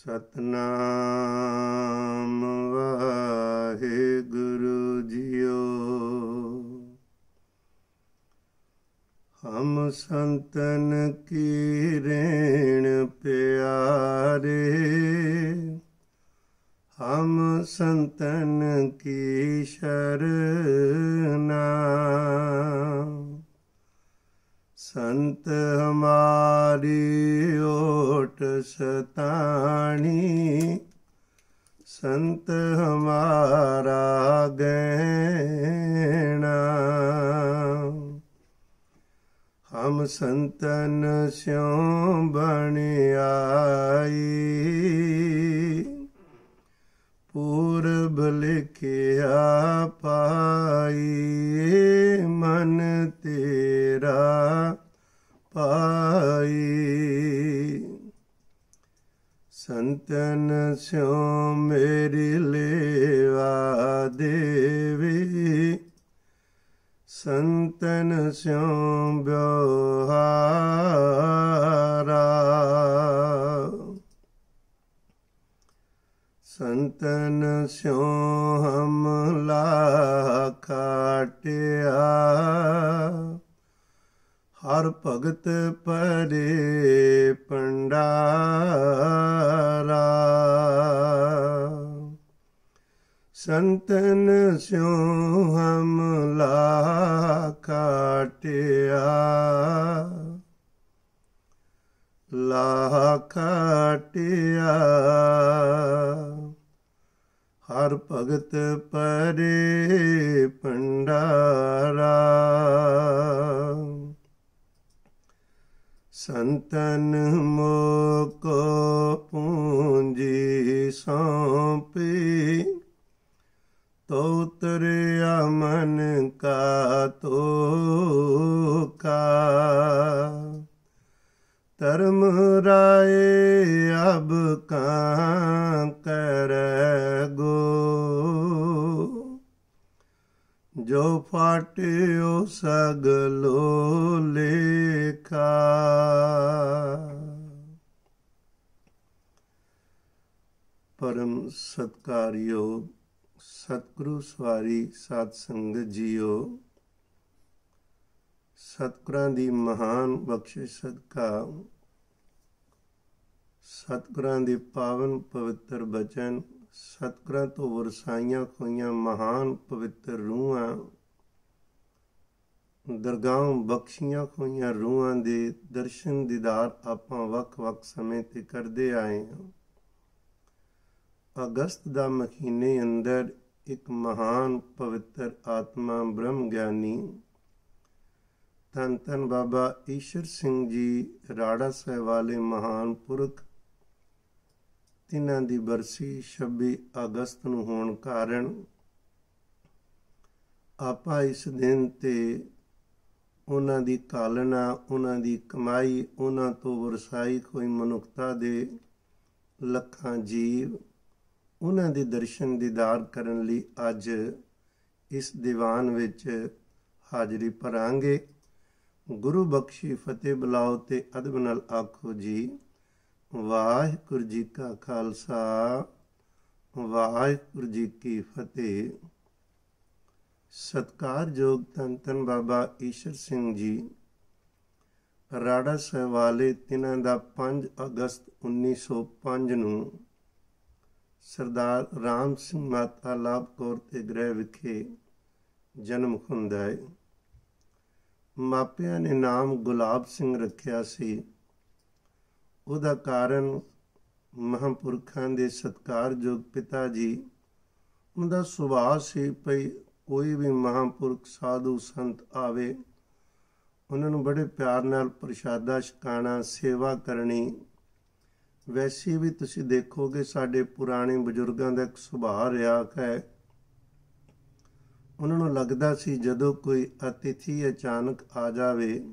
Satnam Waheguru JIO. ਹਮ ਸੰਤਨ ਕੀ ਰੇਣ ਪਿਆਰੇ। ਹਮ ਸੰਤਨ ਕੀ ਸ਼ਰਨਾ। ਸੰਤ ਹਮਾਰੀ ਓਟ ਸਤਾਣੀ। ਸੰਤ ਹਮਾਰਾ ਗੈਣਾ ਹਮ ਸੰਤਨ ਸਿਉ ਬਣ ਆਈ। ਪੂਰਬ ਲਿਖਿਆ ਪਾਈ ਮਨ ਤੇਰਾ ਪਾਈ। ਸੰਤਨ ਸਿਉ ਮੇਰੀ ਲੇਵਾ ਦੇਵੀ। ਸੰਤਨ ਸਿਉ ਬਿਵਹਾਰਾ ਸੰਤਨ ਸਿਉ ਹਮਲਾ ਕਾਟਿਆ ਹਰ ਭਗਤ ਪਰੇ ਪੰਡਾਰਾ ਸੰਤਨ ਸਿਉ ਹਮਲਾ ਕਾਟਿਆ ਲਾ ਕਾਟਿਆ ਹਰ ਭਗਤ ਪਰੇ ਪੰਡਾਰਾ ਸੰਤਨ ਮੋਕੋ ਪੂੰਜੀ ਸੌਂਪੀ ਤੋ ਤਰਿਆ ਮਨ ਕਾ ਤੋਕਾ ਧਰਮ ਰਾਏ ਅਬ ਕਾਂ ਕਰ ਗੋ। ਜੋ ਫਾਟਿਓ ਸਗਲੋ ਲੇਖਾ। ਪਰਮ ਸਤਕਾਰਯੋਗ ਸਤਿਗੁਰੂ ਸਵਾਰੀ ਸਾਧ ਸੰਗਤ ਜੀਓ। ਸਤਿਗੁਰਾਂ ਦੀ ਮਹਾਨ ਬਖਸ਼ਿਸ਼ ਸਦਕਾ ਸਤਿਗੁਰਾਂ ਦੇ ਪਾਵਨ ਪਵਿੱਤਰ ਬਚਨ, ਸਤਿਗੁਰਾਂ ਤੋਂ ਵਰਸਾਈਆਂ ਹੋਈਆਂ ਮਹਾਨ ਪਵਿੱਤਰ ਰੂਹਾਂ, ਦਰਗਾਹ ਬਖਸ਼ੀਆਂ ਹੋਈਆਂ ਰੂਹਾਂ ਦੇ ਦਰਸ਼ਨ ਦੀਦਾਰ ਆਪਾਂ ਵੱਖ-ਵੱਖ ਸਮੇਂ ਤੇ ਕਰਦੇ ਆਏ ਹਾਂ। ਅਗਸਤ ਦਾ ਮਹੀਨੇ ਅੰਦਰ ਇੱਕ ਮਹਾਨ ਪਵਿੱਤਰ ਆਤਮਾ ਬ੍ਰਹਮ ਗਿਆਨੀ ਧੰਨ ਧੰਨ ਬਾਬਾ ਈਸ਼ਰ ਸਿੰਘ ਜੀ, ਰਾੜਾ ਸਾਹਿਬ ਵਾਲੇ ਮਹਾਨ ਪੁਰਖ। ਤਿਨਾਂ ਦੀ ਬਰਸੀ 26 ਅਗਸਤ ਨੂੰ ਹੋਣ ਕਾਰਨ ਆਪਾਂ ਇਸ ਦਿਨ ਤੇ ਉਹਨਾਂ ਦੀ ਕਾਲਨਾ ਉਹਨਾਂ ਦੀ ਕਮਾਈ, ਉਹਨਾਂ ਤੋਂ ਵਰਸਾਈ ਕੋਈ ਮਨੁੱਖਤਾ ਦੇ ਲੱਖਾਂ ਜੀਵ ਉਹਨਾਂ ਦੇ ਦਰਸ਼ਨ ਦੀਦਾਰ ਕਰਨ ਲਈ ਅੱਜ ਇਸ ਦੀਵਾਨ ਵਿੱਚ ਹਾਜ਼ਰੀ ਭਰਾਂਗੇ। ਗੁਰੂ ਬਖਸ਼ੀ ਫਤਿਹ ਬੁਲਾਓ ਤੇ ਅਦਬ ਨਾਲ ਆਖੋ ਜੀ, ਵਾਹਿਗੁਰੂ ਜੀ ਕਾ ਖਾਲਸਾ, ਵਾਹਿਗੁਰੂ ਜੀ ਕੀ ਫਤਿਹ। ਸਤਕਾਰਯੋਗ ਧੰਨ ਧੰਨ ਬਾਬਾ ਈਸ਼ਰ ਸਿੰਘ ਜੀ, ਰਾੜਾ ਸਾਹਿਬ ਵਾਲੇ ਤਿਨਾਂ ਦਾ 5 ਅਗਸਤ 1905 ਨੂੰ ਸਰਦਾਰ ਰਾਮ ਸਿੰਘ ਮਾਤਾ ਲਾਭ ਕੌਰ ਤੇ ਗ੍ਰਹਿ ਵਿਖੇ ਜਨਮ ਹੁੰਦਾ ਹੈ। ਮਾਪਿਆਂ ਨੇ ਨਾਮ ਗੁਲਾਬ ਸਿੰਘ ਰੱਖਿਆ ਸੀ। ਉਹਦਾ ਕਾਰਨ ਮਹਾਂਪੁਰਖਾਂ ਦੇ ਸਤਕਾਰਯੋਗ ਪਿਤਾ ਜੀ। ਉਹਦਾ ਸੁਭਾਅ ਸੀ ਭਈ ਕੋਈ ਵੀ ਮਹਾਂਪੁਰਖ ਸਾਧੂ ਸੰਤ ਆਵੇ, ਉਹਨਾਂ ਨੂੰ ਬੜੇ ਪਿਆਰ ਨਾਲ ਪ੍ਰਸ਼ਾਦਾ ਛਕਾਣਾ ਸੇਵਾ ਕਰਨੀ। ਵੈਸੇ ਵੀ ਤੁਸੀਂ ਦੇਖੋਗੇ ਸਾਡੇ ਪੁਰਾਣੇ ਬਜ਼ੁਰਗਾਂ ਦਾ ਇੱਕ ਸੁਭਾਅ ਰਿਹਾ ਹੈ। ਉਹਨਾਂ ਨੂੰ ਲੱਗਦਾ ਸੀ ਜਦੋਂ ਕੋਈ ਅਤਿਥੀ ਅਚਾਨਕ ਆ ਜਾਵੇ,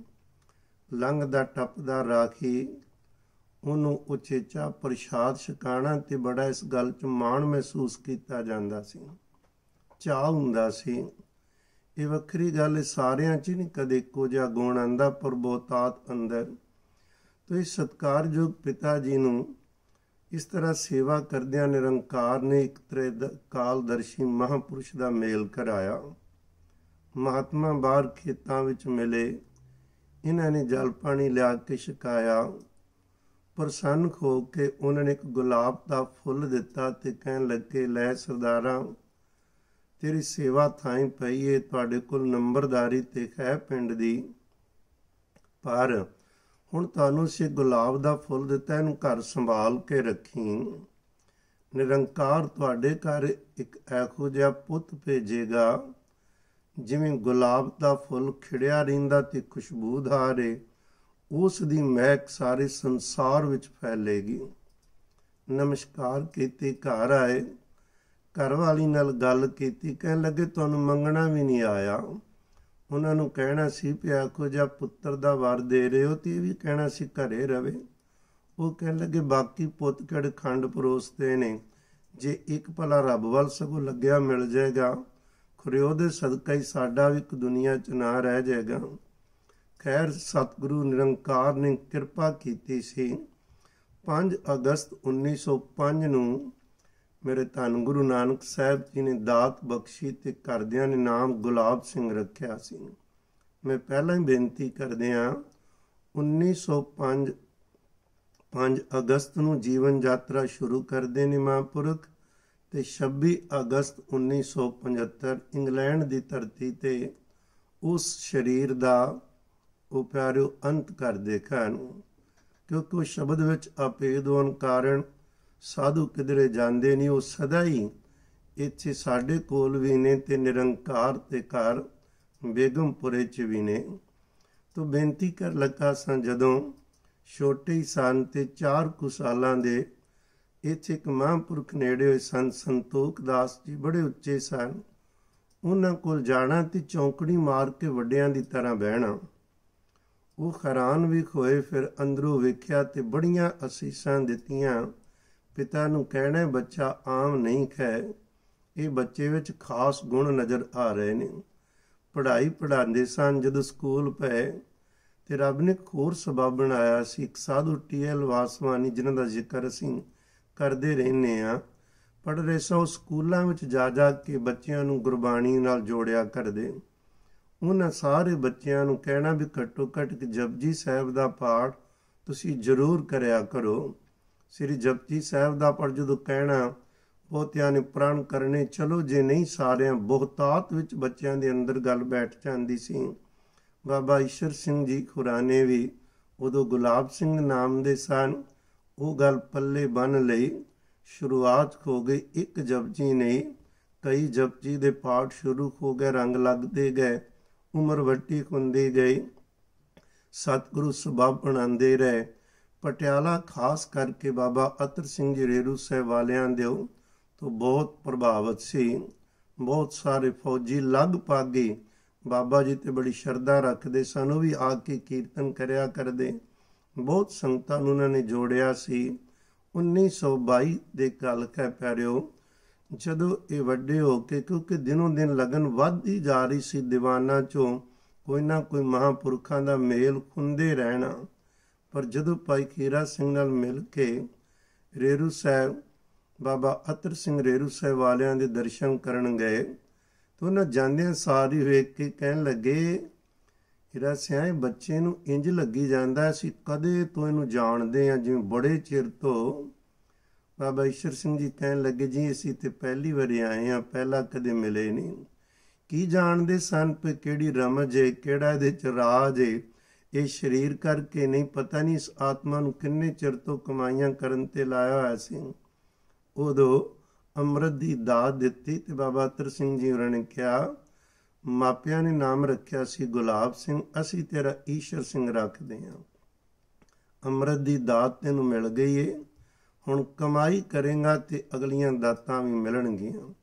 ਲੰਘਦਾ ਟੱਪਦਾ ਰਾਖੀ, ਉਹਨੂੰ ਉਚੇਚਾ ਪ੍ਰਸ਼ਾਦ ਛਕਾਣਾ ਤੇ ਬੜਾ ਇਸ ਗੱਲ 'ਚ ਮਾਣ ਮਹਿਸੂਸ ਕੀਤਾ ਜਾਂਦਾ ਸੀ। ਚਾਹ ਹੁੰਦਾ ਸੀ। ਇਹ ਵੱਖਰੀ ਗੱਲ ਸਾਰਿਆਂ 'ਚ ਨਹੀਂ, ਕਦੇ ਇੱਕੋ ਜਿਹਾ ਗੁਣ ਆਂਦਾ ਪਰ ਬਹੁਤਾਤ ਅੰਦਰ। ਤੋ ਇਸ ਸਤਕਾਰਯੋਗ ਪਿਤਾ ਜੀ ਨੂੰ ਇਸ ਤਰ੍ਹਾਂ ਸੇਵਾ ਕਰਦਿਆਂ ਨਿਰੰਕਾਰ ਨੇ ਇੱਕ ਤਰ੍ਹਾਂ ਦਾ ਕਾਲਦਰਸ਼ੀ ਮਹਾਪੁਰਸ਼ ਦਾ ਮੇਲ ਕਰਾਇਆ। ਮਹਾਤਮਾ ਬਾਹਰ ਖੇਤਾਂ ਵਿੱਚ ਮਿਲੇ। ਇਹਨਾਂ ਨੇ ਜਲ ਪਾਣੀ ਲਿਆ ਕੇ ਛਕਾਇਆ। ਪ੍ਰਸੰਨ ਹੋ ਕੇ ਉਹਨਾਂ ਨੇ ਇੱਕ ਗੁਲਾਬ ਦਾ ਫੁੱਲ ਦਿੱਤਾ ਤੇ ਕਹਿਣ ਲੱਗੇ, ਲੈ ਸਰਦਾਰਾਂ, ਤੇਰੀ ਸੇਵਾ ਥਾਈ ਪਈ ਏ, ਤੁਹਾਡੇ ਕੋਲ ਨੰਬਰਦਾਰੀ ਤੇ ਹੈ ਪਿੰਡ ਦੀ। ਪਰ ਹੁਣ ਤੁਹਾਨੂੰ ਸੇ ਗੁਲਾਬ ਦਾ ਫੁੱਲ ਦਿੱਤਾ, ਇਹਨੂੰ ਘਰ ਸੰਭਾਲ ਕੇ ਰੱਖੀ। ਨਿਰੰਕਾਰ ਤੁਹਾਡੇ ਘਰ ਇੱਕ ਐਖੋ ਜਿਹਾ ਪੁੱਤ ਭੇਜੇਗਾ, ਜਿਵੇਂ ਗੁਲਾਬ ਦਾ ਫੁੱਲ ਖਿੜਿਆ ਰਹਿੰਦਾ ਤੇ ਖੁਸ਼ਬੂਦਾਰ ਏ ਉਸ ਦੀ ਮਹਿਕ ਸਾਰੇ ਸੰਸਾਰ ਵਿੱਚ ਫੈਲੇਗੀ। ਨਮਸਕਾਰ ਕੀਤੀ ਘਰ ਆਏ, ਘਰ ਵਾਲੀ ਨਾਲ ਗੱਲ ਕੀਤੀ, ਕਹਿਣ ਲੱਗੇ, ਤੁਹਾਨੂੰ ਮੰਗਣਾ ਵੀ ਨਹੀਂ ਆਇਆ। ਉਹਨਾਂ ਨੂੰ ਕਹਿਣਾ ਸੀ ਪਿਆ ਕੋ ਜਾਂ ਪੁੱਤਰ ਦਾ ਵਰ ਦੇ ਰਹੇ ਹੋ ਤੇ ਇਹ ਵੀ ਕਹਿਣਾ ਸੀ ਘਰੇ ਰਵੇ। ਉਹ ਕਹਿਣ ਲੱਗੇ, ਬਾਕੀ ਪੁੱਤ ਕਿਹੜੇ ਖੰਡ ਪਰੋਸਦੇ ਨੇ? ਜੇ ਇੱਕ ਭਲਾ ਰੱਬ ਵੱਲ ਸਗੋਂ ਲੱਗਿਆ ਮਿਲ ਜਾਏਗਾ ਖੁਰਿਓ ਦੇ ਸਦਕਾ ਹੀ ਸਾਡਾ ਵੀ ਇੱਕ ਦੁਨੀਆ 'ਚ ਨਾ ਰਹਿ ਜਾਏਗਾ। ਖੈਰ, ਸਤਿਗੁਰੂ ਨਿਰੰਕਾਰ ਨੇ ਕਿਰਪਾ ਕੀਤੀ ਸੀ। 5 ਅਗਸਤ 1905 ਨੂੰ ਮੇਰੇ ਧੰਨ ਗੁਰੂ ਨਾਨਕ ਸਾਹਿਬ ਜੀ ਨੇ ਦਾਤ ਬਖਸ਼ੀ ਤੇ ਕਰਦਿਆਂ ਨੇ ਨਾਮ ਗੁਲਾਬ ਸਿੰਘ ਰੱਖਿਆ ਸੀ। ਮੈਂ ਪਹਿਲਾਂ ਹੀ ਬੇਨਤੀ ਕਰਦਿਆਂ 1905 5 ਅਗਸਤ ਨੂੰ ਜੀਵਨ ਯਾਤਰਾ ਸ਼ੁਰੂ ਕਰਦੇ ਨੇ ਮਹਾਂਪੁਰਖ ਤੇ 26 ਅਗਸਤ 1975 ਇੰਗਲੈਂਡ ਦੀ ਧਰਤੀ ਤੇ ਉਸ ਸਰੀਰ ਦਾ ਉਹ ਪਿਆਰਿਓ ਅੰਤ ਕਰ ਦੇਖਾ ਨੂੰ ਕਿਉਂਕਿ ਉਹ ਸ਼ਬਦ ਵਿੱਚ ਅਪੇਦ ਹੋਣ ਕਾਰਨ ਸਾਧੂ ਕਿਧਰੇ ਜਾਂਦੇ ਨਹੀਂ, ਉਹ ਸਦਾ ਹੀ ਇੱਥੇ ਸਾਡੇ ਕੋਲ ਵੀ ਨੇ ਤੇ ਨਿਰੰਕਾਰ ਤੇ ਘਰ ਬੇਗਮਪੁਰੇ ਚ ਵੀ ਨੇ। ਤੋ ਬੇਨਤੀ ਕਰ ਲੱਗਾ ਸਾਂ ਜਦੋਂ ਛੋਟੇ ਹੀ ਸਨ ਤੇ ਚਾਰ ਕੁ ਸਾਲਾਂ ਦੇ, ਇੱਥੇ ਇੱਕ ਮਹਾਂਪੁਰਖ ਨੇੜੇ ਹੋਏ ਸਨ, ਸੰਤੋਖ ਦਾਸ ਜੀ ਬੜੇ ਉੱਚੇ ਸਨ। ਉਹਨਾਂ ਕੋਲ ਜਾਣਾ ਤੇ ਚੌਂਕੜੀ ਮਾਰ ਕੇ ਵੱਡਿਆਂ ਦੀ ਤਰ੍ਹਾਂ ਬਹਿਣਾ। ਉਹ ਹੈਰਾਨ ਵੀ ਹੋਏ, ਫਿਰ ਅੰਦਰੋਂ ਵੇਖਿਆ ਤੇ ਬੜੀਆਂ ਅਸੀਸਾਂ ਦਿੱਤੀਆਂ। ਪਿਤਾ ਨੂੰ ਕਹਿਣਾ ਬੱਚਾ ਆਮ ਨਹੀਂ ਹੈ ਇਹ ਬੱਚੇ ਵਿੱਚ ਖਾਸ ਗੁਣ ਨਜ਼ਰ ਆ ਰਹੇ ਨੇ। ਪੜ੍ਹਾਈ ਪੜਾਉਂਦੇ ਸਨ, ਜਦੋਂ ਸਕੂਲ ਪਏ ਤੇ ਰੱਬ ਨੇ ਇੱਕ ਹੋਰ ਸਬਬ ਬਣਾਇਆ ਸੀ। ਇੱਕ ਸਾਧੂ ਟੀਐਲ ਵਾਸਵਾਨੀ, ਜਿਨ੍ਹਾਂ ਦਾ ਜ਼ਿਕਰ ਅਸੀਂ ਕਰਦੇ ਰਹਿੰਨੇ ਆ ਪੜ ਰਹੇ ਸੋ ਸਕੂਲਾਂ ਵਿੱਚ ਜਾ ਜਾ ਕੇ ਬੱਚਿਆਂ ਨੂੰ ਗੁਰਬਾਣੀ ਨਾਲ ਜੋੜਿਆ ਕਰਦੇ। ਉਹਨਾਂ ਸਾਰੇ ਬੱਚਿਆਂ ਨੂੰ ਕਹਿਣਾ ਵੀ ਘੱਟੋ ਘੱਟ ਕਿ ਜਪਜੀ ਸਾਹਿਬ ਦਾ ਪਾਠ ਤੁਸੀਂ ਜ਼ਰੂਰ ਕਰਿਆ ਕਰੋ। ਸ੍ਰੀ ਜਪਜੀ ਸਾਹਿਬ ਦਾ ਪਰ ਜਦੋਂ ਕਹਿਣਾ, ਬਹੁਤਿਆਂ ਨੇ ਪ੍ਰਣ ਕਰਨੇ, ਚਲੋ ਜੇ ਨਹੀਂ ਸਾਰਿਆਂ, ਬਹੁਤਾਤ ਵਿੱਚ ਬੱਚਿਆਂ ਦੇ ਅੰਦਰ ਗੱਲ ਬੈਠ ਜਾਂਦੀ ਸੀ। ਬਾਬਾ ਈਸ਼ਰ ਸਿੰਘ ਜੀ ਖੁਰਾਨੇ ਵੀ ਉਦੋਂ ਗੁਲਾਬ ਸਿੰਘ ਨਾਮ ਦੇ ਸਨ। ਉਹ ਗੱਲ ਪੱਲੇ ਬੰਨ ਲਈ ਸ਼ੁਰੂਆਤ ਹੋ ਗਈ। ਇੱਕ ਜਪਜੀ ਨਹੀਂ ਕਈ ਜਪਜੀ ਦੇ ਪਾਠ ਸ਼ੁਰੂ ਹੋ ਗਏ, ਰੰਗ ਲੱਗਦੇ ਗਏ, ਉਮਰ ਵੱਡੀ ਹੁੰਦੀ ਗਈ। ਸਤਿਗੁਰੂ ਸਬਬ ਬਣਾਉਂਦੇ ਰਹੇ। ਪਟਿਆਲਾ, ਖਾਸ ਕਰਕੇ ਬਾਬਾ ਅਤਰ ਸਿੰਘ ਜੀ ਰੇਰੂ ਸਾਹਿਬ ਵਾਲਿਆਂ ਦੇ ਤੋਂ ਬਹੁਤ ਪ੍ਰਭਾਵਿਤ ਸੀ। ਬਹੁਤ ਸਾਰੇ ਫੌਜੀ ਲਗਭਗ ਹੀ ਬਾਬਾ ਜੀ ਤੇ ਬੜੀ ਸ਼ਰਧਾ ਰੱਖਦੇ ਸਨ, ਉਹ ਵੀ ਆ ਕੇ ਕੀਰਤਨ ਕਰਿਆ ਕਰਦੇ। ਬਹੁਤ ਸੰਗਤਾਂ ਨੂੰ ਉਹਨਾਂ ਨੇ ਜੋੜਿਆ ਸੀ। 1922 ਦੇ ਗੱਲ ਕਹਿ ਪਿਆਰਿਓ, ਜਦੋਂ ਇਹ ਵੱਡੇ ਹੋ ਕੇ ਕਿਉਂਕਿ ਦਿਨੋਂ ਦਿਨ ਲਗਨ ਵੱਧਦੀ ਜਾ ਰਹੀ ਸੀ, ਦੀਵਾਨਾਂ ਚੋਂ ਕੋਈ ਨਾ ਕੋਈ ਮਹਾਪੁਰਖਾਂ ਦਾ ਮੇਲ ਖੁੰਦੇ ਰਹਿਣਾ। ਪਰ ਜਦੋਂ ਭਾਈ ਖੀਰਾ ਸਿੰਘ ਨਾਲ ਮਿਲ ਕੇ ਰੇਰੂ ਸਾਹਿਬ, ਬਾਬਾ ਅਤਰ ਸਿੰਘ ਰੇਰੂ ਸਾਹਿਬ ਵਾਲਿਆਂ ਦੇ ਦਰਸ਼ਨ ਕਰਨ ਗਏ, ਤਾਂ ਉਹਨਾਂ ਜਾਂਦਿਆਂ ਸਾਰੀ ਵੇਖ ਕੇ ਕਹਿਣ ਲੱਗੇ ਹੀਰਾ ਸਿਆਏ ਬੱਚੇ ਨੂੰ ਇੰਜ ਲੱਗੀ ਜਾਂਦਾ ਸੀ ਕਦੇ ਤੋਂ ਇਹਨੂੰ ਜਾਣਦੇ ਆ ਜਿਵੇਂ ਬੜੇ ਚਿਰ ਤੋਂ। ਬਾਬਾ ਈਸ਼ਰ ਸਿੰਘ ਜੀ ਕਹਿਣ ਲੱਗੇ, ਜੀ, ਅਸੀਂ ਤੇ ਪਹਿਲੀ ਵਾਰੀ ਆਏ ਆ ਪਹਿਲਾਂ ਕਦੇ ਮਿਲੇ ਨਹੀਂ। ਕੀ ਜਾਣਦੇ ਸਨ ਕਿ ਕਿਹੜੀ ਰਮਜ ਹੈ ਕਿਹੜਾ ਇਹਦੇ ਚ ਰਾਜ ਹੈ ਇਹ ਸਰੀਰ ਕਰਕੇ ਨਹੀਂ, ਪਤਾ ਨਹੀਂ ਇਸ ਆਤਮਾ ਨੂੰ ਕਿੰਨੇ ਚਿਰ ਤੋਂ ਕਮਾਈਆਂ ਕਰਨ ਤੇ ਲਾਇਆ ਹੋਇਆ ਸੀ। ਉਦੋਂ ਅੰਮ੍ਰਿਤ ਦੀ ਦਾਤ ਦਿੱਤੀ ਤੇ ਬਾਬਾ ਤਰ ਸਿੰਘ ਜੀ ਉਹਨਾਂ ਨੇ ਕਿਹਾ, ਮਾਪਿਆਂ ਨੇ ਨਾਮ ਰੱਖਿਆ ਸੀ ਗੁਲਾਬ ਸਿੰਘ, ਅਸੀਂ ਤੇਰਾ ਈਸ਼ਰ ਸਿੰਘ ਰੱਖਦੇ ਹਾਂ। ਅੰਮ੍ਰਿਤ ਦੀ ਦਾਤ ਤੈਨੂੰ ਮਿਲ ਗਈ ਏ। ਹੁਣ ਕਮਾਈ ਕਰੇਗਾ ਤੇ ਅਗਲੀਆਂ ਦਾਤਾਂ ਵੀ ਮਿਲਣਗੀਆਂ।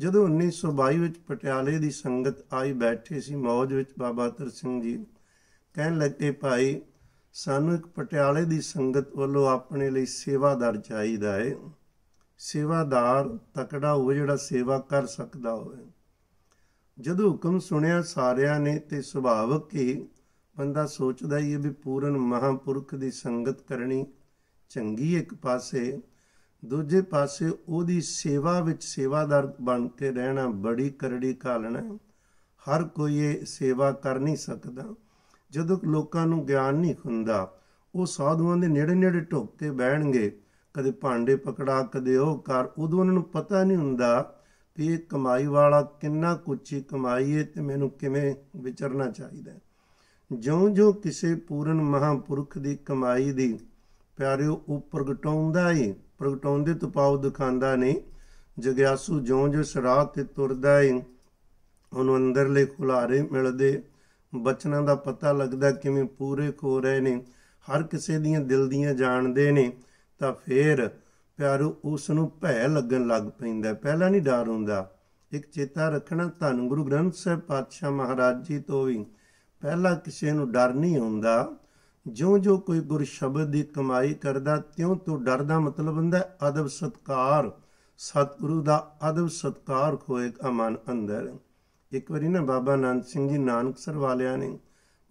ਜਦੋਂ 1922 ਵਿੱਚ ਪਟਿਆਲੇ ਦੀ ਸੰਗਤ ਆਈ ਬੈਠੇ ਸੀ, ਮੌਜ ਵਿੱਚ ਬਾਬਾ ਤਰ ਸਿੰਘ ਜੀ ਕਹਿਣ ਲੱਗੇ, ਭਾਈ, ਸਾਨੂੰ ਇੱਕ ਪਟਿਆਲੇ ਦੀ ਸੰਗਤ ਵੱਲੋਂ ਆਪਣੇ ਲਈ ਸੇਵਾਦਾਰ ਚਾਹੀਦਾ ਹੈ ਸੇਵਾਦਾਰ ਤਕੜਾ ਹੋਵੇ ਜਿਹੜਾ ਸੇਵਾ ਕਰ ਸਕਦਾ ਹੋਵੇ। ਜਦੋਂ ਹੁਕਮ ਸੁਣਿਆ ਸਾਰਿਆਂ ਨੇ ਤੇ ਸੁਭਾਵਕ ਹੀ ਬੰਦਾ ਸੋਚਦਾ ਹੀ ਹੈ ਵੀ ਪੂਰਨ ਮਹਾਪੁਰਖ ਦੀ ਸੰਗਤ ਕਰਨੀ ਚੰਗੀ ਇੱਕ ਪਾਸੇ, ਦੂਜੇ ਪਾਸੇ ਉਹਦੀ ਸੇਵਾ ਵਿੱਚ ਸੇਵਾਦਾਰ ਬਣ ਕੇ ਰਹਿਣਾ ਬੜੀ ਕਰੜੀ ਘਾਲਣਾ। ਹਰ ਕੋਈ ਇਹ ਸੇਵਾ ਕਰ ਨਹੀਂ ਸਕਦਾ। ਜਦੋਂ ਲੋਕਾਂ ਨੂੰ ਗਿਆਨ ਨਹੀਂ ਹੁੰਦਾ, ਉਹ ਸਾਧੂਆਂ ਦੇ ਨੇੜੇ ਨੇੜੇ ਢੁੱਕ ਕੇ ਬਹਿਣਗੇ। ਕਦੇ ਭਾਂਡੇ ਪਕੜਾ, ਕਦੇ ਉਹ ਕਰ ਉਦੋਂ ਉਹਨਾਂ ਨੂੰ ਪਤਾ ਨਹੀਂ ਹੁੰਦਾ ਕਿ ਇਹ ਕਮਾਈ ਵਾਲਾ ਕਿੰਨਾ ਕੁੱਚੀ ਕਮਾਈ ਹੈ ਤੇ ਮੈਨੂੰ ਕਿਵੇਂ ਵਿਚਰਨਾ ਚਾਹੀਦਾ ਜਿਉਂ-ਜਿਉਂ ਕਿਸੇ ਪੂਰਨ ਮਹਾਪੁਰਖ ਦੀ ਕਮਾਈ ਦੀ ਪਿਆਰਿਓ ਉਹ ਪ੍ਰਗਟਾਉਂਦਾ ਏ, ਪ੍ਰਗਟਾਉਂਦੇ ਤੋਂ ਦਿਖਾਉਂਦਾ ਨਹੀਂ। ਜਗਿਆਸੂ ਜਿਉਂ-ਜਿਉਂ ਸਰਾਹ ਤੇ ਤੁਰਦਾ ਏ, ਉਹਨੂੰ ਅੰਦਰਲੇ ਖੁਲਾਰੇ ਮਿਲਦੇ ਬਚਨਾਂ ਦਾ ਪਤਾ ਲੱਗਦਾ ਕਿਵੇਂ ਪੂਰੇ ਖੋ ਰਹੇ ਨੇ, ਹਰ ਕਿਸੇ ਦੀਆਂ ਦਿਲ ਦੀਆਂ ਜਾਣਦੇ ਨੇ, ਤਾਂ ਫੇਰ ਪਿਆਰੋ ਉਸ ਨੂੰ ਭੈ ਲੱਗਣ ਲੱਗ ਪੈਂਦਾ ਪਹਿਲਾਂ ਨਹੀਂ ਡਰ ਹੁੰਦਾ। ਇੱਕ ਚੇਤਾ ਰੱਖਣਾ ਧੰਨ ਗੁਰੂ ਗ੍ਰੰਥ ਸਾਹਿਬ ਪਾਤਸ਼ਾਹ ਮਹਾਰਾਜ ਜੀ ਤੋਂ ਵੀ ਪਹਿਲਾਂ ਕਿਸੇ ਨੂੰ ਡਰ ਨਹੀਂ ਹੁੰਦਾ। ਜਿਉਂ-ਜਿਉਂ ਕੋਈ ਗੁਰ ਸ਼ਬਦ ਦੀ ਕਮਾਈ ਕਰਦਾ, ਤਿਉਂ ਤੋਂ ਡਰ ਦਾ ਮਤਲਬ ਹੁੰਦਾ ਅਦਬ ਸਤਕਾਰ। ਸਤਿਗੁਰੂ ਦਾ ਅਦਬ ਸਤਕਾਰ ਖੋਏਗਾ ਅਮਨ ਅੰਦਰ। ਇੱਕ ਵਾਰੀ ਨਾ ਬਾਬਾ ਅਨੰਦ ਸਿੰਘ ਜੀ ਨਾਨਕਸਰ ਵਾਲਿਆਂ ਨੇ,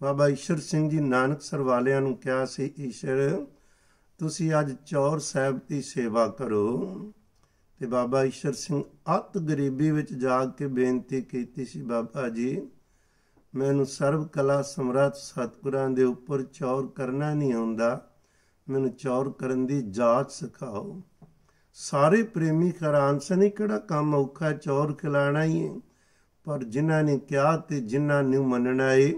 ਬਾਬਾ ਈਸ਼ਰ ਸਿੰਘ ਜੀ ਨਾਨਕਸਰ ਵਾਲਿਆਂ ਨੂੰ ਕਿਹਾ ਸੀ, ਈਸ਼ਰ, ਤੁਸੀਂ ਅੱਜ ਚੌਰ ਸਾਹਿਬ ਦੀ ਸੇਵਾ ਕਰੋ। ਤੇ ਬਾਬਾ ਈਸ਼ਰ ਸਿੰਘ ਅਤ ਗਰੀਬੀ ਵਿੱਚ ਜਾ ਕੇ ਬੇਨਤੀ ਕੀਤੀ ਸੀ, ਬਾਬਾ ਜੀ, ਮੈਨੂੰ ਸਰਬ ਕਲਾ ਸਮਰੱਥ ਸਤਿਗੁਰਾਂ ਦੇ ਉੱਪਰ ਚੌਰ ਕਰਨਾ ਨਹੀਂ ਆਉਂਦਾ। ਮੈਨੂੰ ਚੌਰ ਕਰਨ ਦੀ ਜਾਚ ਸਿਖਾਓ। ਸਾਰੇ ਪ੍ਰੇਮੀ ਖਰਾਨ ਸਨੀ ਕਿਹੜਾ ਕੰਮ ਔਖਾ ਚੌਰ ਖਿਲਾਣਾ ਹੀ ਹੈ। ਪਰ ਜਿਨ੍ਹਾਂ ਨੇ ਕਿਹਾ ਤੇ ਜਿਨ੍ਹਾਂ ਨੂੰ ਮੰਨਣਾ ਏ,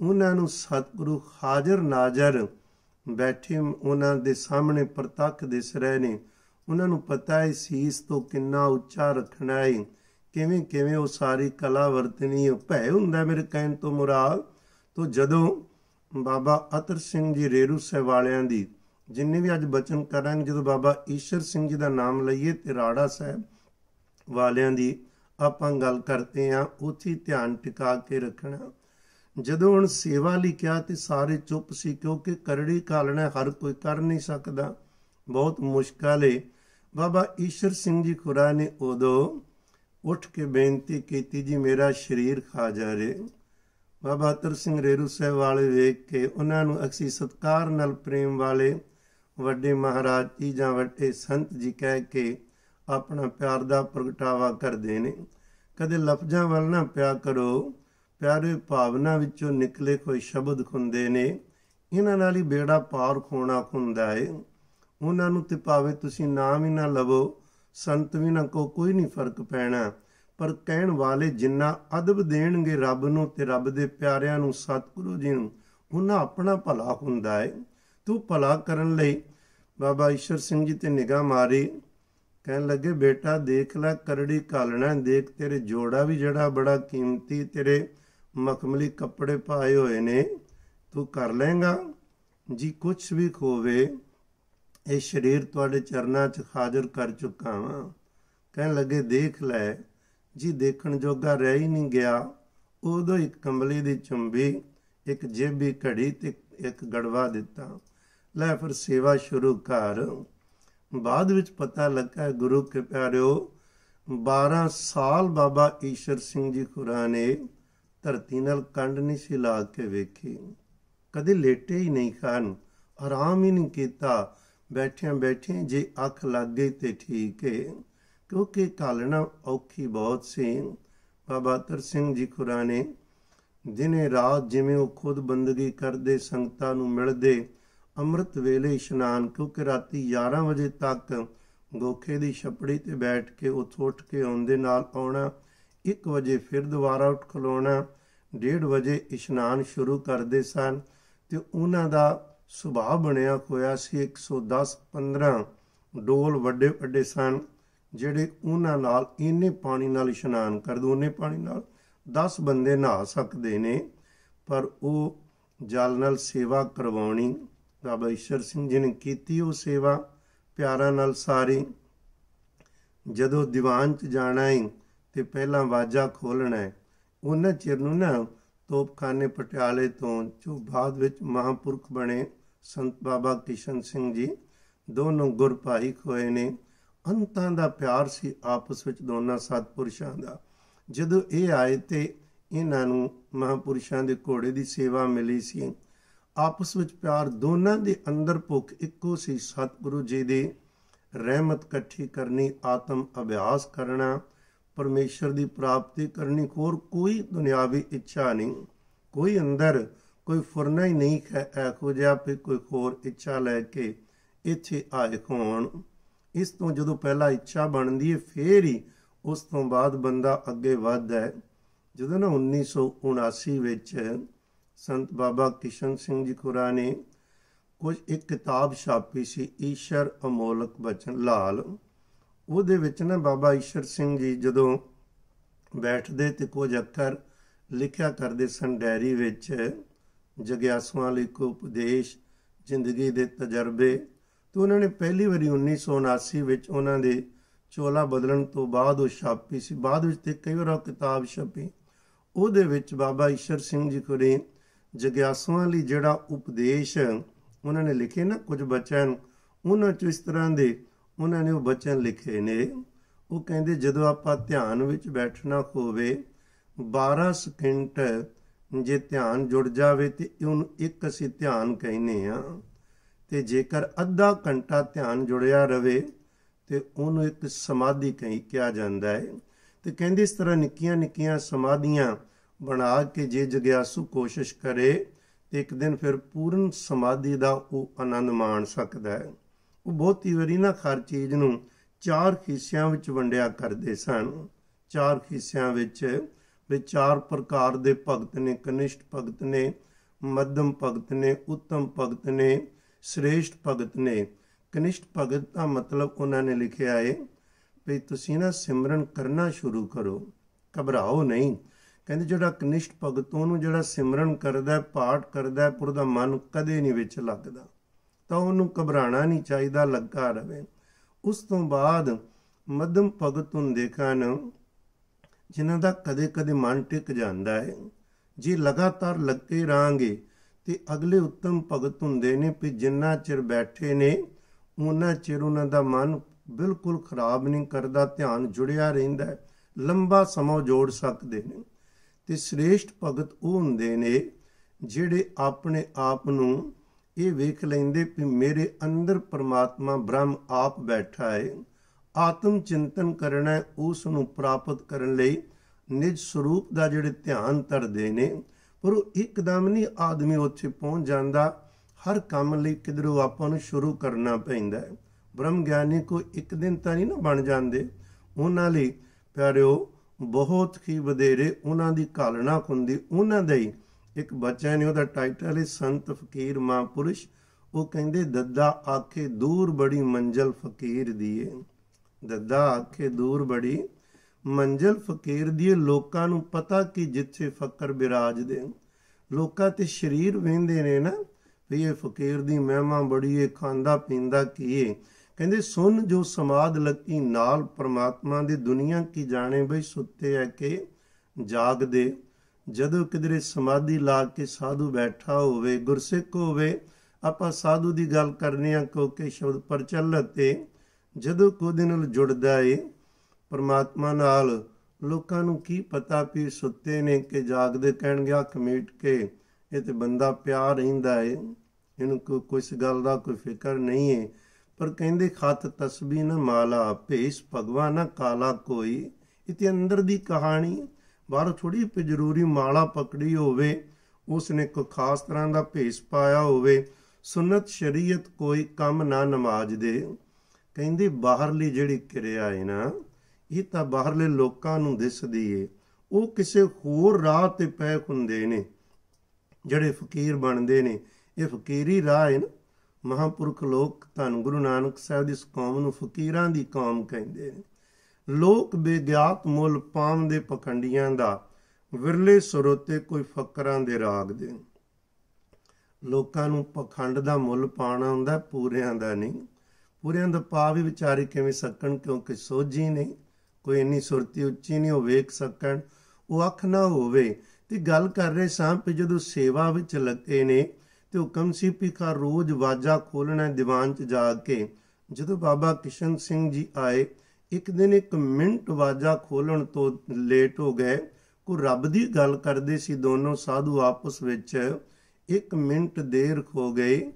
ਉਹਨਾਂ ਨੂੰ ਸਤਿਗੁਰੂ ਹਾਜ਼ਰ ਨਾਜ਼ਰ ਬੈਠੇ ਉਹਨਾਂ ਦੇ ਸਾਹਮਣੇ ਪ੍ਰਤੱਖ ਦਿਸ ਰਹੇ ਨੇ। ਉਹਨਾਂ ਨੂੰ ਪਤਾ ਹੈ ਸੀਸ ਤੋਂ ਕਿੰਨਾ ਉੱਚਾ ਰੱਖਣਾ ਹੈ ਕਿਵੇਂ ਕਿਵੇਂ ਉਹ ਸਾਰੀ ਕਲਾ ਵਰਤਣੀ ਹੈ ਭੈ ਹੁੰਦਾ ਮੇਰੇ ਕਹਿਣ ਤੋਂ ਮੁਰਾਦ ਤੋਂ ਜਦੋਂ ਬਾਬਾ ਅਤਰ ਸਿੰਘ ਜੀ ਰੇਰੂ ਸਾਹਿਬ ਵਾਲਿਆਂ ਦੀ, ਜਿੰਨੇ ਵੀ ਅੱਜ ਬਚਨ ਕਰਾਂਗੇ ਜਦੋਂ ਬਾਬਾ ਈਸ਼ਰ ਸਿੰਘ ਜੀ ਦਾ ਨਾਮ ਲਈਏ ਤੇ ਰਾੜਾ ਸਾਹਿਬ ਵਾਲਿਆਂ ਦੀ ਆਪਾਂ ਗੱਲ ਕਰਦੇ ਆਂ ਉੱਥੇ ਧਿਆਨ ਟਿਕਾ ਕੇ ਰੱਖਣਾ। ਜਦੋਂ ਹੁਣ ਸੇਵਾ ਲਈ ਕਿਹਾ ਤੇ ਸਾਰੇ ਚੁੱਪ ਸੀ, ਕਿਉਂਕਿ ਕਰੜੀ ਕਾਲਣਾ ਹਰ ਕੋਈ ਕਰ ਨਹੀਂ ਸਕਦਾ। ਬਹੁਤ ਮੁਸ਼ਕਲ ਏ। ਬਾਬਾ ਈਸ਼ਰ ਸਿੰਘ ਜੀ ਖੁਰਾ ਨੇ ਉਦੋਂ ਉੱਠ ਕੇ ਬੇਨਤੀ ਕੀਤੀ, ਜੀ, ਮੇਰਾ ਸਰੀਰ ਖਾ ਜਾ ਰੇ। ਬਾਬਾ ਤਰ ਸਿੰਘ ਰੇਰੂ ਸਾਹਿਬ ਵਾਲੇ ਵੇਖ ਕੇ ਉਹਨਾਂ ਨੂੰ ਅਕਸੀ ਸਤਕਾਰ ਨਾਲ ਪ੍ਰੇਮ ਵਾਲੇ ਵੱਡੇ ਮਹਾਰਾਜ ਜੀ ਜਾਂ ਵੱਡੇ ਸੰਤ ਜੀ ਕਹਿ ਕੇ ਆਪਣਾ ਪਿਆਰ ਦਾ ਪ੍ਰਗਟਾਵਾ ਕਰਦੇ ਨੇ। ਕਦੇ ਲਫ਼ਜ਼ਾਂ ਵੱਲ ਨਾ ਪਿਆ ਕਰੋ। ਪਿਆਰੇ ਭਾਵਨਾ ਵਿੱਚੋਂ ਨਿਕਲੇ ਕੋਈ ਸ਼ਬਦ ਹੁੰਦੇ ਨੇ। ਇਹਨਾਂ ਨਾਲ ਹੀ ਬੇੜਾ ਪਾਰ ਖੋਣਾ ਹੁੰਦਾ ਏ। ਉਹਨਾਂ ਨੂੰ ਤੇ ਭਾਵੇਂ ਤੁਸੀਂ ਨਾਮ ਹੀ ਨਾ ਲਵੋ, ਸੰਤ ਵੀ ਨਾ ਕੋ ਕੋਈ ਨਹੀਂ ਫ਼ਰਕ ਪੈਣਾ। ਪਰ ਕਹਿਣ ਵਾਲੇ ਜਿੰਨਾ ਅਦਬ ਦੇਣਗੇ ਰੱਬ ਨੂੰ ਤੇ ਰੱਬ ਦੇ ਪਿਆਰਿਆਂ ਨੂੰ, ਸਤਿਗੁਰੂ ਜੀ ਨੂੰ, ਉਹਨਾਂ ਆਪਣਾ ਭਲਾ ਹੁੰਦਾ ਏ। ਤੂੰ ਭਲਾ ਕਰਨ ਲਈ ਬਾਬਾ ਈਸ਼ਰ ਸਿੰਘ ਜੀ ਤੇ ਨਿਗਾਹ ਮਾਰੀ। ਕਹਿਣ ਲੱਗੇ, ਬੇਟਾ, ਦੇਖ ਲੈ ਕਰੜੀ ਕਾਲਣਾ ਦੇਖ ਤੇਰੇ ਜੋੜਾ ਵੀ ਜਿਹੜਾ ਬੜਾ ਕੀਮਤੀ, ਤੇਰੇ ਮਖਮਲੀ ਕੱਪੜੇ ਪਾਏ ਹੋਏ ਨੇ, ਤੂੰ ਕਰ ਲੇਗਾ ਜੀ ਕੁਝ ਵੀ ਖੋਵੇ, ਇਹ ਸਰੀਰ ਤੁਹਾਡੇ ਚਰਨਾਂ 'ਚ ਹਾਜ਼ਰ ਕਰ ਚੁੱਕਾ ਹਾਂ ਕਹਿਣ ਲੱਗੇ, ਦੇਖ ਲੈ, ਜੀ, ਦੇਖਣ ਜੋਗਾ ਰਹਿ ਹੀ ਨਹੀਂ ਗਿਆ। ਉਦੋਂ ਇੱਕ ਕੰਬਲੀ ਦੀ ਚੁੰਬੀ, ਇੱਕ ਜੇਬੀ ਘੜੀ ਤੇ ਇੱਕ ਗੜਵਾ ਦਿੱਤਾ। ਲੈ ਫਿਰ ਸੇਵਾ ਸ਼ੁਰੂ ਕਰ। ਬਾਅਦ ਵਿੱਚ ਪਤਾ ਲੱਗਾ, ਗੁਰੂ ਕੇ ਪਿਆਰਿਓ 12 ਸਾਲ ਬਾਬਾ ਈਸ਼ਰ ਸਿੰਘ ਜੀ ਖੁਰਾ ਨੇ ਧਰਤੀ ਨਾਲ ਕੰਡ ਨਹੀਂ ਸੀ ਲਾ ਕੇ ਵੇਖੀ। ਕਦੇ ਲੇਟੇ ਹੀ ਨਹੀਂ ਖਾਨ ਆਰਾਮ ਹੀ ਨਹੀਂ ਕੀਤਾ। ਬੈਠਿਆਂ ਬੈਠੇ ਜੇ ਅੱਖ ਲੱਗ ਗਈ ਤੇ ਠੀਕ ਹੈ ਕਿਉਂਕਿ ਕਾਲਣਾ ਔਖੀ ਬਹੁਤ ਸੀ। ਬਾਬਾ ਤਰ ਸਿੰਘ ਜੀ ਖੁਰਾ ਨੇ ਦਿਨੇ ਰਾਤ ਜਿਵੇਂ ਉਹ ਖੁਦ ਬੰਦਗੀ ਕਰਦੇ ਸੰਗਤਾਂ ਨੂੰ ਮਿਲਦੇ ਅੰਮ੍ਰਿਤ ਵੇਲੇ ਇਸ਼ਨਾਨ, ਕਿਉਂਕਿ ਰਾਤੀ 11 ਵਜੇ ਤੱਕ ਗੋਖੇ ਦੀ ਛਪੜੀ ਤੇ ਬੈਠ ਕੇ ਉੱਥੋਂ ਉੱਠ ਕੇ ਆਉਂਦੇ ਨਾਲ ਆਉਣਾ 1 ਵਜੇ ਫਿਰ ਦੁਬਾਰਾ ਉੱਠ ਖਲੋਣਾ 1:30 ਵਜੇ ਇਸ਼ਨਾਨ ਸ਼ੁਰੂ ਕਰਦੇ ਸਨ ਤੇ ਉਹਨਾਂ ਦਾ ਸੁਭਾਅ ਬਣਿਆ ਹੋਇਆ ਸੀ 110 15 ਡੋਲ ਵੱਡੇ ਵੱਡੇ ਸਨ, ਜਿਹੜੇ ਉਹਨਾਂ ਨਾਲ ਇੰਨੇ ਪਾਣੀ ਨਾਲ ਇਸ਼ਨਾਨ ਕਰ ਦੋ ਉਹਨੇ ਪਾਣੀ ਨਾਲ 10 ਬੰਦੇ ਨਹਾ ਸਕਦੇ ਨੇ, ਪਰ ਉਹ ਜਲ ਨਾਲ ਸੇਵਾ ਕਰਵਾਉਣੀ ਬਾਬਾ ਈਸ਼ਰ ਸਿੰਘ ਜੀ ਨੇ ਕੀਤੀ ਉਹ ਸੇਵਾ ਪਿਆਰਾਂ ਨਾਲ ਸਾਰੀ। ਜਦੋਂ ਦੀਵਾਨ 'ਚ ਜਾਣਾ ਹੈ ਤੇ ਪਹਿਲਾਂ ਵਾਜਾ ਖੋਲਣਾ ਹੈ ਉਹਨਾਂ ਚਿਰ ਨੂੰ ਨਾ ਤੋਪਖਾਨੇ ਪਟਿਆਲੇ ਤੋਂ ਜੋ ਬਾਅਦ ਵਿੱਚ ਮਹਾਪੁਰਖ ਬਣੇ ਸੰਤ ਬਾਬਾ ਕਿਸ਼ਨ ਸਿੰਘ ਜੀ, ਦੋਨੋਂ ਗੁਰਪਾਈ ਹੋਏ ਨੇ। ਅੰਤਾਂ ਦਾ ਪਿਆਰ ਸੀ ਆਪਸ ਵਿੱਚ ਦੋਨਾਂ ਸਤਪੁਰਸ਼ਾਂ ਦਾ। ਜਦੋਂ ਇਹ ਆਏ ਤੇ ਇਹਨਾਂ ਨੂੰ ਮਹਾਪੁਰਸ਼ਾਂ ਦੇ ਘੋੜੇ ਦੀ ਸੇਵਾ ਮਿਲੀ ਸੀ। ਆਪਸ ਵਿੱਚ ਪਿਆਰ ਦੋਨਾਂ ਦੇ ਅੰਦਰ ਭੁੱਖ ਇੱਕੋ ਸੀ। ਸਤਿਗੁਰੂ ਜੀ ਦੀ ਰਹਿਮਤ ਇਕੱਠੀ ਕਰਨੀ, ਆਤਮ ਅਭਿਆਸ ਕਰਨਾ, ਪਰਮੇਸ਼ਰ ਦੀ ਪ੍ਰਾਪਤੀ ਕਰਨੀ, ਹੋਰ ਕੋਈ ਦੁਨਿਆਵੀ ਇੱਛਾ ਨਹੀਂ। ਕੋਈ ਅੰਦਰ ਕੋਈ ਫੁਰਨਾ ਹੀ ਨਹੀਂ ਹੈ ਇਹੋ ਜਿਹਾ ਵੀ ਕੋਈ ਹੋਰ ਇੱਛਾ ਲੈ ਕੇ ਇੱਥੇ ਆਏ ਹੋਣ। ਇਸ ਤੋਂ ਜਦੋਂ ਪਹਿਲਾਂ ਇੱਛਾ ਬਣਦੀ ਹੈ ਫੇਰ ਹੀ ਉਸ ਤੋਂ ਬਾਅਦ ਬੰਦਾ ਅੱਗੇ ਵੱਧਦਾ ਹੈ ਜਦੋਂ ਨਾ 1979 ਵਿੱਚ ਸੰਤ ਬਾਬਾ ਕਿਸ਼ਨ ਸਿੰਘ ਜੀ ਖੁਰਾ ਨੇ ਕੁਝ ਇੱਕ ਕਿਤਾਬ ਛਾਪੀ ਸੀ, ਈਸ਼ਰ ਅਮੋਲਕ ਬਚਨ ਲਾਲ। ਉਹਦੇ ਵਿੱਚ ਨਾ ਬਾਬਾ ਈਸ਼ਰ ਸਿੰਘ ਜੀ ਜਦੋਂ ਬੈਠਦੇ ਤੇ ਕੁਝ ਅੱਖਰ ਲਿਖਿਆ ਕਰਦੇ ਸਨ ਡਾਇਰੀ ਵਿੱਚ, ਜਗਿਆਸੂਆਂ ਲਈ ਕੋ ਉਪਦੇਸ਼, ਜ਼ਿੰਦਗੀ ਦੇ ਤਜਰਬੇ, ਤੋਂ ਉਹਨਾਂ ਨੇ ਪਹਿਲੀ ਵਾਰੀ 1979 ਵਿੱਚ ਉਹਨਾਂ ਦੇ ਚੋਲਾ ਬਦਲਣ ਤੋਂ ਬਾਅਦ ਉਹ ਛਾਪੀ ਸੀ। ਬਾਅਦ ਵਿੱਚ ਤੇ ਕਈ ਵਾਰ ਉਹ ਕਿਤਾਬ ਛਪੀ। ਉਹਦੇ ਵਿੱਚ ਬਾਬਾ ਈਸ਼ਰ ਸਿੰਘ ਜੀ ਕੋਲੇ ਜਗਿਆਸੂਆਂ ਲਈ ਜਿਹੜਾ ਉਪਦੇਸ਼ ਉਹਨਾਂ ਨੇ ਲਿਖੇ ਨਾ ਕੁਝ ਬਚਨ ਉਹਨਾਂ ਚ ਇਸ ਤਰ੍ਹਾਂ ਦੇ ਉਹਨਾਂ ਨੇ ਉਹ ਬਚਨ ਲਿਖੇ ਨੇ। ਉਹ ਕਹਿੰਦੇ, ਜਦੋਂ ਆਪਾਂ ਧਿਆਨ ਵਿੱਚ ਬੈਠਣਾ ਹੋਵੇ 12 ਸਕਿੰਟ ਜੇ ਧਿਆਨ ਜੁੜ ਜਾਵੇ ਤੇ ਉਹਨੂੰ ਇੱਕ ਅਸੀਂ ਧਿਆਨ ਕਹਿੰਦੇ ਆ ਤੇ ਜੇਕਰ ਅੱਧਾ ਘੰਟਾ ਧਿਆਨ ਜੁੜਿਆ ਰਵੇ ਤੇ ਉਹਨੂੰ ਇੱਕ ਸਮਾਧੀ ਕਹੀ ਕਿਹਾ ਜਾਂਦਾ ਹੈ। ਤੇ ਕਹਿੰਦੇ ਇਸ ਤਰ੍ਹਾਂ ਨਿੱਕੀਆਂ ਨਿੱਕੀਆਂ ਸਮਾਧੀਆਂ ਬਣਾ ਕੇ ਜੇ ਜਗਿਆਸੂ ਕੋਸ਼ਿਸ਼ ਕਰੇ, ਤੇ ਇੱਕ ਦਿਨ ਫਿਰ ਪੂਰਨ ਸਮਾਧੀ ਦਾ ਉਹ ਆਨੰਦ ਮਾਣ ਸਕਦਾ ਹੈ। ਉਹ ਬਹੁਤੀ ਵਾਰੀ ਨਾ ਹਰ ਚੀਜ਼ ਨੂੰ ਚਾਰ ਹਿੱਸਿਆਂ ਵਿੱਚ ਵੰਡਿਆ ਕਰਦੇ ਸਨ। ਚਾਰ ਹਿੱਸਿਆਂ ਵਿੱਚ ਵੀ ਚਾਰ ਪ੍ਰਕਾਰ ਦੇ ਭਗਤ ਨੇ ਕਨਿਸ਼ਟ ਭਗਤ ਨੇ, ਮੱਧਮ ਭਗਤ ਨੇ, ਉੱਤਮ ਭਗਤ ਨੇ, ਸ੍ਰੇਸ਼ਟ ਭਗਤ ਨੇ। ਕਨਿਸ਼ਟ ਭਗਤ ਦਾ ਮਤਲਬ ਉਹਨਾਂ ਨੇ ਲਿਖਿਆ ਹੈ ਵੀ ਤੁਸੀਂ ਨਾ ਸਿਮਰਨ ਕਰਨਾ ਸ਼ੁਰੂ ਕਰੋ। ਘਬਰਾਓ ਨਹੀਂ। ਕਹਿੰਦੇ ਜਿਹੜਾ ਕਨਿਸ਼ਟ ਭਗਤ, ਉਹਨੂੰ ਜਿਹੜਾ ਸਿਮਰਨ ਕਰਦਾ, ਪਾਠ ਕਰਦਾ, ਪਰ ਉਹਦਾ ਮਨ ਕਦੇ ਨਹੀਂ ਵਿੱਚ ਲੱਗਦਾ। ਤਾਂ ਉਹਨੂੰ ਘਬਰਾਣਾ ਨਹੀਂ ਚਾਹੀਦਾ, ਲੱਗਾ ਰਵੇ। ਉਸ ਤੋਂ ਬਾਅਦ ਮੱਧਮ ਭਗਤ ਹੁੰਦੇ ਹਨ ਜਿਨ੍ਹਾਂ ਦਾ ਕਦੇ-ਕਦੇ ਮਨ ਟਿਕ ਜਾਂਦਾ ਹੈ ਜੇ ਲਗਾਤਾਰ ਲੱਗੇ ਰਾਂਗੇ, ਤੇ ਅਗਲੇ ਉੱਤਮ ਭਗਤ ਹੁੰਦੇ ਨੇ ਕਿ ਜਿੰਨਾ ਚਿਰ ਬੈਠੇ ਨੇ ਉਹਨਾਂ ਚਿਰ ਉਹਨਾਂ ਦਾ ਮਨ ਬਿਲਕੁਲ ਖਰਾਬ ਨਹੀਂ ਕਰਦਾ, ਧਿਆਨ ਜੁੜਿਆ ਰਹਿੰਦਾ ਲੰਬਾ ਸਮਾਂ ਜੋੜ ਸਕਦੇ ਨੇ। ਤੇ ਸ੍ਰੇਸ਼ਟ ਭਗਤ ਉਹ ਹੁੰਦੇ ਨੇ ਜਿਹੜੇ ਆਪਣੇ ਆਪ ਨੂੰ ਇਹ ਵੇਖ ਲੈਂਦੇ ਕਿ ਮੇਰੇ ਅੰਦਰ ਪਰਮਾਤਮਾ ਬ੍ਰਹਮ ਆਪ ਬੈਠਾ ਹੈ। ਆਤਮ ਚਿੰਤਨ ਕਰਨਾ ਉਸ ਨੂੰ ਪ੍ਰਾਪਤ ਕਰਨ ਲਈ ਨਿਜ ਸਰੂਪ ਦਾ ਜਿਹੜੇ ਧਿਆਨ ਧਰਦੇ ਨੇ, ਪਰ ਉਹ ਇੱਕਦਮ ਨਹੀਂ ਆਦਮੀ ਉੱਥੇ ਪਹੁੰਚ ਜਾਂਦਾ। ਹਰ ਕੰਮ ਲਈ ਕਿਧਰੋਂ ਆਪਾਂ ਨੂੰ ਸ਼ੁਰੂ ਕਰਨਾ ਪੈਂਦਾ ਹੈ। ਬ੍ਰਹਮ ਗਿਆਨੀ ਕੋ ਇੱਕ ਦਿਨ ਤਾਂ ਨਹੀਂ ਨਾ ਬਣ ਜਾਂਦੇ। ਉਹਨਾਂ ਲਈ ਪਿਆਰਿਓ ਬਹੁਤ ਹੀ ਵਧੇਰੇ ਉਹਨਾਂ ਦੀ ਕਾਲਣਾ ਹੁੰਦੀ ਉਹਨਾਂ ਦਾ ਹੀ। ਇੱਕ ਬੱਚਾ ਨੇ ਉਹਦਾ ਟਾਈਟਲ ਹੈ ਸੰਤ ਫਕੀਰ ਮਹਾਂਪੁਰਸ਼। ਉਹ ਕਹਿੰਦੇ, ਦੱਦਾ ਆਖੇ ਦੂਰ ਬੜੀ ਮੰਜ਼ਲ ਫਕੀਰ ਦੀਏ। ਦੱਦਾ ਆਖੇ ਦੂਰ ਬੜੀ ਮੰਜ਼ਲ ਫਕੀਰ ਦੀਏ। ਲੋਕਾਂ ਨੂੰ ਪਤਾ ਕਿ ਜਿੱਥੇ ਫਕਰ ਬਿਰਾਜਦੇ ਲੋਕਾਂ ਤੇ ਸ਼ਰੀਰ ਵੇਂਦੇ ਨੇ ਨਾ, ਵੀ ਇਹ ਫਕੀਰ ਦੀ ਮਹਿਮਾ ਬੜੀ ਏ, ਖਾਂਦਾ ਪੀਂਦਾ ਕੀ ਕੀਏ ਕਹਿੰਦੇ, ਸੁਣ ਜੋ ਸਮਾਦ ਲੱਗੀ ਨਾਲ ਪ੍ਰਮਾਤਮਾ ਦੀ ਦੁਨੀਆ ਕੀ ਜਾਣੇ ਬਈ ਸੁੱਤੇ ਹੈ ਕਿ ਜਾਗਦੇ। ਜਦੋਂ ਕਿਧਰੇ ਸਮਾਧੀ ਲਾ ਕੇ ਸਾਧੂ ਬੈਠਾ ਹੋਵੇ, ਗੁਰਸਿੱਖ ਹੋਵੇ, ਆਪਾਂ ਸਾਧੂ ਦੀ ਗੱਲ ਕਰਨੀ ਆ ਕਿਉਂਕਿ ਸ਼ਬਦ ਪ੍ਰਚਲਿਤ ਤੇ ਜਦੋਂ ਕੋਦੇ ਨਾਲ ਜੁੜਦਾ ਏ, ਪਰਮਾਤਮਾ ਨਾਲ ਲੋਕਾਂ ਨੂੰ ਕੀ ਪਤਾ ਵੀ ਸੁੱਤੇ ਨੇ ਕਿ ਜਾਗਦੇ ਕਹਿਣਗੇ, ਅੱਖ ਮੀਟ ਕੇ ਇਹ ਤੇ ਬੰਦਾ ਪਿਆ ਰਹਿੰਦਾ ਏ। ਇਹਨੂੰ ਕੋਈ ਕੁਝ ਗੱਲ ਦਾ ਕੋਈ ਫਿਕਰ ਨਹੀਂ ਏ। ਪਰ ਕਹਿੰਦੇ, ਖਤ ਤਸਬੀ ਨ ਮਾਲਾ ਭੇਸ ਭਗਵਾਨ ਕਾਲਾ ਕੋਈ। ਇਤੇ ਅੰਦਰ ਦੀ ਕਹਾਣੀ, ਬਾਹਰ ਥੋੜੀ ਪੇ ਜ਼ਰੂਰੀ ਮਾਲਾ ਪਕੜੀ ਹੋਵੇ ਉਸ ਨੇ ਕੋਈ ਖਾਸ ਤਰ੍ਹਾਂ ਦਾ ਭੇਸ ਪਾਇਆ ਹੋਵੇ। ਸੁਨਤ ਸ਼ਰੀਅਤ ਕੋਈ ਕੰਮ ਨਾ ਨਮਾਜ਼ ਦੇ ਕਹਿੰਦੇ, ਬਾਹਰਲੀ ਜਿਹੜੀ ਕਿਰਿਆ ਹੈ ਨਾ, ਇਹ ਤਾਂ ਬਾਹਰਲੇ ਲੋਕਾਂ ਨੂੰ ਦਿਸਦੀ ਏ। ਉਹ ਕਿਸੇ ਹੋਰ ਰਾਹ ਤੇ ਪੈ ਹੁੰਦੇ ਨੇ, ਜਿਹੜੇ ਫਕੀਰ ਬਣਦੇ ਨੇ। ਇਹ ਫਕੀਰੀ ਰਾਹ ਹੈ ਨਾ ਮਹਾਪੁਰਖ ਲੋਕ ਧੰਨ ਗੁਰੂ ਨਾਨਕ ਸਾਹਿਬ ਦੀ ਇਸ ਕੌਮ ਨੂੰ ਫਕੀਰਾਂ ਦੀ ਕੌਮ ਕਹਿੰਦੇ ਨੇ। ਲੋਕ ਬੇਗਿਆਤ ਮੁੱਲ ਪਾਮ ਦੇ ਪਖੰਡੀਆਂ ਦਾ ਵਿਰਲੇ ਸਰੋਤੇ ਕੋਈ ਫਕਰਾਂ ਦੇ ਰਾਗ ਦੇ ਲੋਕਾਂ ਨੂੰ ਪਖੰਡ ਦਾ ਮੁੱਲ ਪਾਣਾ ਹੁੰਦਾ, ਪੂਰਿਆਂ ਦਾ ਨਹੀਂ। ਪੂਰਿਆਂ ਦਾ ਪਾ ਵੀ ਵਿਚਾਰੇ ਕਿਵੇਂ ਸਕਣ, ਕਿਉਂਕਿ ਸੋਝੀ ਨਹੀਂ। ਕੋਈ ਇੰਨੀ ਸੁਰਤੀ ਉੱਚੀ ਨਹੀਂ, ਉਹ ਵੇਖ ਸਕਣ। ਉਹ ਅੱਖ ਨਾ ਹੋਵੇ। ਤੇ ਗੱਲ ਕਰ ਰਹੇ ਸਾਂ ਕਿ ਜਦੋਂ ਸੇਵਾ ਵਿੱਚ ਲੱਗੇ ਨੇ ਤੇ ਹੁਕਮ ਸੀ ਪਿਖਾ ਰੋਜ਼ ਵਾਜਾ ਖੋਲਣਾ ਦੀਵਾਨ 'ਚ ਜਾ ਕੇ। ਜਦੋਂ ਬਾਬਾ ਕਿਸ਼ਨ ਸਿੰਘ ਜੀ ਆਏ, ਇੱਕ ਦਿਨ ਇੱਕ ਮਿੰਟ ਵਾਜਾ ਖੋਲਣ ਤੋਂ ਲੇਟ ਹੋ ਗਏ। ਕੋ ਰੱਬ ਦੀ ਗੱਲ ਕਰਦੇ ਸੀ ਦੋਨੋਂ ਸਾਧੂ ਆਪਸ ਵਿੱਚ। ਇੱਕ ਮਿੰਟ ਦੇਰ ਖੋ ਗਏ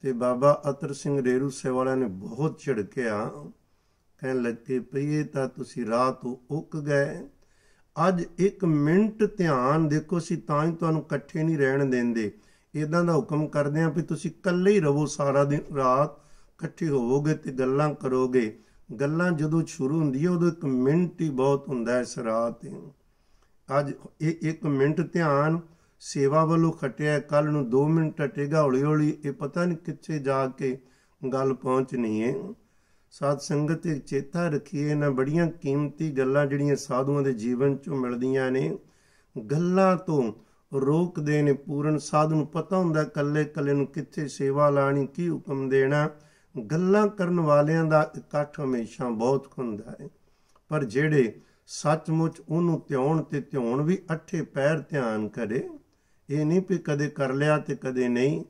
ਤੇ ਬਾਬਾ ਅਤਰ ਸਿੰਘ ਰੇਰੂ ਸੇ ਨੇ ਬਹੁਤ ਝਿੜਕਿਆ। ਕਹਿਣ ਲੱਗੇ ਪਈਏ ਤਾਂ ਤੁਸੀਂ ਰਾਹ ਤੋਂ ਉੱਕ ਗਏ। ਅੱਜ ਇੱਕ ਮਿੰਟ ਧਿਆਨ ਦੇਖੋ ਸੀ, ਤਾਂ ਹੀ ਤੁਹਾਨੂੰ ਇਕੱਠੇ ਨਹੀਂ ਰਹਿਣ ਦਿੰਦੇ। ਇਦਾਂ ਦਾ ਹੁਕਮ ਕਰਦੇ ਆ ਵੀ ਤੁਸੀਂ ਇਕੱਲੇ ਹੀ ਰਹੋ, ਸਾਰਾ ਦਿਨ ਰਾਤ ਇਕੱਠੇ ਹੋਵੋਗੇ ਤੇ ਗੱਲਾਂ ਕਰੋਗੇ। ਗੱਲਾਂ ਜਦੋਂ ਸ਼ੁਰੂ ਹੁੰਦੀ ਹੈ ਉਦੋਂ ਇੱਕ ਮਿੰਟ ਹੀ ਬਹੁਤ ਹੁੰਦਾ ਹੈ ਇਸ ਰਾਤ ਅੱਜ ਇਹ ਇੱਕ ਮਿੰਟ ਧਿਆਨ ਸੇਵਾ ਵੱਲੋਂ ਖਟਿਆ ਕੱਲ ਨੂੰ 2 ਮਿੰਟ ਟਟੇਗਾ ਹੌਲੀ ਹੌਲੀ ਇਹ ਪਤਾ ਨਹੀਂ ਕਿੱਥੇ ਜਾ ਕੇ ਗੱਲ ਪਹੁੰਚਣੀ ਹੈ। ਸਾਧ ਸੰਗਤ ਤੇ ਚੇਤਾ ਰੱਖੀਏ, ਇਹਨਾਂ ਬੜੀਆਂ ਕੀਮਤੀ ਗੱਲਾਂ ਜਿਹੜੀਆਂ ਸਾਧੂਆਂ ਦੇ ਜੀਵਨ ਚੋਂ ਮਿਲਦੀਆਂ ਨੇ। ਗੱਲਾਂ ਤੋਂ ਰੋਕਦੇ ਨੇ ਪੂਰਨ ਸਾਧੂ ਨੂੰ ਪਤਾ ਹੁੰਦਾ ਕੱਲੇ ਕੱਲੇ ਨੂੰ ਕਿੱਥੇ ਸੇਵਾ ਲਾਣੀ, ਕੀ ਹੁਕਮ ਦੇਣਾ। ਗੱਲਾਂ ਕਰਨ ਵਾਲਿਆਂ ਦਾ ਇਕੱਠ ਹਮੇਸ਼ਾ ਬਹੁਤ ਹੁੰਦਾ ਹੈ। ਪਰ ਜਿਹੜੇ ਸੱਚਮੁੱਚ ਉਹਨੂੰ ਧਿਆਉਣ ਤੇ ਧਿਆਉਣ ਵੀ ਅੱਠੇ ਪੈਰ ਧਿਆਨ ਕਰੇ, ਇਹ ਨਹੀਂ ਵੀ ਕਦੇ ਕਰ ਲਿਆ ਤੇ ਕਦੇ ਨਹੀਂ।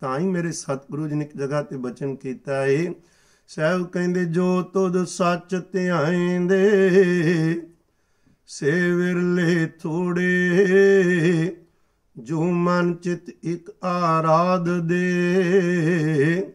ਤਾਂ ਹੀ ਮੇਰੇ ਸਤਿਗੁਰੂ ਜੀ ਨੇ ਇੱਕ ਜਗ੍ਹਾ ਤੇ ਬਚਨ ਕੀਤਾ ਏ, ਸਹਿਬ ਕਹਿੰਦੇ, ਜੋ ਤੁਧ ਸੱਚ ਧਿਆਏਂਦੇ, ਸੇ ਵਿਰਲੇ ਥੋੜੇ ਜੋ ਮਨ ਚਿਤ ਇਕ ਆਰਾਧ ਦੇ।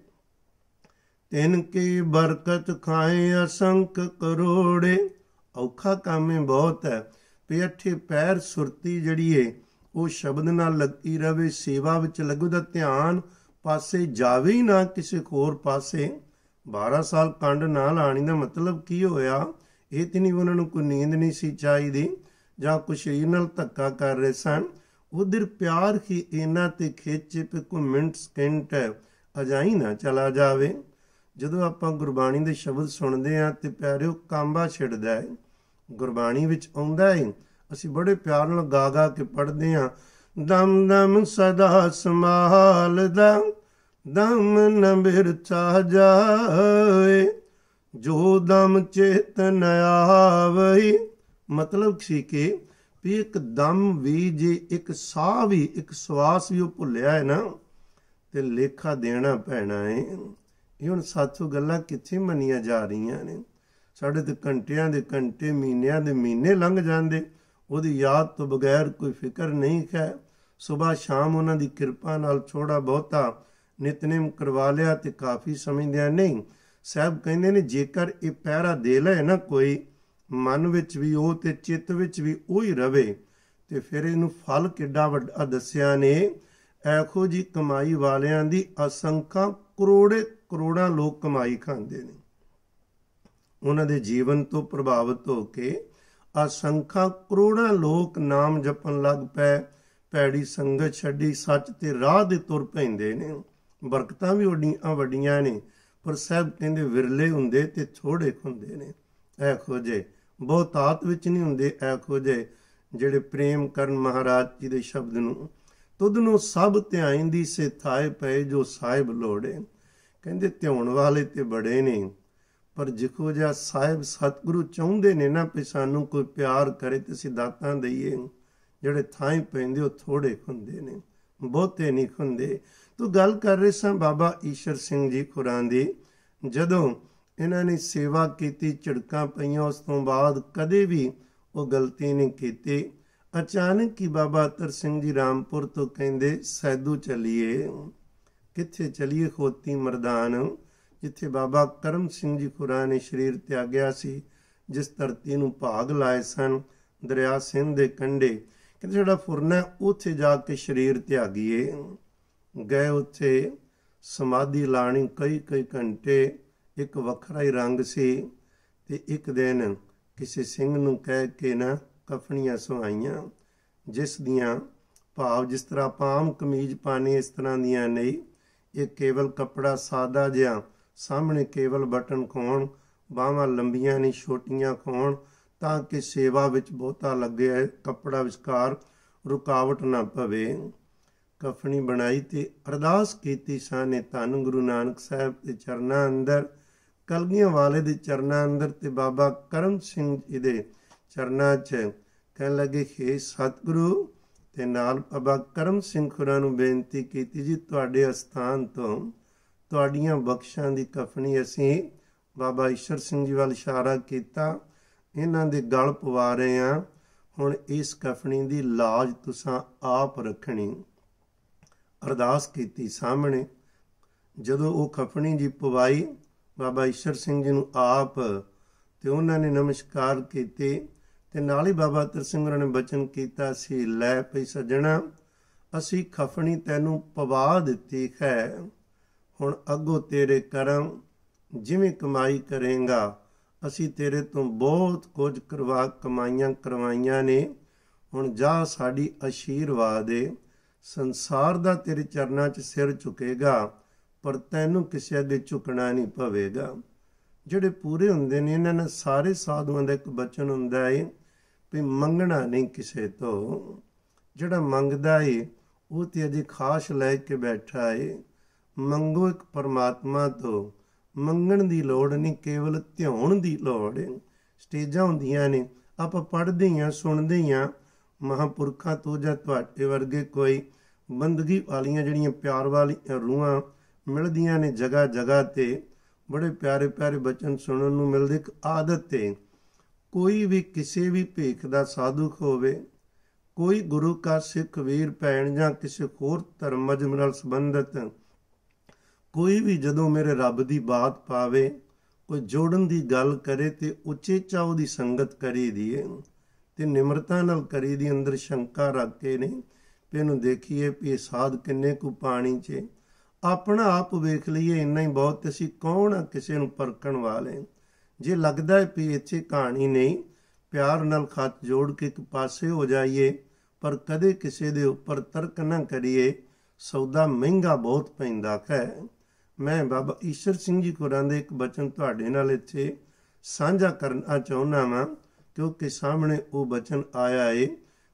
ਤਿਨ ਕੀ ਬਰਕਤ ਖਾਏ ਅਸੰਖ ਕਰੋੜੇ। ਔਖਾ ਕੰਮ ਹੈ ਬਹੁਤ ਹੈ। ਪੇਠੇ ਪੈਰ ਸੁਰਤੀ ਜਿਹੜੀ ਏ, ਉਹ ਸ਼ਬਦ ਨਾਲ ਲੱਗੀ ਰਵੇ, ਸੇਵਾ ਵਿੱਚ ਲੱਗੂ ਦਾ ਧਿਆਨ ਪਾਸੇ ਜਾਵੇ ਹੀ ਨਾ ਕਿਸੇ ਹੋਰ ਪਾਸੇ। 12 ਸਾਲ ਕੰਡ ਨਾ ਲਾਣੀ ਦਾ ਮਤਲਬ ਕੀ ਹੋਇਆ? ਇਹ ਤੇ ਨਹੀਂ ਉਹਨਾਂ ਨੂੰ ਕੋਈ ਨੀਂਦ ਨਹੀਂ ਸੀ ਚਾਹੀਦੀ, ਜਾਂ ਕੁਛ ਸਰੀਰ ਨਾਲ ਧੱਕਾ ਕਰ ਰਹੇ ਸਨ। ਉਧਰ ਪਿਆਰ ਹੀ ਇਹਨਾਂ ਤੇ ਖੇਚੇ ਪੇ ਕੋ ਮਿੰਟ ਸਕਿੰਟ ਅਜਾਈ ਨਾ ਚਲਾ ਜਾਵੇ। ਜਦੋਂ ਆਪਾਂ ਗੁਰਬਾਣੀ ਦੇ ਸ਼ਬਦ ਸੁਣਦੇ ਆ ਤੇ ਪਿਆਰਿਓ ਕਾਂਬਾ ਛਿੜਦਾ ਹੈ। ਗੁਰਬਾਣੀ ਵਿੱਚ ਆਉਂਦਾ ਹੈ, ਅਸੀਂ ਬੜੇ ਪਿਆਰ ਨਾਲ ਗਾ ਗਾ ਕੇ ਪੜ੍ਹਦੇ ਆ ਦਮ ਦਮ ਸਦਾ ਸੰਭਾਲਦਾ ਦਮ ਨ ਬਿਰਚਾ ਜਾਏ। ਜੋ ਦਮ ਚੇਤਨ ਆਵਈ, ਮਤਲਬ ਸੀ ਕਿ ਵੀ ਇੱਕ ਦਮ ਵੀ ਜੇ ਇੱਕ ਸਾਹ ਵੀ, ਇੱਕ ਸਵਾਸ ਵੀ ਉਹ ਭੁੱਲਿਆ ਹੈ ਨਾ, ਤੇ ਲੇਖਾ ਦੇਣਾ ਪੈਣਾ ਹੈ ਇਹ ਹੁਣ ਸਾਥੋਂ ਗੱਲਾਂ ਕਿੱਥੇ ਮੰਨੀਆਂ ਜਾ ਰਹੀਆਂ ਨੇ? ਸਾਡੇ ਤੇ ਘੰਟਿਆਂ ਦੇ ਘੰਟੇ, ਮਹੀਨਿਆਂ ਦੇ ਮਹੀਨੇ ਲੰਘ ਜਾਂਦੇ। ਉਹਦੀ ਯਾਦ ਤੋਂ ਬਗੈਰ ਕੋਈ ਫਿਕਰ ਨਹੀਂ ਹੈ ਸਵੇਰ ਸ਼ਾਮ ਉਹਨਾਂ ਦੀ ਕਿਰਪਾ ਨਾਲ ਥੋੜਾ ਬਹੁਤਾ ਨਿਤਨੇਮ ਕਰਵਾ ਲਿਆ ਤੇ ਕਾਫੀ ਸਮਝਦਿਆਂ, ਨਹੀਂ, ਸਾਹਿਬ ਕਹਿੰਦੇ ਨੇ ਜੇਕਰ ਇਹ ਪਹਿਰਾ ਦੇ ਲੈ ਨਾ ਕੋਈ ਮਨ ਵਿੱਚ ਵੀ ਉਹ ਤੇ ਚਿੱਤ ਵਿੱਚ ਵੀ ਉਹ ਹੀ ਰਵੇ ਤੇ ਫਿਰ ਇਹਨੂੰ ਫਲ ਕਿੱਡਾ ਵੱਡਾ ਦੱਸਿਆ ਨੇ, ਐਖੋ ਜੀ ਕਮਾਈ ਵਾਲਿਆਂ ਦੀ ਅਸੰਖਾ ਕਰੋੜੇ ਕਰੋੜਾਂ ਲੋਕ ਕਮਾਈ ਖਾਂਦੇ ਨੇ। ਉਹਨਾਂ ਦੇ ਜੀਵਨ ਤੋਂ ਪ੍ਰਭਾਵਿਤ ਹੋ ਕੇ ਅਸੰਖਾ ਕਰੋੜਾਂ ਲੋਕ ਨਾਮ ਜਪਣ ਲੱਗ ਪਏ ਪੈੜੀ ਸੰਗਤ ਛੱਡੀ ਸੱਚ ਤੇ ਰਾਹ ਦੇ ਤੁਰ ਪੈਂਦੇ ਨੇ। ਬਰਕਤਾਂ ਵੀ ਓਡੀਆਂ ਵੱਡੀਆਂ ਨੇ, ਪਰ ਸਭ ਕਹਿੰਦੇ ਵਿਰਲੇ ਹੁੰਦੇ ਤੇ ਥੋੜੇ ਹੁੰਦੇ ਨੇ। ਐ ਖੋਜੇ ਬਹੁਤਾਤ ਵਿੱਚ ਨਹੀਂ ਹੁੰਦੇ ਐ ਖੋਜੇ ਜਿਹੜੇ ਪ੍ਰੇਮ ਕਰਨ ਮਹਾਰਾਜ ਜੀ ਦੇ ਸ਼ਬਦ ਨੂੰ। ਤੁਧ ਨੂੰ ਸਭ ਧਿਆਇਂਦੀ ਸੇ ਥਾਏ ਪਏ ਜੋ ਸਾਹਿਬ ਲੋੜੇ। ਕਹਿੰਦੇ ਧਿਆਉਣ ਵਾਲੇ ਤੇ ਬੜੇ ਨੇ, ਪਰ ਜਿਖੋ ਜਿਹਾ ਸਾਹਿਬ ਸਤਿਗੁਰੂ ਚਾਹੁੰਦੇ ਨੇ ਨਾ ਕਿ ਸਾਨੂੰ ਕੋਈ ਪਿਆਰ ਕਰੇ ਤੇ ਅਸੀਂ ਦਾਤਾਂ ਦਈਏ। ਜਿਹੜੇ ਥਾਂ ਪੈਂਦੇ ਉਹ ਥੋੜੇ ਹੁੰਦੇ ਨੇ, ਬਹੁਤੇ ਨਹੀਂ ਹੁੰਦੇ। ਤੂੰ ਗੱਲ ਕਰ ਰਹੇ ਸਾਂ ਬਾਬਾ ਈਸ਼ਰ ਸਿੰਘ ਜੀ ਖੁਰਾਂ ਦੀ, ਜਦੋਂ ਇਹਨਾਂ ਨੇ ਸੇਵਾ ਕੀਤੀ, ਝੜਕਾਂ ਪਈਆਂ, ਉਸ ਤੋਂ ਬਾਅਦ ਕਦੇ ਵੀ ਉਹ ਗਲਤੀ ਨਹੀਂ ਕੀਤੀ। ਅਚਾਨਕ ਹੀ ਬਾਬਾ ਅਤਰ ਸਿੰਘ ਜੀ ਰਾਮਪੁਰ ਤੋਂ ਕਹਿੰਦੇ, ਸੈਦੂ ਚਲੀਏ। ਕਿੱਥੇ ਚਲੀਏ? ਖੋਤੀ ਮਰਦਾਨ, ਜਿੱਥੇ ਬਾਬਾ ਕਰਮ ਸਿੰਘ ਜੀ ਖੁਰਾ ਨੇ ਸਰੀਰ ਤਿਆਗਿਆ ਸੀ, ਜਿਸ ਧਰਤੀ ਨੂੰ ਭਾਗ ਲਾਏ ਸਨ ਦਰਿਆ ਸਿੰਧ ਦੇ ਕੰਢੇ। ਕਹਿੰਦੇ ਜਿਹੜਾ ਫੁਰਨਾ ਉੱਥੇ ਜਾ ਕੇ ਸਰੀਰ ਤਿਆਗੀਏ। ਗਏ ਉੱਥੇ, ਸਮਾਧੀ ਲਾਣੀ ਕਈ ਕਈ ਘੰਟੇ ਇੱਕ ਵੱਖਰਾ ਹੀ ਰੰਗ ਸੀ ਤੇ ਇੱਕ ਦਿਨ ਕਿਸੇ ਸਿੰਘ ਨੂੰ ਕਹਿ ਕੇ ਨਾ ਕਫਣੀਆਂ ਸਵਾਈਆਂ ਜਿਸ ਦੀਆਂ ਭਾਵ ਜਿਸ ਤਰ੍ਹਾਂ ਆਪਾਂ ਕਮੀਜ਼ ਪਾਣੀ ਇਸ ਤਰ੍ਹਾਂ ਦੀਆਂ ਨਹੀਂ, ਇਹ ਕੇਵਲ ਕਪੜਾ ਸਾਦਾ ਜਿਹਾ, ਸਾਹਮਣੇ ਕੇਵਲ ਬਟਨ ਖੋਣ ਬਾਹਾਂ ਲੰਬੀਆਂ ਨਹੀਂ, ਛੋਟੀਆਂ ਖੋਣ ਤਾਂ ਕਿ ਸੇਵਾ ਵਿੱਚ ਬਹੁਤਾ ਲੱਗਿਆ ਕਪੜਾ ਵਿਚਕਾਰ ਰੁਕਾਵਟ ਨਾ ਪਵੇ। ਕਫਣੀ ਬਣਾਈ ਤੇ ਅਰਦਾਸ ਕੀਤੀ ਸਾਨੇ ਧੰਨ ਗੁਰੂ ਨਾਨਕ ਸਾਹਿਬ ਦੇ ਚਰਨਾਂ ਅੰਦਰ ਕਲਗੀਆਂ ਵਾਲੇ ਦੇ ਚਰਨਾਂ ਅੰਦਰ ਤੇ ਬਾਬਾ ਕਰਮ ਸਿੰਘ ਜੀ ਦੇ ਚਰਨਾਂ 'ਚ। ਕਹਿਣ ਲੱਗੇ, ਹੇ ਸਤਿਗੁਰੂ, ਤੇ ਨਾਲ ਬਾਬਾ ਕਰਮ ਸਿੰਘ ਖੁਰਾ ਨੂੰ ਬੇਨਤੀ ਕੀਤੀ ਜੀ, ਤੁਹਾਡੇ ਅਸਥਾਨ ਤੋਂ ਤੁਹਾਡੀਆਂ ਬਖਸ਼ਾਂ ਦੀ ਕਫਨੀ ਅਸੀਂ ਬਾਬਾ ਈਸ਼ਰ ਸਿੰਘ ਜੀ ਵੱਲ ਇਸ਼ਾਰਾ ਕੀਤਾ, ਇਹਨਾਂ ਦੇ ਗਲ ਪਵਾ ਰਹੇ ਆ ਹੁਣ ਇਸ ਕਫਨੀ ਦੀ ਲਾਜ ਤੁਸੀਂ ਆਪ ਰੱਖਣੀ। ਅਰਦਾਸ ਕੀਤੀ ਸਾਹਮਣੇ। ਜਦੋਂ ਉਹ ਖਫਣੀ ਜੀ ਪਵਾਈ ਬਾਬਾ ਈਸ਼ਰ ਸਿੰਘ ਜੀ ਨੂੰ ਆਪ ਤੇ ਉਹਨਾਂ ਨੇ ਨਮਸਕਾਰ ਕੀਤੇ ਤੇ ਨਾਲ ਹੀ ਬਾਬਾ ਤਰ ਸਿੰਘ ਨੇ ਬਚਨ ਕੀਤਾ ਸੀ ਲੈ ਪਈ ਸਜਣਾ, ਅਸੀਂ ਖਫਣੀ ਤੈਨੂੰ ਪਵਾ ਦਿੱਤੀ ਹੈ। ਹੁਣ ਅੱਗੋ ਤੇਰੇ ਕਰਮ ਜਿਵੇਂ ਕਮਾਈ ਕਰੇਗਾ, ਅਸੀਂ ਤੇਰੇ ਤੋਂ ਬਹੁਤ ਕੁਝ ਕਰਵਾ, ਕਮਾਈਆਂ ਕਰਵਾਈਆਂ ਨੇ। ਹੁਣ ਜਾ ਸਾਡੀ ਅਸ਼ੀਰਵਾਦ ਦੇ ਸੰਸਾਰ ਦਾ ਤੇਰੇ ਚਰਨਾਂ 'ਚ ਸਿਰ ਝੁਕੇਗਾ। ਪਰ ਤੈਨੂੰ ਕਿਸੇ ਅੱਗੇ ਝੁਕਣਾ ਨਹੀਂ ਪਵੇਗਾ। ਜਿਹੜੇ ਪੂਰੇ ਹੁੰਦੇ ਨੇ, ਇਹਨਾਂ ਨਾਲ ਸਾਰੇ ਸਾਧੂਆਂ ਦਾ ਇੱਕ ਬਚਨ ਹੁੰਦਾ ਹੈ ਵੀ ਮੰਗਣਾ ਨਹੀਂ ਕਿਸੇ ਤੋਂ। ਜਿਹੜਾ ਮੰਗਦਾ ਏ, ਉਹ ਤੇ ਅਜੇ ਖਾਸ ਲੈ ਕੇ ਬੈਠਾ ਏ। ਮੰਗੋ ਇੱਕ ਪਰਮਾਤਮਾ ਤੋਂ। ਮੰਗਣ ਦੀ ਲੋੜ ਨਹੀਂ, ਕੇਵਲ ਧਿਆਉਣ ਦੀ ਲੋੜ ਏ। ਸਟੇਜਾਂ ਹੁੰਦੀਆਂ ਨੇ, ਆਪਾਂ ਪੜ੍ਹਦੇ ਹਾਂ ਸੁਣਦੇ ਹਾਂ ਮਹਾਪੁਰਖਾਂ ਤੋਂ ਜਾਂ ਤੁਹਾਡੇ ਵਰਗੇ ਕੋਈ ਬੰਦਗੀ ਵਾਲੀਆਂ ਜਿਹੜੀਆਂ ਪਿਆਰ ਵਾਲੀਆਂ ਰੂਹਾਂ ਮਿਲਦੀਆਂ ਨੇ ਜਗ੍ਹਾ ਜਗ੍ਹਾ ਤੇ। ਬੜੇ ਪਿਆਰੇ ਪਿਆਰੇ ਬਚਨ ਸੁਣਨ ਨੂੰ ਮਿਲਦੇ। ਇੱਕ ਆਦਤ ਤੇ ਕੋਈ ਵੀ ਕਿਸੇ ਵੀ ਭੇਖ ਦਾ ਸਾਧੂ ਹੋਵੇ ਕੋਈ ਗੁਰੂ ਕਾ ਸਿੱਖ ਵੀਰ, ਭੈਣ ਜਾਂ ਕਿਸੇ ਹੋਰ ਧਰਮ ਮਜਮ ਨਾਲ ਸੰਬੰਧਿਤ। ਕੋਈ ਵੀ ਜਦੋਂ ਮੇਰੇ ਰੱਬ ਦੀ ਬਾਤ ਪਾਵੇ, ਕੋਈ ਜੋੜਨ ਦੀ ਗੱਲ ਕਰੇ ਤੇ ਉੱਚੇ ਚਾਉ ਦੀ ਸੰਗਤ ਕਰੀ ਦੀਏ ਤੇ ਨਿਮਰਤਾ ਨਾਲ ਕਰੀ ਦੀ ਅੰਦਰ ਸ਼ੰਕਾ ਰੱਖ ਕੇ ਨਹੀਂ ਵੀ ਇਹਨੂੰ ਦੇਖੀਏ ਵੀ ਇਹ ਸਾਧ ਕਿੰਨੇ ਕੁ ਪਾਣੀ 'ਚ ਆਪਣਾ ਆਪ ਵੇਖ ਲਈਏ, ਇੰਨਾ ਹੀ ਬਹੁਤ ਅਸੀਂ ਕੌਣ ਆ ਕਿਸੇ ਨੂੰ ਪਰਖਣ ਵਾਲੇ? ਜੇ ਲੱਗਦਾ ਹੈ ਵੀ ਇੱਥੇ ਕਹਾਣੀ ਨਹੀਂ, ਪਿਆਰ ਨਾਲ ਖੱਤ ਜੋੜ ਕੇ ਇੱਕ ਪਾਸੇ ਹੋ ਜਾਈਏ, ਪਰ ਕਦੇ ਕਿਸੇ ਦੇ ਉੱਪਰ ਤਰਕ ਨਾ ਕਰੀਏ, ਸੌਦਾ ਮਹਿੰਗਾ ਬਹੁਤ ਪੈਂਦਾ ਹੈ। ਮੈਂ ਬਾਬਾ ਈਸ਼ਰ ਸਿੰਘ ਜੀ ਕੋਰਾਂ ਦੇ ਇੱਕ ਬਚਨ ਤੁਹਾਡੇ ਨਾਲ ਇੱਥੇ ਸਾਂਝਾ ਕਰਨਾ ਚਾਹੁੰਦਾ ਵਾਂ, ਕਿਉਂਕਿ ਸਾਹਮਣੇ ਉਹ ਬਚਨ ਆਇਆ ਏ,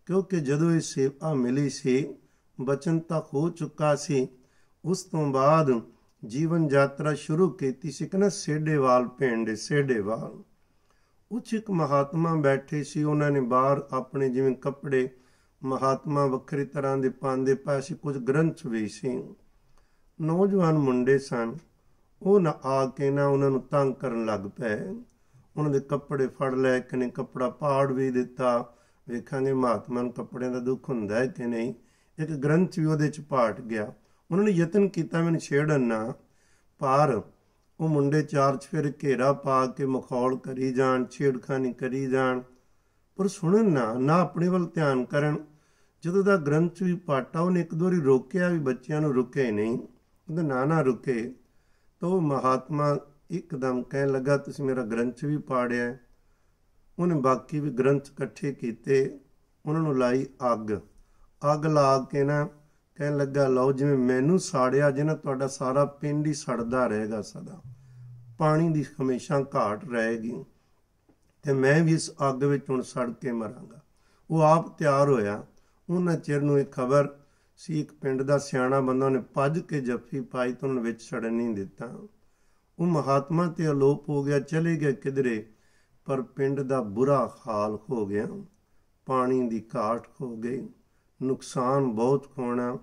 ਕਿਉਂਕਿ ਜਦੋਂ ਇਹ ਸੇਵਾ ਮਿਲੀ ਸੀ, ਬਚਨ ਤਾਂ ਹੋ ਚੁੱਕਾ ਸੀ ਉਸ ਤੋਂ ਬਾਅਦ ਜੀਵਨ ਯਾਤਰਾ ਸ਼ੁਰੂ ਕੀਤੀ ਸੀ ਕਿ ਸੇਡੇਵਾਲ ਪਿੰਡ ਸੇਡੇਵਾਲ। ਉੱਚ ਇੱਕ ਮਹਾਤਮਾ ਬੈਠੇ ਸੀ, ਉਹਨਾਂ ਨੇ ਬਾਹਰ ਆਪਣੇ ਜਿਵੇਂ ਕੱਪੜੇ ਮਹਾਤਮਾ ਵੱਖਰੀ ਤਰ੍ਹਾਂ ਦੇ ਪਾਉਂਦੇ ਪਏ ਸੀ, ਕੁਝ ਗ੍ਰੰਥ ਵੀ ਸੀ। ਨੌਜਵਾਨ ਮੁੰਡੇ ਸਨ, ਉਹ ਨਾ ਆ ਕੇ ਨਾ ਉਹਨਾਂ ਨੂੰ ਤੰਗ ਕਰਨ ਲੱਗ ਪਏ। ਉਹਨਾਂ ਦੇ ਕੱਪੜੇ ਫੜ ਲੈ ਕੇ ਨੇ ਕੱਪੜਾ ਪਾੜ ਵੀ ਦਿੱਤਾ। ਵੇਖਾਂਗੇ ਮਹਾਤਮਾ ਨੂੰ ਕੱਪੜਿਆਂ ਦਾ ਦੁੱਖ ਹੁੰਦਾ ਹੈ ਕਿ ਨਹੀਂ। ਇੱਕ ਗ੍ਰੰਥ ਵੀ ਉਹਦੇ ਚ ਪਾਟ ਗਿਆ। ਉਹਨਾਂ ਨੇ ਯਤਨ ਕੀਤਾ, ਮੈਨੂੰ ਛੇੜਨ ਨਾ, ਪਰ ਉਹ ਮੁੰਡੇ ਚਾਰ ਫਿਰ ਘੇਰਾ ਪਾ ਕੇ ਮਖੌਲ ਕਰੀ ਜਾਣ, ਛੇੜਖਾਨੀ ਕਰੀ ਜਾਣ। ਪਰ ਸੁਣਨ ਨਾ ਨਾ ਆਪਣੇ ਵੱਲ ਧਿਆਨ ਕਰਨ। ਜਦੋਂ ਦਾ ਗ੍ਰੰਥ ਵੀ ਪਾਟਾ, ਉਹਨੇ ਇੱਕ ਦੋਰੀ ਰੋਕਿਆ ਵੀ ਬੱਚਿਆਂ ਨੂੰ ਰੁਕੇ ਨਹੀਂ। ਉਹਦਾ ਨਾ ਨਾ ਰੁਕੇ। ਤਾਂ ਉਹ ਮਹਾਤਮਾ ਇੱਕਦਮ ਕਹਿਣ ਲੱਗਾ, ਤੁਸੀਂ ਮੇਰਾ ਗ੍ਰੰਥ ਵੀ ਪਾੜਿਆ ਉਹਨੇ ਬਾਕੀ ਵੀ ਗ੍ਰੰਥ ਇਕੱਠੇ ਕੀਤੇ, ਉਹਨਾਂ ਨੂੰ ਲਾਈ ਅੱਗ। ਅੱਗ ਲਾ ਕੇ ਨਾ ਕਹਿਣ ਲੱਗਾ, ਲਓ ਜਿਵੇਂ ਮੈਨੂੰ ਸਾੜਿਆ ਜਿਹਨਾਂ ਤੁਹਾਡਾ ਸਾਰਾ ਪਿੰਡ ਹੀ ਸੜਦਾ ਰਹੇਗਾ ਸਦਾ। ਪਾਣੀ ਦੀ ਹਮੇਸ਼ਾ ਘਾਟ ਰਹੇਗੀ ਤੇ ਮੈਂ ਵੀ ਇਸ ਅੱਗ ਵਿੱਚ ਹੁਣ ਸੜ ਕੇ ਮਰਾਂਗਾ। ਉਹ ਆਪ ਤਿਆਰ ਹੋਇਆ। ਉਹਨਾਂ ਚਿਰ ਨੂੰ ਇਹ ਖਬਰ ਸੀ, ਇੱਕ ਪਿੰਡ ਦਾ ਸਿਆਣਾ ਬੰਦਾ ਨੇ ਭੱਜ ਕੇ ਜੱਫੀ ਪਾਈ ਤੋਂ ਵਿੱਚ ਛੜਨ ਨਹੀਂ ਦਿੱਤਾ। ਉਹ ਮਹਾਤਮਾ ਤੇ ਅਲੋਪ ਹੋ ਗਿਆ, ਚਲੇ ਗਿਆ ਕਿਧਰੇ, ਪਰ ਪਿੰਡ ਦਾ ਬੁਰਾ ਹਾਲ ਹੋ ਗਿਆ। ਪਾਣੀ ਦੀ ਘਾਟ ਹੋ ਗਈ। ਨੁਕਸਾਨ ਬਹੁਤ ਹੋਣਾ।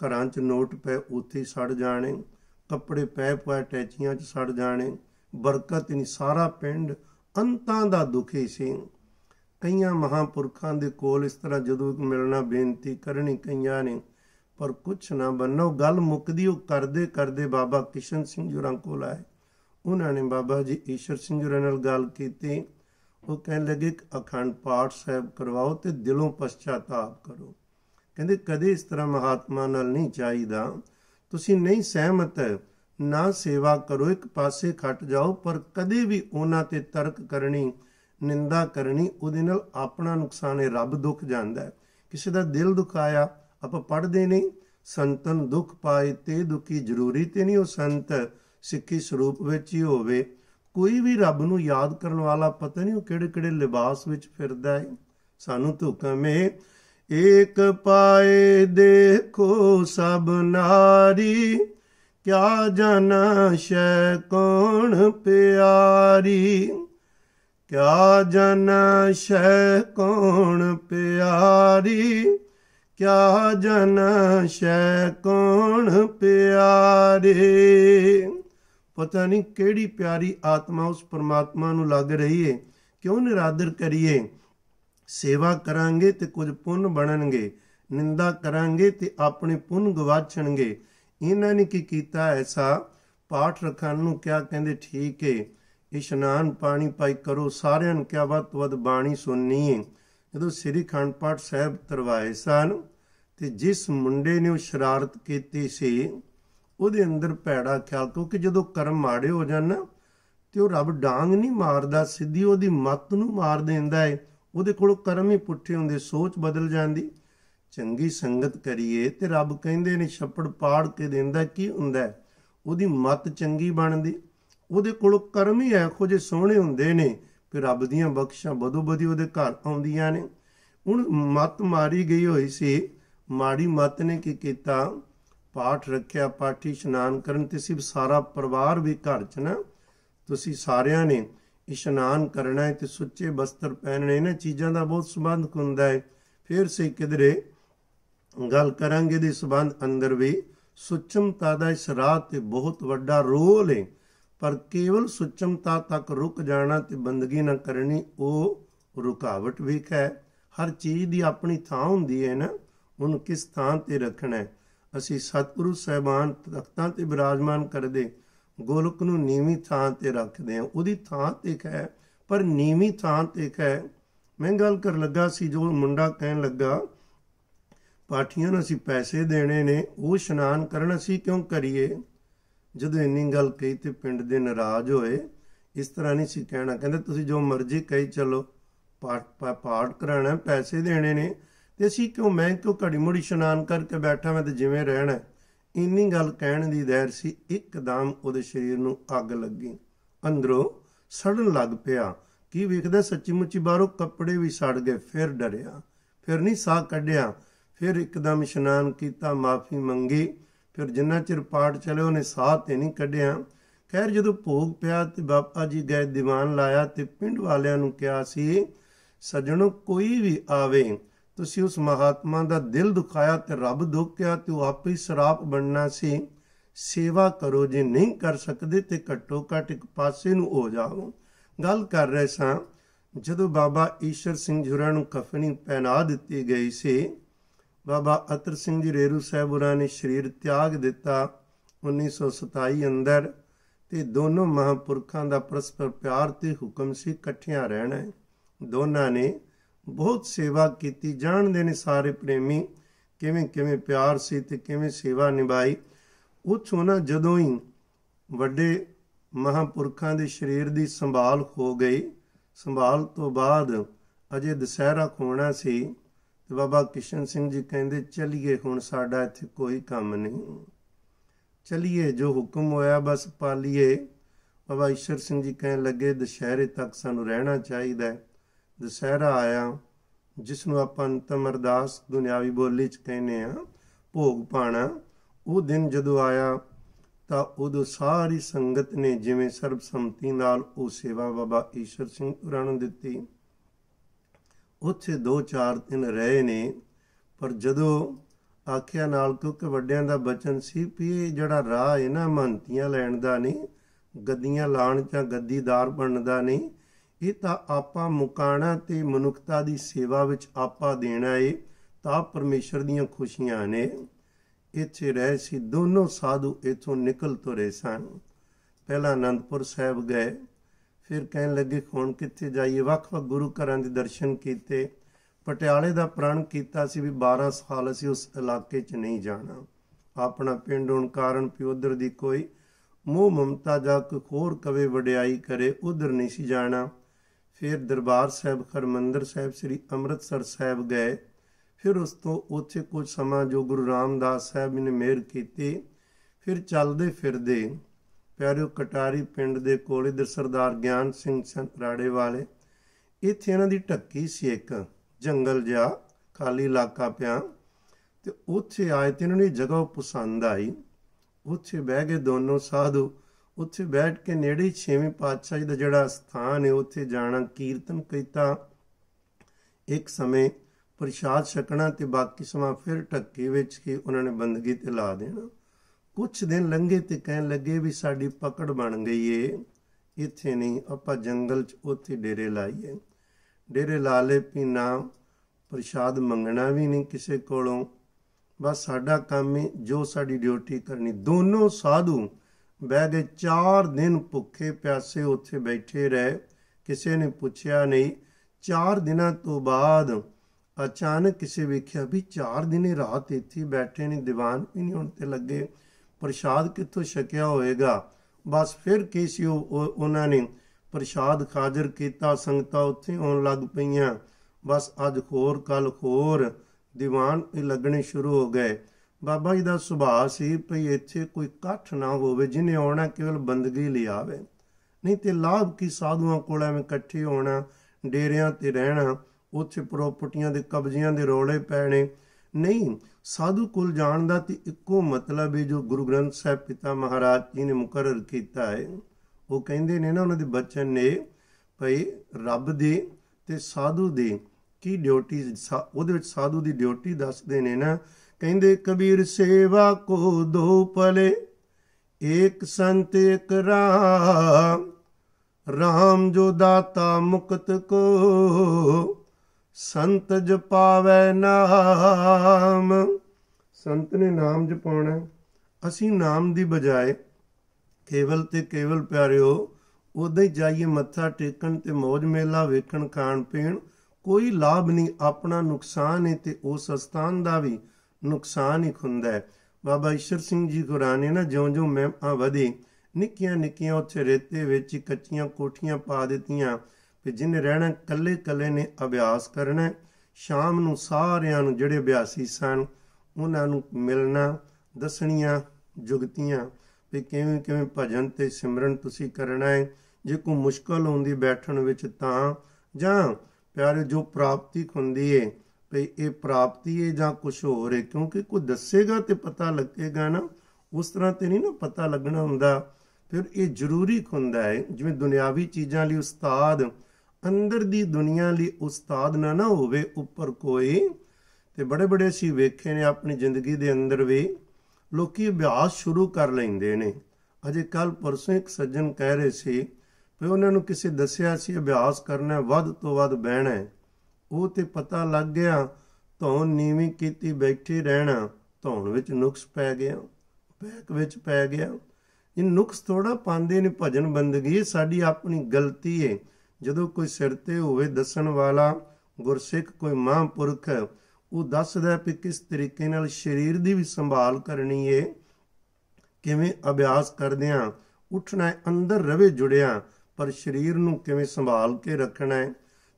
ਘਰਾਂ 'ਚ ਨੋਟ ਪੈ ਉੱਥੇ ਸੜ ਜਾਣੇ। ਕੱਪੜੇ ਪੈ ਪੈ ਟੈਚੀਆਂ 'ਚ ਸੜ ਜਾਣੇ। ਬਰਕਤ ਨਹੀਂ ਸਾਰਾ ਪਿੰਡ ਅੰਤਾਂ ਦਾ ਦੁਖੀ ਸੀ। ਕਈਆਂ ਮਹਾਪੁਰਖਾਂ ਦੇ ਕੋਲ ਇਸ ਤਰ੍ਹਾਂ ਜਦੋਂ ਮਿਲਣਾ ਬੇਨਤੀ ਕਰਨੀ ਕਈਆਂ ਨੇ, ਪਰ ਕੁਛ ਨਾ ਬੰਨੋ। ਗੱਲ ਮੁੱਕਦੀ, ਉਹ ਕਰਦੇ ਕਰਦੇ ਬਾਬਾ ਕਿਸ਼ਨ ਸਿੰਘ ਜੁਰਾਂ ਕੋਲ ਆਏ। ਉਹਨਾਂ ਨੇ ਬਾਬਾ ਜੀ ਈਸ਼ਰ ਸਿੰਘ ਜੁਰਾਂ ਨਾਲ ਗੱਲ ਕੀਤੀ। ਉਹ ਕਹਿਣ ਲੱਗੇ ਕਿ ਅਖੰਡ ਪਾਠ ਸਾਹਿਬ ਕਰਵਾਓ ਤੇ ਦਿਲੋਂ ਪਛਤਾਤਾਪ ਕਰੋ। ਕਹਿੰਦੇ, ਕਦੇ ਇਸ ਤਰ੍ਹਾਂ ਮਹਾਤਮਾ ਨਾਲ ਨਹੀਂ ਚਾਹੀਦਾ। ਤੁਸੀਂ ਨਹੀਂ ਸਹਿਮਤ, ਨਾ ਸੇਵਾ ਕਰੋ, ਇੱਕ ਪਾਸੇ ਖੱਟ ਜਾਓ, ਪਰ ਕਦੇ ਵੀ ਉਹਨਾਂ ਤੇ ਤਰਕ ਕਰਨੀ, ਨਿੰਦਾ ਕਰਨੀ, ਉਹਦੇ ਨਾਲ ਆਪਣਾ ਨੁਕਸਾਨ ਹੈ, ਰੱਬ ਦੁੱਖ ਜਾਂਦਾ ਕਿਸੇ ਦਾ ਦਿਲ ਦੁਖਾਇਆ, ਆਪਾਂ ਪੜ੍ਹਦੇ ਨਹੀਂ। ਸੰਤਨ ਦੁੱਖ ਪਾਏ ਤੇ ਦੁਖੀ, ਜ਼ਰੂਰੀ ਤੇ ਨਹੀਂ ਉਹ ਸੰਤ। ਸਿੱਖੀ ਸਰੂਪ ਵਿੱਚ ਹੀ ਹੋਵੇ। ਕੋਈ ਵੀ ਰੱਬ ਨੂੰ ਯਾਦ ਕਰਨ ਵਾਲਾ ਪਤਾ ਨਹੀਂ ਉਹ ਕਿਹੜੇ ਕਿਹੜੇ ਲਿਬਾਸ ਵਿੱਚ ਫਿਰਦਾ ਹੈ। ਸਾਨੂੰ ਧੋਖਾ ਮੇ ਏਕ ਪਾਏ ਦੇਖੋ ਸਭ ਨਾਰੀ, ਕਿਆ ਜਨ ਸ਼ੈ ਕੌਣ ਪਿਆਰੀ? ਕਿਆ ਜਨ ਸ਼ੈ ਕੌਣ ਪਿਆਰੀ? ਕਿਆ ਜਨ ਸ਼ੈ ਕੌਣ ਪਿਆਰੇ? ਪਤਾ ਨਹੀਂ ਕਿਹੜੀ ਪਿਆਰੀ ਆਤਮਾ ਉਸ ਪਰਮਾਤਮਾ ਨੂੰ ਲੱਗ ਰਹੀ ਏ, ਕਿਉਂ ਨਿਰਾਦਰ ਕਰੀਏ? ਸੇਵਾ ਕਰਾਂਗੇ ਤੇ ਕੁਝ ਪੁੰਨ ਬਣਨਗੇ, ਨਿੰਦਾ ਕਰਾਂਗੇ ਤੇ ਆਪਣੇ ਪੁੰਨ ਗਵਾਚਣਗੇ। ਇਹਨਾਂ ਨੇ ਕੀ ਕੀਤਾ ਐਸਾ? ਪਾਠ ਰਖਣ ਨੂੰ ਕਿਹਾ, ਕਹਿੰਦੇ, ਠੀਕ ਏ। ਇਸ਼ਨਾਨ ਪਾਣੀ ਪਾਈ ਕਰੋ, ਸਾਰਿਆਂ ਨੂੰ ਕਿਹਾ, ਵੱਧ ਤੋਂ ਵੱਧ ਬਾਣੀ ਸੁਣਨੀ ਏ। ਜਦੋਂ ਸ੍ਰੀ ਖੰਡ ਪਾਠ ਸਾਹਿਬ ਤਰਵਾਏ ਸਨ, ਤੇ ਜਿਸ ਮੁੰਡੇ ਨੇ ਉਹ ਸ਼ਰਾਰਤ ਕੀਤੀ ਸੀ, ਉਹਦੇ ਅੰਦਰ ਭੈੜਾ ਖਿਆਲ ਕਿਉਂਕਿ ਜਦੋਂ ਕਰਮ ਮਾੜੇ ਹੋ ਜਾਣ ਨਾ, ਤੇ ਉਹ ਰੱਬ ਡਾਂਗ ਨਹੀਂ ਮਾਰਦਾ, ਸਿੱਧੀ ਉਹਦੀ ਮੱਤ ਨੂੰ ਮਾਰ ਦਿੰਦਾ ਏ। ਉਹਦੇ ਕੋਲ ਕਰਮ ਹੀ ਪੁੱਠੇ ਹੁੰਦੇ, ਸੋਚ ਬਦਲ ਜਾਂਦੀ। ਚੰਗੀ ਸੰਗਤ ਕਰੀਏ ਤੇ ਰੱਬ ਕਹਿੰਦੇ ਨੇ, ਛੱਪੜ ਪਾੜ ਕੇ ਦਿੰਦਾ ਕੀ ਹੁੰਦਾ ਉਹਦੀ ਮੱਤ ਚੰਗੀ ਬਣਦੀ। ਉਹਦੇ ਕੋਲ ਕਰਮ ਹੀ ਇਹੋ ਜਿਹੇ ਸੋਹਣੇ ਹੁੰਦੇ ਨੇ ਕਿ ਰੱਬ ਦੀਆਂ ਬਖਸ਼ਾਂ ਬਦੋ ਬਦੀ ਉਹਦੇ ਘਰ ਆਉਂਦੀਆਂ ਨੇ। ਹੁਣ ਮੱਤ ਮਾਰੀ ਗਈ ਹੋਈ ਸੀ। ਮਾੜੀ ਮੱਤ ਨੇ ਕੀ ਕੀਤਾ? ਪਾਠ ਰੱਖਿਆ, ਪਾਠੀ ਇਸ਼ਨਾਨ ਕਰਨ ਤੇ ਸਿਰ ਸਾਰਾ ਪਰਿਵਾਰ ਵੀ ਘਰ 'ਚ ਨਾ। ਤੁਸੀਂ ਸਾਰਿਆਂ ਨੇ ਇਸ਼ਨਾਨ ਕਰਨਾ ਹੈ ਤੇ ਸੁੱਚੇ ਬਸਤਰ ਪਹਿਨਣੇ, ਇਹਨਾਂ ਚੀਜ਼ਾਂ ਦਾ ਬਹੁਤ ਸੰਬੰਧ ਹੁੰਦਾ ਹੈ। ਫਿਰ ਸੇ ਕਿਧਰੇ ਗੱਲ ਕਰਾਂਗੇ ਦੇ ਸੰਬੰਧ ਅੰਦਰ ਵੀ। ਸੁਚਮਤਾ ਦਾ ਇਸ ਰਾਹ ਤੇ ਬਹੁਤ ਵੱਡਾ ਰੋਲ ਹੈ ਪਰ ਕੇਵਲ ਸੁਚਮਤਾ ਤੱਕ ਰੁਕ ਜਾਣਾ ਤੇ ਬੰਦਗੀ ਨਾ ਕਰਨੀ, ਉਹ ਰੁਕਾਵਟ ਵੀ ਹੈ ਹਰ ਚੀਜ਼ ਦੀ ਆਪਣੀ ਥਾਂ ਹੁੰਦੀ ਹੈ ਨਾ, ਉਹਨੂੰ ਕਿਸ ਥਾਂ ਤੇ ਰੱਖਣਾ ਹੈ? ਅਸੀਂ ਸਤਿਗੁਰੂ ਸਹਿਬਾਨ ਤਖਤਾਂ ਤੇ ਬਿਰਾਜਮਾਨ ਕਰਦੇ ਗੋਲਕ ਨੂੰ ਨੀਵੀਂ ਥਾਂ ਤੇ ਰੱਖਦੇ ਆ ਉਹਦੀ ਥਾਂ ਤੇ ਹੈ ਪਰ ਨੀਵੀਂ ਥਾਂ ਤੇ ਹੈ ਮੈਂ ਗੱਲ ਕਰ ਲੱਗਾ ਸੀ, ਜੋ ਮੁੰਡਾ ਕਹਿਣ ਲੱਗਾ, ਪਾਠੀਆਂ ਨੂੰ ਅਸੀਂ ਪੈਸੇ ਦੇਣੇ ਨੇ, ਉਹ ਇਸ਼ਨਾਨ ਕਰਨ ਅਸੀਂ ਕਿਉਂ ਕਰੀਏ? ਜਦੋਂ ਇੰਨੀ ਗੱਲ ਕਹੀ ਤੇ ਪਿੰਡ ਦੇ ਨਾਰਾਜ਼ ਹੋਏ। ਇਸ ਤਰ੍ਹਾਂ ਨਹੀਂ ਸੀ ਕਹਿਣਾ। ਕਹਿੰਦੇ, ਤੁਸੀਂ ਜੋ ਮਰਜ਼ੀ ਕਹੀ ਚਲੋ। ਪਾਠ ਪਾਠ ਕਰਾਣਾ ਪੈਸੇ ਦੇਣੇ ਨੇ। ਤੇ ਅਸੀਂ ਕਿਉਂ, ਮੈਂ ਕਿਉਂ ਘੜੀ ਮੁੜੀ ਇਸ਼ਨਾਨ ਕਰਕੇ ਬੈਠਾ? ਮੈਂ ਤੇ ਜਿਵੇਂ ਰਹਿਣਾ ਇੰਨੀ ਗੱਲ ਕਹਿਣ ਦੀ ਦੇਰ ਸੀ, ਇੱਕਦਮ ਉਹਦੇ ਸਰੀਰ ਨੂੰ ਅੱਗ ਲੱਗੀ। ਅੰਦਰੋਂ ਸੜਨ ਲੱਗ ਪਿਆ ਕੀ ਵੇਖਦਾ ਸੱਚੀ ਮੁੱਚੀ ਬਾਹਰੋਂ ਕੱਪੜੇ ਵੀ ਸੜ ਗਏ, ਫਿਰ ਡਰਿਆ, ਫਿਰ ਨਹੀਂ ਸਾਹ ਕੱਢਿਆ, ਫਿਰ ਇੱਕਦਮ ਇਸ਼ਨਾਨ ਕੀਤਾ, ਮਾਫੀ ਮੰਗੀ, ਫਿਰ ਜਿੰਨਾ ਚਿਰ ਪਾਠ ਚਲੇ ਉਹਨੇ ਸਾਹ ਤੇ ਨਹੀਂ ਕੱਢਿਆ। ਖੈਰ, ਜਦੋਂ ਭੋਗ ਪਿਆ ਤੇ ਬਾਪਾ ਜੀ ਗਏ, ਦੀਵਾਨ ਲਾਇਆ ਤੇ ਪਿੰਡ ਵਾਲਿਆਂ ਨੂੰ ਕਿਹਾ ਸੀ, ਸਜਣੋ, ਕੋਈ ਵੀ ਆਵੇ ਤੁਸੀਂ ਉਸ ਮਹਾਤਮਾ ਦਾ ਦਿਲ ਦੁਖਾਇਆ ਤੇ ਰੱਬ ਦੁਖਿਆ ਤੇ ਉਹ ਆਪੇ ਸਰਾਪ ਬਣਨਾ ਸੀ। ਸੇਵਾ ਕਰੋ, ਜੇ ਨਹੀਂ ਕਰ ਸਕਦੇ ਤੇ ਘੱਟੋ ਘੱਟ ਇੱਕ ਪਾਸੇ ਨੂੰ ਹੋ ਜਾਓ ਗੱਲ ਕਰ ਰਹੇ ਸਾਂ, ਜਦੋਂ ਬਾਬਾ ਈਸ਼ਰ ਸਿੰਘ ਜੁਰਾ ਨੂੰ ਕਫਨੀ ਪਹਿਨਾ ਦਿੱਤੀ ਗਈ ਸੀ, ਬਾਬਾ ਅਤਰ ਸਿੰਘ ਜੀ ਰੇਰੂ ਸਾਹਿਬੁਰਾ ਨੇ ਸਰੀਰ ਤਿਆਗ ਦਿੱਤਾ 1927 ਅੰਦਰ ਤੇ ਦੋਨੋਂ ਮਹਾਂਪੁਰਖਾਂ ਦਾ ਪਰਸਪਰ ਪਿਆਰ ਤੇ ਹੁਕਮ ਸੀ ਇਕੱਠਿਆਂ ਰਹਿਣਾ। ਦੋਨਾਂ ਨੇ ਬਹੁਤ ਸੇਵਾ ਕੀਤੀ ਜਾਣਦੇ ਨੇ ਸਾਰੇ ਪ੍ਰੇਮੀ, ਕਿਵੇਂ ਕਿਵੇਂ ਪਿਆਰ ਸੀ ਤੇ ਕਿਵੇਂ ਸੇਵਾ ਨਿਭਾਈ। ਉੱਥੋਂ ਨਾ ਜਦੋਂ ਹੀ ਵੱਡੇ ਮਹਾਪੁਰਖਾਂ ਦੇ ਸਰੀਰ ਦੀ ਸੰਭਾਲ ਹੋ ਗਈ, ਸੰਭਾਲ ਤੋਂ ਬਾਅਦ ਅਜੇ ਦਸਹਿਰਾ ਖੋਣਾ ਸੀ ਤੇ ਬਾਬਾ ਕਿਸ਼ਨ ਸਿੰਘ ਜੀ ਕਹਿੰਦੇ, ਚਲਿਏ ਹੁਣ ਸਾਡਾ ਇੱਥੇ ਕੋਈ ਕੰਮ ਨਹੀਂ। ਚਲਿਏ, ਜੋ ਹੁਕਮ ਹੋਇਆ ਬਸ ਪਾਲੀਏ। ਬਾਬਾ ਈਸ਼ਰ ਸਿੰਘ ਜੀ ਕਹਿਣ ਲੱਗੇ, ਦੁਸ਼ਹਿਰੇ ਤੱਕ ਸਾਨੂੰ ਰਹਿਣਾ ਚਾਹੀਦਾ ਹੈ। ਦੁਸਹਿਰਾ ਆਇਆ ਜਿਸ ਨੂੰ ਆਪਾਂ ਅੰਤਮ ਅਰਦਾਸ ਦੁਨਿਆਵੀ ਬੋਲੀ ਚ ਕਹਿੰਦੇ ਆ ਭੋਗ ਪਾਣਾ। ਉਹ ਦਿਨ ਜਦੋਂ ਆਇਆ, ਤਾਂ ਉਦੋਂ ਸਾਰੀ ਸੰਗਤ ਨੇ ਜਿਵੇਂ ਸਰਬਸੰਮਤੀ ਨਾਲ ਉਹ ਸੇਵਾ ਬਾਬਾ ਈਸ਼ਰ ਸਿੰਘ ਹੋਰਾਂ ਨੂੰ ਦਿੱਤੀ। ਉੱਥੇ 2-4 ਦਿਨ ਰਹੇ ਨੇ, ਪਰ ਜਦੋਂ ਆਖਿਆ ਨਾਲ ਕਿਉਂਕਿ ਵੱਡਿਆਂ ਦਾ ਬਚਨ ਸੀ ਵੀ ਇਹ ਜਿਹੜਾ ਰਾਹ ਹੈ ਨਾ, ਮੰਤੀਆਂ ਲੈਣ ਦਾ ਨਹੀਂ, ਗੱਦੀਆਂ ਲਾਣ ਜਾਂ ਗੱਦੀਦਾਰ ਬਣਨ ਦਾ ਨਹੀਂ ਇਹ ਤਾਂ ਆਪਾਂ ਮੁਕਾਣਾ ਤੇ ਮਨੁੱਖਤਾ ਦੀ ਸੇਵਾ ਵਿੱਚ ਆਪਾ ਦੇਣਾ ਏ, ਤਾਂ ਪਰਮੇਸ਼ਰ ਦੀਆਂ ਖੁਸ਼ੀਆਂ ਨੇ। ਇੱਥੇ ਰਹਿ ਸੀ ਦੋਨੋਂ ਸਾਧੂ ਇਥੋਂ ਨਿਕਲ ਤੁਰੇ ਸਨ। ਪਹਿਲਾਂ ਅਨੰਦਪੁਰ ਸਾਹਿਬ ਗਏ, ਫਿਰ ਕਹਿਣ ਲੱਗੇ, ਹੁਣ ਕਿੱਥੇ ਜਾਈਏ? ਵੱਖ-ਵੱਖ ਗੁਰੂ ਘਰਾਂ ਦੇ ਦਰਸ਼ਨ ਕੀਤੇ। ਪਟਿਆਲੇ ਦਾ ਪ੍ਰਣ ਕੀਤਾ ਸੀ ਵੀ 12 ਸਾਲ ਅਸੀਂ ਉਸ ਇਲਾਕੇ 'ਚ ਨਹੀਂ ਜਾਣਾ। ਆਪਣਾ ਪਿੰਡ ਹੋਣ ਕਾਰਨ ਵੀ ਉਧਰ ਦੀ ਕੋਈ ਮੋਹ ਮਮਤਾ ਜਾਂ ਕੋਈ ਹੋਰ ਕਵੇ ਵਡਿਆਈ ਕਰੇ, ਉਧਰ ਨਹੀਂ ਸੀ ਜਾਣਾ। ਫਿਰ ਦਰਬਾਰ ਸਾਹਿਬ, ਹਰਮੰਦਰ ਸਾਹਿਬ, ਸ੍ਰੀ ਅੰਮ੍ਰਿਤਸਰ ਸਾਹਿਬ ਗਏ। ਫਿਰ ਉਸ ਤੋਂ ਉੱਥੇ ਕੁਝ ਸਮਾਂ ਜੋ ਗੁਰੂ ਰਾਮਦਾਸ ਸਾਹਿਬ ਨੇ ਮਿਹਰ ਕੀਤੀ, ਫਿਰ ਚੱਲਦੇ ਫਿਰਦੇ ਪਿਆਰਿਓ ਕਟਾਰੀ ਪਿੰਡ ਦੇ ਕੋਲ ਇਧਰ ਸਰਦਾਰ ਗਿਆਨ ਸਿੰਘ ਰਾੜੇ ਵਾਲੇ, ਇੱਥੇ ਇਹਨਾਂ ਦੀ ਢੱਕੀ ਸੀ ਇੱਕ, ਜੰਗਲ ਜਿਹਾ, ਖਾਲੀ ਇਲਾਕਾ ਪਿਆ। ਤੇ ਉੱਥੇ ਆਏ ਤੇ ਇਹਨਾਂ ਨੂੰ ਜਗ੍ਹਾ ਪਸੰਦ ਆਈ। ਉੱਥੇ ਬਹਿ ਗਏ ਦੋਨੋਂ ਸਾਧੂ ਉੱਥੇ ਬੈਠ ਕੇ ਨੇੜੇ ਛੇਵੇਂ ਪਾਤਸ਼ਾਹ ਜੀ ਦਾ ਜਿਹੜਾ ਸਥਾਨ ਹੈ, ਉੱਥੇ ਜਾਣਾ, ਕੀਰਤਨ ਕੀਤਾ। ਇੱਕ ਸਮੇਂ ਪ੍ਰਸ਼ਾਦ ਛਕਣਾ ਤੇ ਬਾਕੀ ਸਮਾਂ ਫਿਰ ਟੱਕੇ ਵਿੱਚ ਹੀ ਉਹਨਾਂ ਨੇ ਬੰਦਗੀ ਤੇ ਲਾ ਦੇਣਾ। ਕੁਝ ਦਿਨ ਲੰਘੇ ਤੇ ਕਹਿਣ ਲੱਗੇ ਵੀ ਸਾਡੀ ਪਕੜ ਬਣ ਗਈ ਏ। ਇੱਥੇ ਨਹੀਂ, ਆਪਾਂ ਜੰਗਲ 'ਚ ਉੱਥੇ ਡੇਰੇ ਲਾਈਏ। ਡੇਰੇ ਲਾ ਲੇ ਪੀਣਾ ਪ੍ਰਸ਼ਾਦ ਮੰਗਣਾ ਵੀ ਨਹੀਂ ਕਿਸੇ ਕੋਲੋਂ। ਬਸ ਸਾਡਾ ਕੰਮ ਹੀ ਜੋ ਸਾਡੀ ਡਿਊਟੀ ਕਰਨੀ। ਦੋਨੋਂ ਸਾਧੂ ਬਹਿ ਗਏ 4 ਦਿਨ ਭੁੱਖੇ ਪਿਆਸੇ ਉੱਥੇ ਬੈਠੇ ਰਹੇ, ਕਿਸੇ ਨੇ ਪੁੱਛਿਆ ਨਹੀਂ। 4 ਦਿਨਾਂ ਤੋਂ ਬਾਅਦ ਅਚਾਨਕ ਕਿਸੇ ਵੇਖਿਆ ਵੀ 4 ਦਿਨੇ ਰਾਤ ਇੱਥੇ ਬੈਠੇ ਨੇ, ਦੀਵਾਨ ਵੀ ਨਹੀਂ ਹੁਣ ਤੇ ਲੱਗੇ। ਪ੍ਰਸ਼ਾਦ ਕਿੱਥੋਂ ਛਕਿਆ ਹੋਏਗਾ ਬਸ ਫਿਰ ਕਿਸੇ ਉਹਨਾਂ ਨੇ ਪ੍ਰਸ਼ਾਦ ਖਾਜਰ ਕੀਤਾ, ਸੰਗਤਾਂ ਉੱਥੇ ਆਉਣ ਲੱਗ ਪਈਆਂ। ਬਸ ਅੱਜ ਹੋਰ ਕੱਲ ਹੋਰ ਦੀਵਾਨ ਲੱਗਣੇ ਸ਼ੁਰੂ ਹੋ ਗਏ। ਬਾਬਾ ਜੀ ਦਾ ਸੁਭਾਅ ਸੀ ਭਈ ਇੱਥੇ ਕੋਈ ਇਕੱਠ ਨਾ ਹੋਵੇ, ਜਿਹਨੇ ਆਉਣਾ ਕੇਵਲ ਬੰਦਗੀ ਲਈ ਆਵੇ। ਨਹੀਂ ਤੇ ਲਾਭ ਕੀ ਸਾਧੂਆਂ ਕੋਲ ਐਵੇਂ ਇਕੱਠੇ ਹੋਣਾ, ਡੇਰਿਆਂ ਤੇ ਰਹਿਣਾ, ਉੱਥੇ ਪ੍ਰਾਪਰਟੀਆਂ ਦੇ ਕਬਜ਼ਿਆਂ ਦੇ ਰੋਲੇ ਪੈਣੇ। ਨਹੀਂ, ਸਾਧੂ ਕੋਲ ਜਾਣ ਦਾ ਤੇ ਇੱਕੋ ਮਤਲਬ ਹੈ ਜੋ ਗੁਰੂ ਗ੍ਰੰਥ ਸਾਹਿਬ ਪਿਤਾ ਮਹਾਰਾਜ ਜੀ ਨੇ ਮੁਕਰਰ ਕੀਤਾ ਹੈ ਉਹ ਕਹਿੰਦੇ ਨੇ ਨਾ ਉਹਨਾਂ ਦੇ ਬਚਨ ਨੇ, ਭਈ ਰੱਬ ਦੇ ਤੇ ਸਾਧੂ ਦੇ ਕੀ ਡਿਊਟੀ ਉਹਦੇ ਵਿੱਚ ਸਾਧੂ ਦੀ ਡਿਊਟੀ ਦੱਸਦੇ ਨੇ ਨਾ ਕਹਿੰਦੇ ਕਬੀਰ ਸੇਵਾ ਕੋ ਦੋ ਪਲੇ, ਏਕ ਸੰਤ ਏਕ ਰਾਮ ਰਾਮ ਜੋ ਦਾਤਾ ਮੁਕਤ ਕੋ, ਸੰਤ ਜਪਾਵੇ ਨਾਮ। ਸੰਤ ਨੇ ਨਾਮ ਜਪਾਉਣਾ, ਅਸੀਂ ਨਾਮ ਦੀ ਬਜਾਏ ਕੇਵਲ ਤੇ ਕੇਵਲ ਪਿਆਰਿਓ, ਉਦਾਂ ਹੀ ਜਾਈਏ ਮੱਥਾ ਟੇਕਣ ਤੇ ਮौज ਮੇਲਾ ਵੇਖਣ, ਖਾਣ ਪੀਣ, ਕੋਈ ਲਾਭ ਨਹੀਂ, ਆਪਣਾ ਨੁਕਸਾਨ ਹੈ ਤੇ ਉਸ ਸਥਾਨ ਦਾ ਵੀ ਨੁਕਸਾਨ ਹੀ ਹੁੰਦਾ ਹੈ। ਬਾਬਾ ਈਸ਼ਰ ਸਿੰਘ ਜੀ ਗੁਰਾਨੇ ਨਾ ਜਿਉਂ-ਜਿਉਂ ਮਹਿਮਾ ਵਧੀ ਨਿੱਕੀਆਂ ਨਿੱਕੀਆਂ ਉੱਥੇ ਰੇਤੇ ਵਿੱਚ ਕੱਚੀਆਂ ਕੋਠੀਆਂ ਪਾ ਦਿੱਤੀਆਂ ਵੀ ਜਿਨੇ ਰਹਿਣਾ ਕੱਲੇ ਕੱਲੇ ਨੇ ਅਭਿਆਸ ਕਰਨਾ ਸ਼ਾਮ ਨੂੰ ਸਾਰਿਆਂ ਨੂੰ ਜਿਹੜੇ ਅਭਿਆਸੀ ਸਨ, ਉਹਨਾਂ ਨੂੰ ਮਿਲਣਾ, ਦੱਸਣੀਆਂ, ਜੁਗਤੀਆਂ ਵੀ ਕਿਵੇਂ ਕਿਵੇਂ ਭਜਨ ਤੇ ਸਿਮਰਨ ਤੁਸੀਂ ਕਰਨਾ ਹੈ। ਜੇ ਕੋਈ ਮੁਸ਼ਕਲ ਹੁੰਦੀ ਬੈਠਣ ਵਿੱਚ ਤਾਂ ਜਾਂ ਪਿਆਰੇ ਜੋ ਪ੍ਰਾਪਤੀ ਹੁੰਦੀ ਏ ਭਈ ਇਹ ਪ੍ਰਾਪਤੀ ਹੈ ਜਾਂ ਕੁਝ ਹੋਰ ਹੈ, ਕਿਉਂਕਿ ਕੋਈ ਦੱਸੇਗਾ ਤੇ ਪਤਾ ਲੱਗੇਗਾ ਨਾ, ਉਸ ਤਰ੍ਹਾਂ ਤੇ ਨਹੀਂ ਨਾ ਪਤਾ ਲੱਗਣਾ ਹੁੰਦਾ। ਫਿਰ ਇਹ ਜ਼ਰੂਰੀ ਹੁੰਦਾ ਹੈ, ਜਿਵੇਂ ਦੁਨਿਆਵੀ ਚੀਜ਼ਾਂ ਲਈ ਉਸਤਾਦ, ਅੰਦਰ ਦੀ ਦੁਨੀਆ ਲਈ ਉਸਤਾਦ ਨਾ ਨਾ ਹੋਵੇ, ਉੱਪਰ ਕੋਈ। ਤੇ ਬੜੇ ਬੜੇ ਅਸੀਂ ਵੇਖੇ ਨੇ ਆਪਣੀ ਜ਼ਿੰਦਗੀ ਦੇ ਅੰਦਰ ਵੀ, ਲੋਕੀ ਅਭਿਆਸ ਸ਼ੁਰੂ ਕਰ ਲੈਂਦੇ ਨੇ। ਅਜੇ ਕੱਲ ਪਰਸੋਂ ਇੱਕ ਸੱਜਣ ਕਹਿ ਰਹੇ ਸੀ, ਵੀ ਉਹਨਾਂ ਨੂੰ ਕਿਸੇ ਦੱਸਿਆ ਸੀ, ਅਭਿਆਸ ਕਰਨਾ ਵੱਧ ਤੋਂ ਵੱਧ ਬਹਿਣਾ ਉਹ ਤੇ ਪਤਾ ਲੱਗ ਗਿਆ, ਧੌਣ ਨੀਵੀਂ ਕੀਤੀ ਬੈਠੇ ਰਹਿਣਾ, ਧੌਣ ਵਿੱਚ ਨੁਕਸ ਪੈ ਗਿਆ, ਬੈਕ ਵਿੱਚ ਪੈ ਗਿਆ। ਇਹ ਨੁਕਸ ਥੋੜਾ ਪਾਉਂਦੇ ਨੇ ਭਜਨ ਬੰਦਗੀ ਸਾਡੀ ਆਪਣੀ ਗਲਤੀ ਏ। ਜਦੋਂ ਕੋਈ ਸਿਰ ਤੇ ਹੋਵੇ ਦੱਸਣ ਵਾਲਾ, ਗੁਰਸਿੱਖ ਕੋਈ ਮਹਾਂਪੁਰਖ, ਉਹ ਦੱਸਦਾ ਕਿ ਕਿਸ ਤਰੀਕੇ ਨਾਲ ਸਰੀਰ ਦੀ ਵੀ ਸੰਭਾਲ ਕਰਨੀ ਏ। ਕਿਵੇਂ ਅਭਿਆਸ ਕਰਦਿਆਂ, ਉੱਠਣਾ ਅੰਦਰ ਰਵੇ ਜੁੜਿਆ, ਪਰ ਸਰੀਰ ਨੂੰ ਕਿਵੇਂ ਸੰਭਾਲ ਕੇ ਰੱਖਣਾ ਹੈ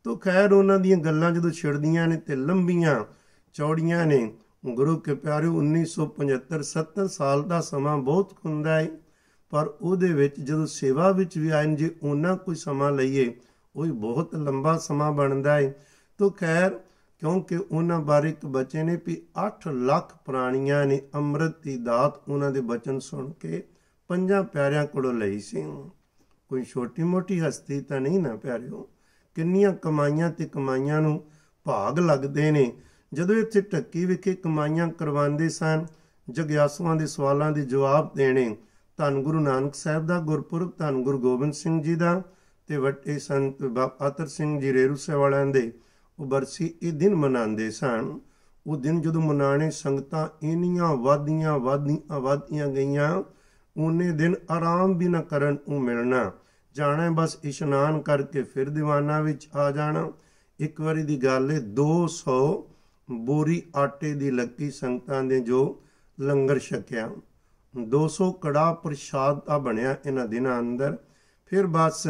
ਤੋ ਖੈਰ ਉਹਨਾਂ ਦੀਆਂ ਗੱਲਾਂ ਜਦੋਂ ਛਿੜਦੀਆਂ ਨੇ ਤੇ ਲੰਬੀਆਂ ਚੌੜੀਆਂ ਨੇ, ਗੁਰੂ ਕੇ ਪਿਆਰੇ 1975 70 ਸਾਲ ਦਾ ਸਮਾਂ ਬਹੁਤ ਹੁੰਦਾ ਹੈ ਪਰ ਉਹਦੇ ਵਿੱਚ ਜਦੋਂ ਸੇਵਾ ਵਿੱਚ ਵੀ ਆਇਨ ਜੇ ਉਹਨਾਂ ਕੋਈ ਸਮਾਂ ਲਈਏ, ਉਹ ਬਹੁਤ ਲੰਬਾ ਸਮਾਂ ਬਣਦਾ ਹੈ ਤੋ ਖੈਰ, ਕਿਉਂਕਿ ਉਹਨਾਂ ਬਾਰੇ ਇੱਕ ਬਚੇ ਨੇ ਵੀ 8 ਲੱਖ ਪ੍ਰਾਣੀਆਂ ਨੇ ਅੰਮ੍ਰਿਤ ਦੀ ਦਾਤ ਉਹਨਾਂ ਦੇ ਬਚਨ ਸੁਣ ਕੇ ਪੰਜਾਂ ਪਿਆਰਿਆਂ ਕੋਲੋਂ ਲਈ ਸੀ। ਕੋਈ ਛੋਟੀ-ਮੋਟੀ ਹਸਤੀ ਤਾਂ ਨਹੀਂ ਨਾ ਪਿਆਰਿਓ। ਕਿੰਨੀਆਂ ਕਮਾਈਆਂ ਤੇ ਕਮਾਈਆਂ ਨੂੰ ਭਾਗ ਲੱਗਦੇ ਨੇ। ਜਦੋਂ ਇੱਥੇ ਟੱਕੀ ਵਿਖੇ ਕਮਾਈਆਂ ਕਰਵਾਉਂਦੇ ਸਨ, ਜਗਿਆਸੂਆਂ ਦੇ ਸਵਾਲਾਂ ਦੇ ਜਵਾਬ ਦੇਣੇ, ਧੰਨ ਗੁਰੂ ਨਾਨਕ ਸਾਹਿਬ ਦਾ ਗੁਰਪੁਰਬ, ਧੰਨ ਗੁਰੂ ਗੋਬਿੰਦ ਸਿੰਘ ਜੀ ਦਾ ਤੇ ਵੱਡੇ ਸੰਤ ਬਾਪਾਤਰ ਸਿੰਘ ਜੀ ਰੇਰੂ ਸੇ ਵਾਲਿਆਂ ਦੇ ਉਹ ਬਰਸੀ ਇਹ ਦਿਨ ਮਨਾਉਂਦੇ ਸਨ। ਉਹ ਦਿਨ ਜਦੋਂ ਮਨਾਣੇ ਸੰਗਤਾਂ ਇੰਨੀਆਂ ਵਾਦੀਆਂ ਵਾਦੀਆਂ ਵਾਦੀਆਂ ਗਈਆਂ, ਉਹਨੇ ਦਿਨ ਆਰਾਮ ਵੀ ਨਾ ਕਰਨ ਉਹ ਮਿਲਣਾ। ਜਾਣਾ ਬਸ ਇਸ਼ਨਾਨ ਕਰਕੇ ਫਿਰ ਦੀਵਾਨਾ ਵਿੱਚ ਆ ਜਾਣਾ। ਇੱਕ ਵਾਰੀ ਦੀ ਗੱਲ ਹੈ 200 ਬੋਰੀ ਆਟੇ ਦੀ ਲੱਕੀ ਸੰਗਤਾਂ ਦੇ ਜੋ ਲੰਗਰ ਛਕਿਆ। 200 ਕੜਾ ਪ੍ਰਸ਼ਾਦ ਆ ਬਣਿਆ ਇਹਨਾਂ ਦਿਨਾਂ ਅੰਦਰ। ਫਿਰ ਬਸ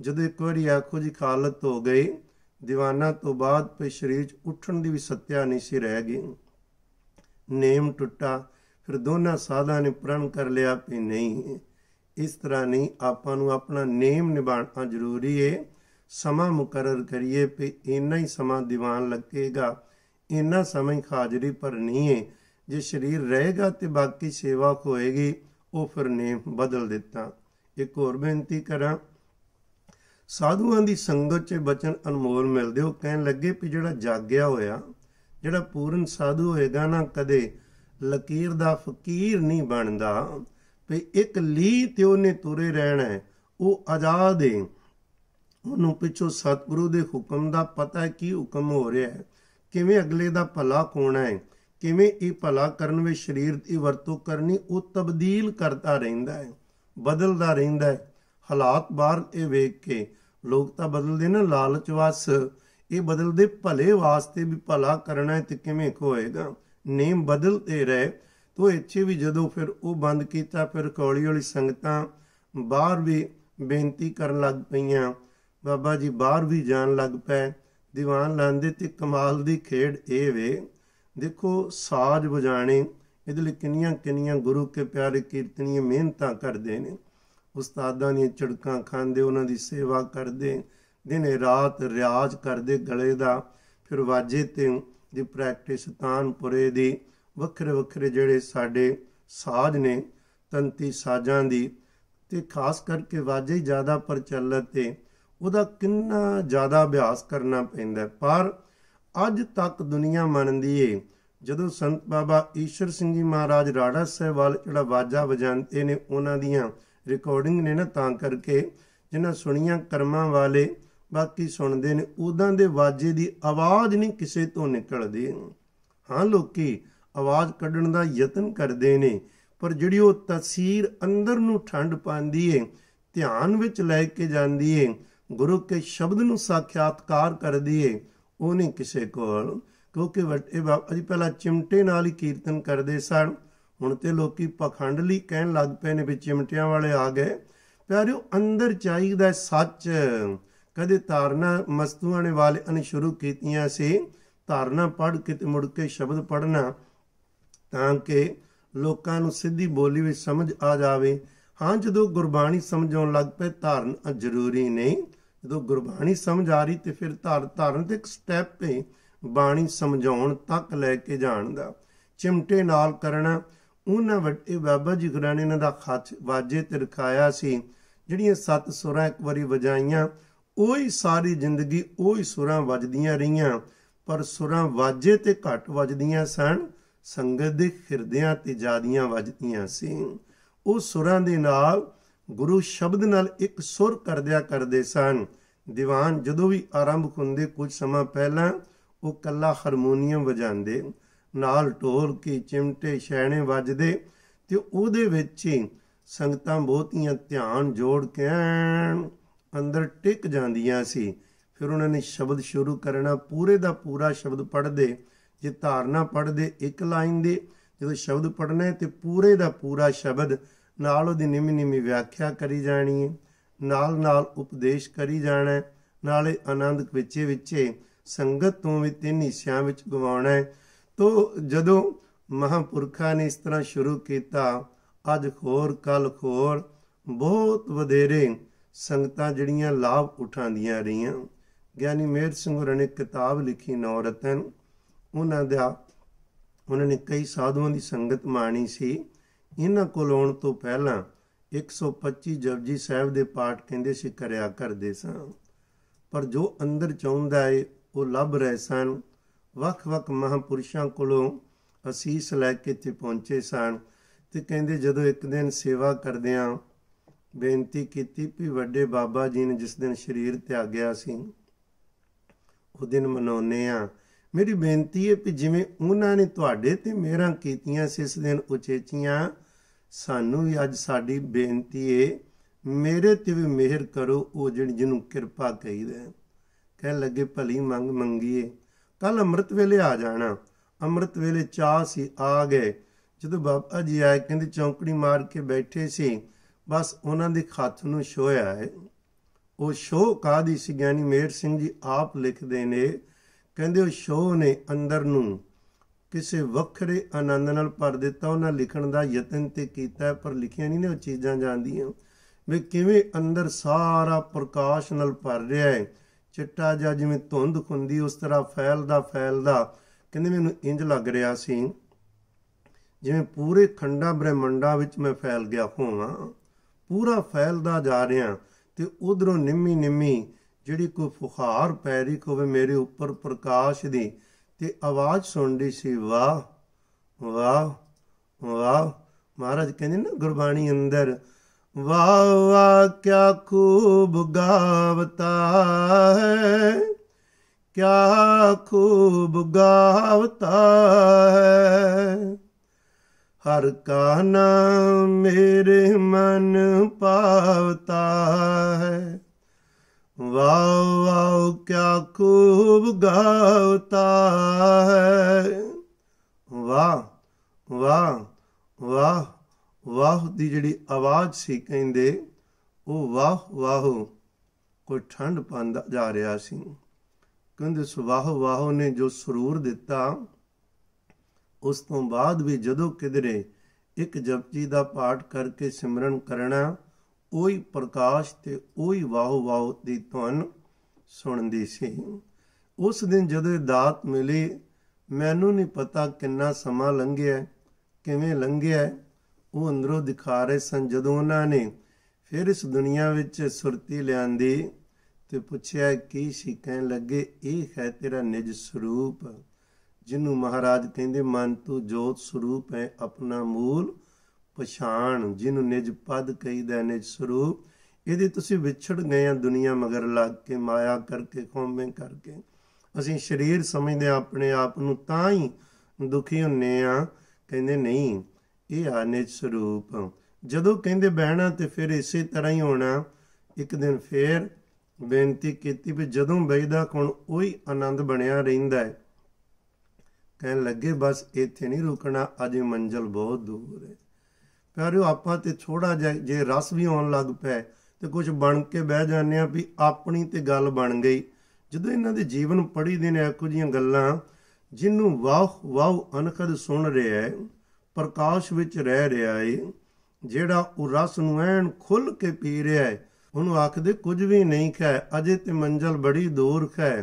ਜਦੋਂ ਇੱਕ ਵਾਰੀ ਆਖੋ ਜੀ ਖਾਲਤ ਹੋ ਗਈ, ਦੀਵਾਨਾ ਤੋਂ ਬਾਅਦ ਪੇ ਸ਼ਰੀਰ 'ਚ ਉੱਠਣ ਦੀ ਵੀ ਸੱਤਿਆ ਨਹੀਂ ਸੀ ਰਹਿ ਗਈ। ਨੇਮ ਟੁੱਟਾ, ਫਿਰ ਦੋਨਾਂ ਸਾਧਾਂ ਨੇ ਪ੍ਰਣ ਕਰ ਲਿਆ ਕਿ ਨਹੀਂ। ਇਸ ਤਰ੍ਹਾਂ ਨਹੀਂ, ਆਪਾਂ ਨੂੰ ਆਪਣਾ ਨੇਮ ਨਿਭਾਉਣਾ ਜ਼ਰੂਰੀ ਏ। ਸਮਾਂ ਮੁਕਰਰ ਕਰੀਏ ਕਿ ਇੰਨਾ ਹੀ ਸਮਾਂ ਦੀਵਾਨ ਲੱਗੇਗਾ। ਇੰਨਾ ਸਮਾਂ ਹੀ ਹਾਜ਼ਰੀ ਭਰਨੀ ਏ। ਜੇ ਸਰੀਰ ਰਹੇਗਾ ਤੇ ਬਾਕੀ ਸੇਵਾ ਹੋਏਗੀ ਉਹ ਫਿਰ ਨੇਮ ਬਦਲ ਦਿੱਤਾ। ਇੱਕ ਹੋਰ ਬੇਨਤੀ ਕਰਾਂ। ਸਾਧੂਆਂ ਦੀ ਸੰਗਤ 'ਚ ਬਚਨ ਅਨਮੋਲ ਮਿਲਦੇ। ਉਹ ਕਹਿਣ ਲੱਗੇ ਵੀ ਜਿਹੜਾ ਜਾਗਿਆ ਹੋਇਆ, ਜਿਹੜਾ ਪੂਰਨ ਸਾਧੂ ਹੋਏਗਾ ਨਾ, ਕਦੇ ਲਕੀਰ ਦਾ ਫਕੀਰ ਨਹੀਂ ਬਣਦਾ। ਵੀ ਇੱਕ ਲੀ ਤੇ ਉਹਨੇ ਤੁਰੇ ਰਹਿਣਾ ਉਹ ਆਜ਼ਾਦ ਹੈ। ਉਹਨੂੰ ਪਿੱਛੋਂ ਸਤਿਗੁਰੂ ਦੇ ਹੁਕਮ ਦਾ ਪਤਾ ਹੈ ਕੀ ਹੁਕਮ ਹੋ ਰਿਹਾ ਹੈ। ਕਿਵੇਂ ਅਗਲੇ ਦਾ ਭਲਾ ਹੋਣਾ ਹੈ, ਕਿਵੇਂ ਇਹ ਭਲਾ ਕਰਨ ਵਿੱਚ ਸਰੀਰ ਦੀ ਵਰਤੋਂ ਕਰਨੀ, ਉਹ ਤਬਦੀਲ ਕਰਦਾ ਰਹਿੰਦਾ ਹੈ, ਬਦਲਦਾ ਰਹਿੰਦਾ ਹੈ। ਹਾਲਾਤ ਬਾਹਰ ਇਹ ਵੇਖ ਕੇ ਲੋਕ ਤਾਂ ਬਦਲਦੇ ਨਾ, ਲਾਲਚ ਵਸ, ਇਹ ਬਦਲਦੇ ਭਲੇ ਵਾਸਤੇ ਵੀ ਭਲਾ ਕਰਨਾ ਹੈ ਤੇ ਕਿਵੇਂ ਹੋਏਗਾ। ਨੇਮ ਬਦਲਦੇ ਰਹੇ ਤੋ ਇੱਥੇ ਵੀ ਜਦੋਂ ਫਿਰ ਉਹ ਬੰਦ ਕੀਤਾ, ਫਿਰ ਕੌਲੀ ਵਾਲੀ ਸੰਗਤਾਂ ਬਾਹਰ ਵੀ ਬੇਨਤੀ ਕਰਨ ਲੱਗ ਪਈਆਂ। ਬਾਬਾ ਜੀ ਬਾਹਰ ਵੀ ਜਾਣ ਲੱਗ ਪਏ। ਦੀਵਾਨ ਲਾਂਦੇ ਤੇ ਕਮਾਲ ਦੀ ਖੇਡ ਇਹ ਵੇ। ਦੇਖੋ ਸਾਜ਼ ਵਜਾਣੇ ਇਹਦੇ ਲਈ ਕਿੰਨੀਆਂ ਕਿੰਨੀਆਂ ਗੁਰੂ ਕੇ ਪਿਆਰੇ ਕੀਰਤਨੀਏ ਮਿਹਨਤਾਂ ਕਰਦੇ ਨੇ। ਉਸਤਾਦਾਂ ਦੀਆਂ ਝੜਕਾਂ ਖਾਂਦੇ, ਉਹਨਾਂ ਦੀ ਸੇਵਾ ਕਰਦੇ, ਦਿਨੇ ਰਾਤ ਰਿਆਜ਼ ਕਰਦੇ ਗਲੇ ਦਾ। ਫਿਰ ਵਾਜੇ ਤੇ ਦੀ ਪ੍ਰੈਕਟਿਸ ਤਾਨਪੁਰੇ ਦੀ। ਵੱਖਰੇ ਵੱਖਰੇ ਜਿਹੜੇ ਸਾਡੇ ਸਾਜ਼ ਨੇ, ਤੰਤੀ ਸਾਜ਼ਾਂ ਦੀ, ਤੇ ਖਾਸ ਕਰਕੇ ਵਾਜੇ ਜ਼ਿਆਦਾ ਪ੍ਰਚਲਿਤ ਤੇ ਉਹਦਾ ਕਿੰਨਾ ਜ਼ਿਆਦਾ ਅਭਿਆਸ ਕਰਨਾ ਪੈਂਦਾ ਪਰ ਅੱਜ ਤੱਕ ਦੁਨੀਆ ਮੰਨਦੀ ਏ, ਜਦੋਂ ਸੰਤ ਬਾਬਾ ਈਸ਼ਰ ਸਿੰਘ ਜੀ ਮਹਾਰਾਜ ਰਾੜਾ ਸਾਹਿਬ ਵਾਲ ਜਿਹੜਾ ਵਾਜਾ ਵਜਾਉਂਦੇ ਨੇ, ਉਹਨਾਂ ਦੀਆਂ ਰਿਕਾਰਡਿੰਗ ਨੇ ਨਾ, ਤਾਂ ਕਰਕੇ ਜਿਨ੍ਹਾਂ ਸੁਣੀਆਂ ਕਰਮਾਂ ਵਾਲੇ ਬਾਕੀ ਸੁਣਦੇ ਨੇ ਉਦਾਂ ਦੇ ਵਾਜੇ ਦੀ ਆਵਾਜ਼ ਨਹੀਂ ਕਿਸੇ ਤੋਂ ਨਿਕਲਦੀ। ਹਾਂ, ਲੋਕੀ ਆਵਾਜ਼ ਕੱਢਣ ਦਾ ਯਤਨ ਕਰਦੇ ਨੇ, ਪਰ ਜਿਹੜੀ ਉਹ ਤਸਵੀਰ ਅੰਦਰ ਨੂੰ ਠੰਡ ਪਾਉਂਦੀ ਏ, ਧਿਆਨ ਵਿੱਚ ਲੈ ਕੇ ਜਾਂਦੀ ਏ, ਗੁਰੂ ਕੇ ਸ਼ਬਦ ਨੂੰ ਸਾਖਿਆਤਕਾਰ ਕਰਦੀ ਏ, ਉਹ ਨਹੀਂ ਕਿਸੇ ਕੋਲ। ਕਿਉਂਕਿ ਵੱਡੇ ਬਾਬਾ ਜੀ ਪਹਿਲਾਂ ਚਿਮਟੇ ਨਾਲ ਹੀ ਕੀਰਤਨ ਕਰਦੇ ਸਨ ਹੁਣ ਤੇ ਲੋਕੀ ਪਖੰਡਲੀ ਕਹਿਣ ਲੱਗ ਪਏ ਨੇ ਵੀ ਚਿਮਟਿਆਂ ਵਾਲੇ ਆ ਗਏ। ਪਿਆਰਿਓ, ਅੰਦਰ ਚਾਹੀਦਾ ਸੱਚ। ਕਦੇ ਧਾਰਨਾ ਮਸਤੂਆਂ ਨੇ ਵਾਲੇ ਨੇ ਸ਼ੁਰੂ ਕੀਤੀਆਂ ਸੀ। ਧਾਰਨਾ ਪੜ੍ਹ ਕੇ ਤੇ ਮੁੜ ਕੇ ਸ਼ਬਦ ਪੜ੍ਹਨਾ। ਤਾਂ ਕਿ ਲੋਕਾਂ ਨੂੰ ਸਿੱਧੀ ਬੋਲੀ ਵਿੱਚ ਸਮਝ ਆ ਜਾਵੇ। ਹਾਂ, ਜਦੋਂ ਗੁਰਬਾਣੀ ਸਮਝਾਉਣ ਲੱਗ ਪਏ, ਧਾਰਨ ਜ਼ਰੂਰੀ ਨਹੀਂ। ਜਦੋਂ ਗੁਰਬਾਣੀ ਸਮਝ ਆ ਰਹੀ ਤੇ ਫਿਰ ਧਾਰ, ਧਾਰਨ ਤੇ ਇੱਕ ਸਟੈਪ ਹੈ ਬਾਣੀ ਸਮਝਾਉਣ ਤੱਕ ਲੈ ਕੇ ਜਾਣ ਦਾ ਚਿਮਟੇ ਨਾਲ ਕਰਨਾ। ਉਹਨਾਂ ਵੱਡੇ ਬਾਬਾ ਜੀ ਗੁਰਾਨੇ ਨੇ ਦਾ ਖੱਚ ਵਾਜੇ ਤੇ ਰਖਾਇਆ ਸੀ। ਜਿਹੜੀਆਂ ਸੱਤ ਸੁਰਾਂ ਇੱਕ ਵਾਰੀ ਵਜਾਈਆਂ, ਉਹੀ ਸਾਰੀ ਜ਼ਿੰਦਗੀ ਉਹੀ ਸੁਰਾਂ ਵੱਜਦੀਆਂ ਰਹੀਆਂ। ਪਰ ਸੁਰਾਂ ਵਾਜੇ ਤੇ ਘੱਟ ਵੱਜਦੀਆਂ ਸਨ। ਸੰਗਤ ਦੇ ਹਿਰਦਿਆਂ ਤੇ ਜਾਦੀਆਂ ਵੱਜਦੀਆਂ ਸੀ। ਉਹ ਸੁਰਾਂ ਦੇ ਨਾਲ ਗੁਰੂ ਸ਼ਬਦ ਨਾਲ ਇੱਕ ਸੁਰ ਕਰਦਿਆ ਕਰਦੇ ਸਨ। ਦੀਵਾਨ ਜਦੋਂ ਵੀ ਆਰੰਭ ਹੁੰਦੇ ਕੁਝ ਸਮਾਂ ਪਹਿਲਾਂ ਉਹ ਕੱਲਾ ਹਾਰਮੋਨੀਅਮ ਵਜਾਉਂਦੇ, ਨਾਲ ਢੋਲ ਕੀ ਚਿਮਟੇ ਛੈਣੇ ਵੱਜਦੇ ਤੇ ਉਹਦੇ ਵਿੱਚ ਹੀ ਸੰਗਤਾਂ ਬਹੁਤੀਆਂ ਧਿਆਨ ਜੋੜ ਕੇ ਅੰਦਰ ਟਿਕ ਜਾਂਦੀਆਂ ਸੀ। ਫਿਰ ਉਹਨਾਂ ਨੇ ਸ਼ਬਦ ਸ਼ੁਰੂ ਕਰਨਾ, ਪੂਰੇ ਦਾ ਪੂਰਾ ਸ਼ਬਦ ਪੜ੍ਹਦੇ ਜੇ ਧਾਰਨਾ ਪੜ੍ਹਦੇ ਇੱਕ ਲਾਈਨ ਦੇ, ਜਦੋਂ ਸ਼ਬਦ ਪੜ੍ਹਨਾ ਹੈ ਤੇ ਪੂਰੇ ਦਾ ਪੂਰਾ ਸ਼ਬਦ ਨਾਲ ਉਹਦੀ ਨਿਮੀ ਨਿਮੀ ਵਿਆਖਿਆ ਕਰੀ ਜਾਣੀ ਹੈ, ਨਾਲ ਨਾਲ ਉਪਦੇਸ਼ ਕਰੀ ਜਾਣਾ ਨਾਲੇ ਆਨੰਦ ਵਿੱਚੇ ਵਿੱਚੇ ਸੰਗਤ ਤੋਂ ਵੀ ਤਿੰਨ ਹਿੱਸਿਆਂ ਵਿੱਚ ਗਵਾਉਣਾ ਹੈ। ਤੋ ਜਦੋਂ ਮਹਾਪੁਰਖਾਂ ਨੇ ਇਸ ਤਰ੍ਹਾਂ ਸ਼ੁਰੂ ਕੀਤਾ, ਅੱਜ ਹੋਰ ਕੱਲ ਖੋਰ, ਬਹੁਤ ਵਧੇਰੇ ਸੰਗਤਾਂ ਜਿਹੜੀਆਂ ਲਾਭ ਉਠਾਉਂਦੀਆਂ ਰਹੀਆਂ। ਗਿਆਨੀ ਮੇਰ ਸਿੰਘ ਹੋਰਾਂ ਨੇ ਕਿਤਾਬ ਲਿਖੀ ਨੌ ਰਤਨ ਉਹਨਾਂ ਦਾ, ਉਹਨਾਂ ਨੇ ਕਈ ਸਾਧੂਆਂ ਦੀ ਸੰਗਤ ਮਾਣੀ ਸੀ। ਇਹਨਾਂ ਕੋਲ ਆਉਣ ਤੋਂ ਪਹਿਲਾਂ 125 ਜਪਜੀ ਸਾਹਿਬ ਦੇ ਪਾਠ ਕਹਿੰਦੇ ਸੀ, ਕਰਿਆ ਕਰਦੇ ਸਾਂ। ਪਰ ਜੋ ਅੰਦਰ ਚਾਹੁੰਦਾ ਏ, ਉਹ ਲੱਭ ਰਹੇ ਸਨ। ਵੱਖ-ਵੱਖ ਮਹਾਪੁਰਸ਼ਾਂ ਕੋਲੋਂ ਅਸੀਸ ਲੈ ਕੇ ਤੇ ਪਹੁੰਚੇ ਸਨ ਤੇ ਕਹਿੰਦੇ, ਜਦੋਂ ਇੱਕ ਦਿਨ ਸੇਵਾ ਕਰਦਿਆਂ ਬੇਨਤੀ ਕੀਤੀ ਵੀ ਵੱਡੇ ਬਾਬਾ ਜੀ ਨੇ ਜਿਸ ਦਿਨ ਸਰੀਰ ਤਿਆਗਿਆ ਸੀ, ਉਹ ਦਿਨ ਮਨਾਉਨੇ ਆ ਮੇਰੀ ਬੇਨਤੀ ਹੈ ਕਿ ਜਿਵੇਂ ਉਹਨਾਂ ਨੇ ਤੁਹਾਡੇ ਤੇ ਮਿਹਰਾਂ ਕੀਤੀਆਂ ਸੀ ਇਸ ਦਿਨ ਉਚੇਚੀਆਂ, ਸਾਨੂੰ ਵੀ ਅੱਜ ਸਾਡੀ ਬੇਨਤੀ ਹੈ, ਮੇਰੇ ਤੇ ਵੀ ਮਿਹਰ ਕਰੋ ਉਹ ਜਿਹੜੀ ਜਿਹਨੂੰ ਕਿਰਪਾ ਕਹੀਦਾ ਕਹਿ ਲੱਗੇ, ਭਲੀ ਮੰਗ ਮੰਗੀਏ। ਕੱਲ ਅੰਮ੍ਰਿਤ ਵੇਲੇ ਆ ਜਾਣਾ। ਅੰਮ੍ਰਿਤ ਵੇਲੇ ਚਾਹ ਸੀ, ਆ ਗਏ। ਜਦੋਂ ਬਾਬਾ ਜੀ ਆਏ, ਕਹਿੰਦੇ ਚੌਂਕੜੀ ਮਾਰ ਕੇ ਬੈਠੇ ਸੀ, ਬਸ ਉਹਨਾਂ ਦੇ ਖੱਤ ਨੂੰ ਛੋਇਆ ਹੈ। ਉਹ ਸ਼ੋਅ ਕਾਦੀ ਸੀ ਗਿਆਨੀ? ਮੇਰ ਸਿੰਘ ਜੀ ਆਪ ਲਿਖਦੇ ਨੇ ਕਹਿੰਦੇ ਉਹ ਸ਼ੋਅ ਨੇ ਅੰਦਰ ਨੂੰ ਕਿਸੇ ਵੱਖਰੇ ਆਨੰਦ ਨਾਲ ਭਰ ਦਿੱਤਾ, ਉਹਨਾਂ ਲਿਖਣ ਦਾ ਯਤਨ ਤੇ ਕੀਤਾ, ਪਰ ਲਿਖਿਆ ਨਹੀਂ ਨੇ ਉਹ ਚੀਜ਼ਾਂ ਜਾਂਦੀਆਂ ਵੀ ਕਿਵੇਂ ਅੰਦਰ ਸਾਰਾ ਪ੍ਰਕਾਸ਼ ਨਾਲ ਭਰ ਰਿਹਾ ਹੈ। ਚਿੱਟਾ ਜਿਹਾ ਜਿਵੇਂ ਧੁੰਦ ਹੁੰਦੀ ਉਸ ਤਰ੍ਹਾਂ ਫੈਲਦਾ ਫੈਲਦਾ ਕਹਿੰਦੇ ਮੈਨੂੰ ਇੰਜ ਲੱਗ ਰਿਹਾ ਸੀ, ਜਿਵੇਂ ਪੂਰੇ ਖੰਡਾ ਬ੍ਰਹਮੰਡਾ ਵਿੱਚ ਮੈਂ ਫੈਲ ਗਿਆ ਹੋਵਾਂ। ਪੂਰਾ ਫੈਲਦਾ ਜਾ ਰਿਹਾ ਤੇ ਉਧਰੋਂ ਨਿੰਮੀ ਨਿੰਮੀ ਜਿਹੜੀ ਕੋਈ ਫੁਖਾਰ ਪੈ ਰਹੀ ਹੋਵੇ ਮੇਰੇ ਉੱਪਰ ਪ੍ਰਕਾਸ਼ ਦੀ, ਤੇ ਆਵਾਜ਼ ਸੁਣਦੀ ਸੀ, ਵਾਹ ਵਾਹ ਵਾਹ। ਮਹਾਰਾਜ ਕਹਿੰਦੇ ਨਾ ਗੁਰਬਾਣੀ ਅੰਦਰ, ਵਾਹ ਵਾਹ, ਕਿਆ ਖੂਬ ਗਾਵਤਾ ਹੈ, ਕਿਆ ਖੂਬ ਗਾਵਤਾ ਹੈ। ਹਰ ਕਾ ਨਾਮ ਮੇਰੇ ਮਨ ਪਾਵਤਾ ਹੈ। ਵਾਹ ਵਾਹ ਕਿਆ ਖੂਬ ਗਾਵਤਾ ਹੈ। ਵਾਹ ਵਾਹ ਵਾਹ ਵਾਹ ਦੀ ਜਿਹੜੀ ਆਵਾਜ਼ ਸੀ ਕਹਿੰਦੇ, ਉਹ ਵਾਹ ਵਾਹ ਕੋਈ ਠੰਡ ਪਾਉਂਦਾ ਜਾ ਰਿਹਾ ਸੀ। ਕਹਿੰਦੇ, ਸੁਵਾਹ, ਵਾਹ ਨੇ ਜੋ ਸਰੂਰ ਦਿੱਤਾ, ਉਸ ਤੋਂ ਬਾਅਦ ਵੀ ਜਦੋਂ ਕਿਧਰੇ ਇੱਕ ਜਪਜੀ ਦਾ ਪਾਠ ਕਰਕੇ ਸਿਮਰਨ ਕਰਨਾ ਉਹੀ ਪ੍ਰਕਾਸ਼ ਤੇ ਉਹੀ ਵਾਹ ਵਾਹ ਦੀ ਧੁਨ ਸੁਣਦੀ ਸੀ। ਉਸ ਦਿਨ ਜਦੋਂ ਇਹ ਦਾਤ ਮਿਲੀ, ਮੈਨੂੰ ਨਹੀਂ ਪਤਾ ਕਿੰਨਾ ਸਮਾਂ ਲੰਘਿਆ, ਕਿਵੇਂ ਲੰਘਿਆ। ਉਹ ਅੰਦਰੋਂ ਦਿਖਾ ਰਹੇ ਸਨ ਜਦੋਂ ਉਹਨਾਂ ਨੇ ਫਿਰ ਇਸ ਦੁਨੀਆ ਵਿੱਚ ਸੁਰਤੀ ਲਿਆਂਦੀ ਤੇ ਪੁੱਛਿਆ, ਕੀ ਸੀ? ਕਹਿਣ ਲੱਗੇ, ਇਹ ਹੈ ਤੇਰਾ ਨਿਜ ਸਰੂਪ, ਜਿਹਨੂੰ ਮਹਾਰਾਜ ਕਹਿੰਦੇ, ਮਨ ਤੂੰ ਜੋਤ ਸਰੂਪ ਹੈ, ਆਪਣਾ ਮੂਲ ਪਛਾਣ ਜਿਹਨੂੰ ਨਿਜ ਪਦ ਕਹੀਦਾ ਨਿਜ ਸਰੂਪ, ਇਹਦੇ ਤੁਸੀਂ ਵਿਛੜ ਗਏ ਆ ਦੁਨੀਆ ਮਗਰ ਲੱਗ ਕੇ, ਮਾਇਆ ਕਰਕੇ ਖੋਮੇ ਕਰਕੇ। ਅਸੀਂ ਸਰੀਰ ਸਮਝਦੇ ਆਪਣੇ ਆਪ ਨੂੰ ਤਾਂ ਹੀ ਦੁਖੀ ਹੁੰਨੇ ਆ। ਕਹਿੰਦੇ ਨਹੀਂ, ਇਹ ਆ ਨਿਜ ਸਰੂਪ। ਜਦੋਂ ਕਹਿੰਦੇ ਬਹਿਣਾ ਤੇ ਫਿਰ ਇਸੇ ਤਰ੍ਹਾਂ ਹੀ ਹੋਣਾ। ਇੱਕ ਦਿਨ ਫੇਰ ਬੇਨਤੀ ਕੀਤੀ ਵੀ ਜਦੋਂ ਬੈਦਾ ਕੋਣ, ਉਹੀ ਆਨੰਦ ਬਣਿਆ ਰਹਿੰਦਾ ਹੈ। ਕਹਿਣ ਲੱਗੇ, ਬਸ ਇੱਥੇ ਨਹੀਂ ਰੁਕਣਾ, ਅਜੇ ਮੰਜ਼ਲ ਬਹੁਤ ਦੂਰ ਹੈ। ਪਿਆਰਿਓ, ਆਪਾਂ ਤੇ ਥੋੜਾ ਜਿਹਾ ਜੇ ਰਸ ਵੀ ਆਉਣ ਲੱਗ ਪਿਆ ਤੇ ਕੁਝ ਬਣ ਕੇ ਬਹਿ ਜਾਂਦੇ ਆ ਵੀ ਆਪਣੀ ਤੇ ਗੱਲ ਬਣ ਗਈ। ਜਦੋਂ ਇਹਨਾਂ ਦੇ ਜੀਵਨ ਪੜੀ ਦੇ ਨੇ ਇਹੋ ਜੀਆਂ ਗੱਲਾਂ, ਜਿਹਨੂੰ ਵਾਹ ਵਾਹ ਅਨਖਦ ਸੁਣ ਰਿਹਾ ਹੈ ਪ੍ਰਕਾਸ਼ ਵਿੱਚ ਰਹਿ ਰਿਹਾ ਏ, ਜਿਹੜਾ ਉਹ ਰਸ ਨੂੰ ਐਨ ਖੁੱਲ ਕੇ ਪੀ ਰਿਹਾ ਹੈ ਉਹਨੂੰ ਆਖਦੇ ਕੁਝ ਵੀ ਨਹੀਂ ਖੈ, ਅਜੇ ਤੇ ਮੰਜ਼ਲ ਬੜੀ ਦੂਰ ਖੈ।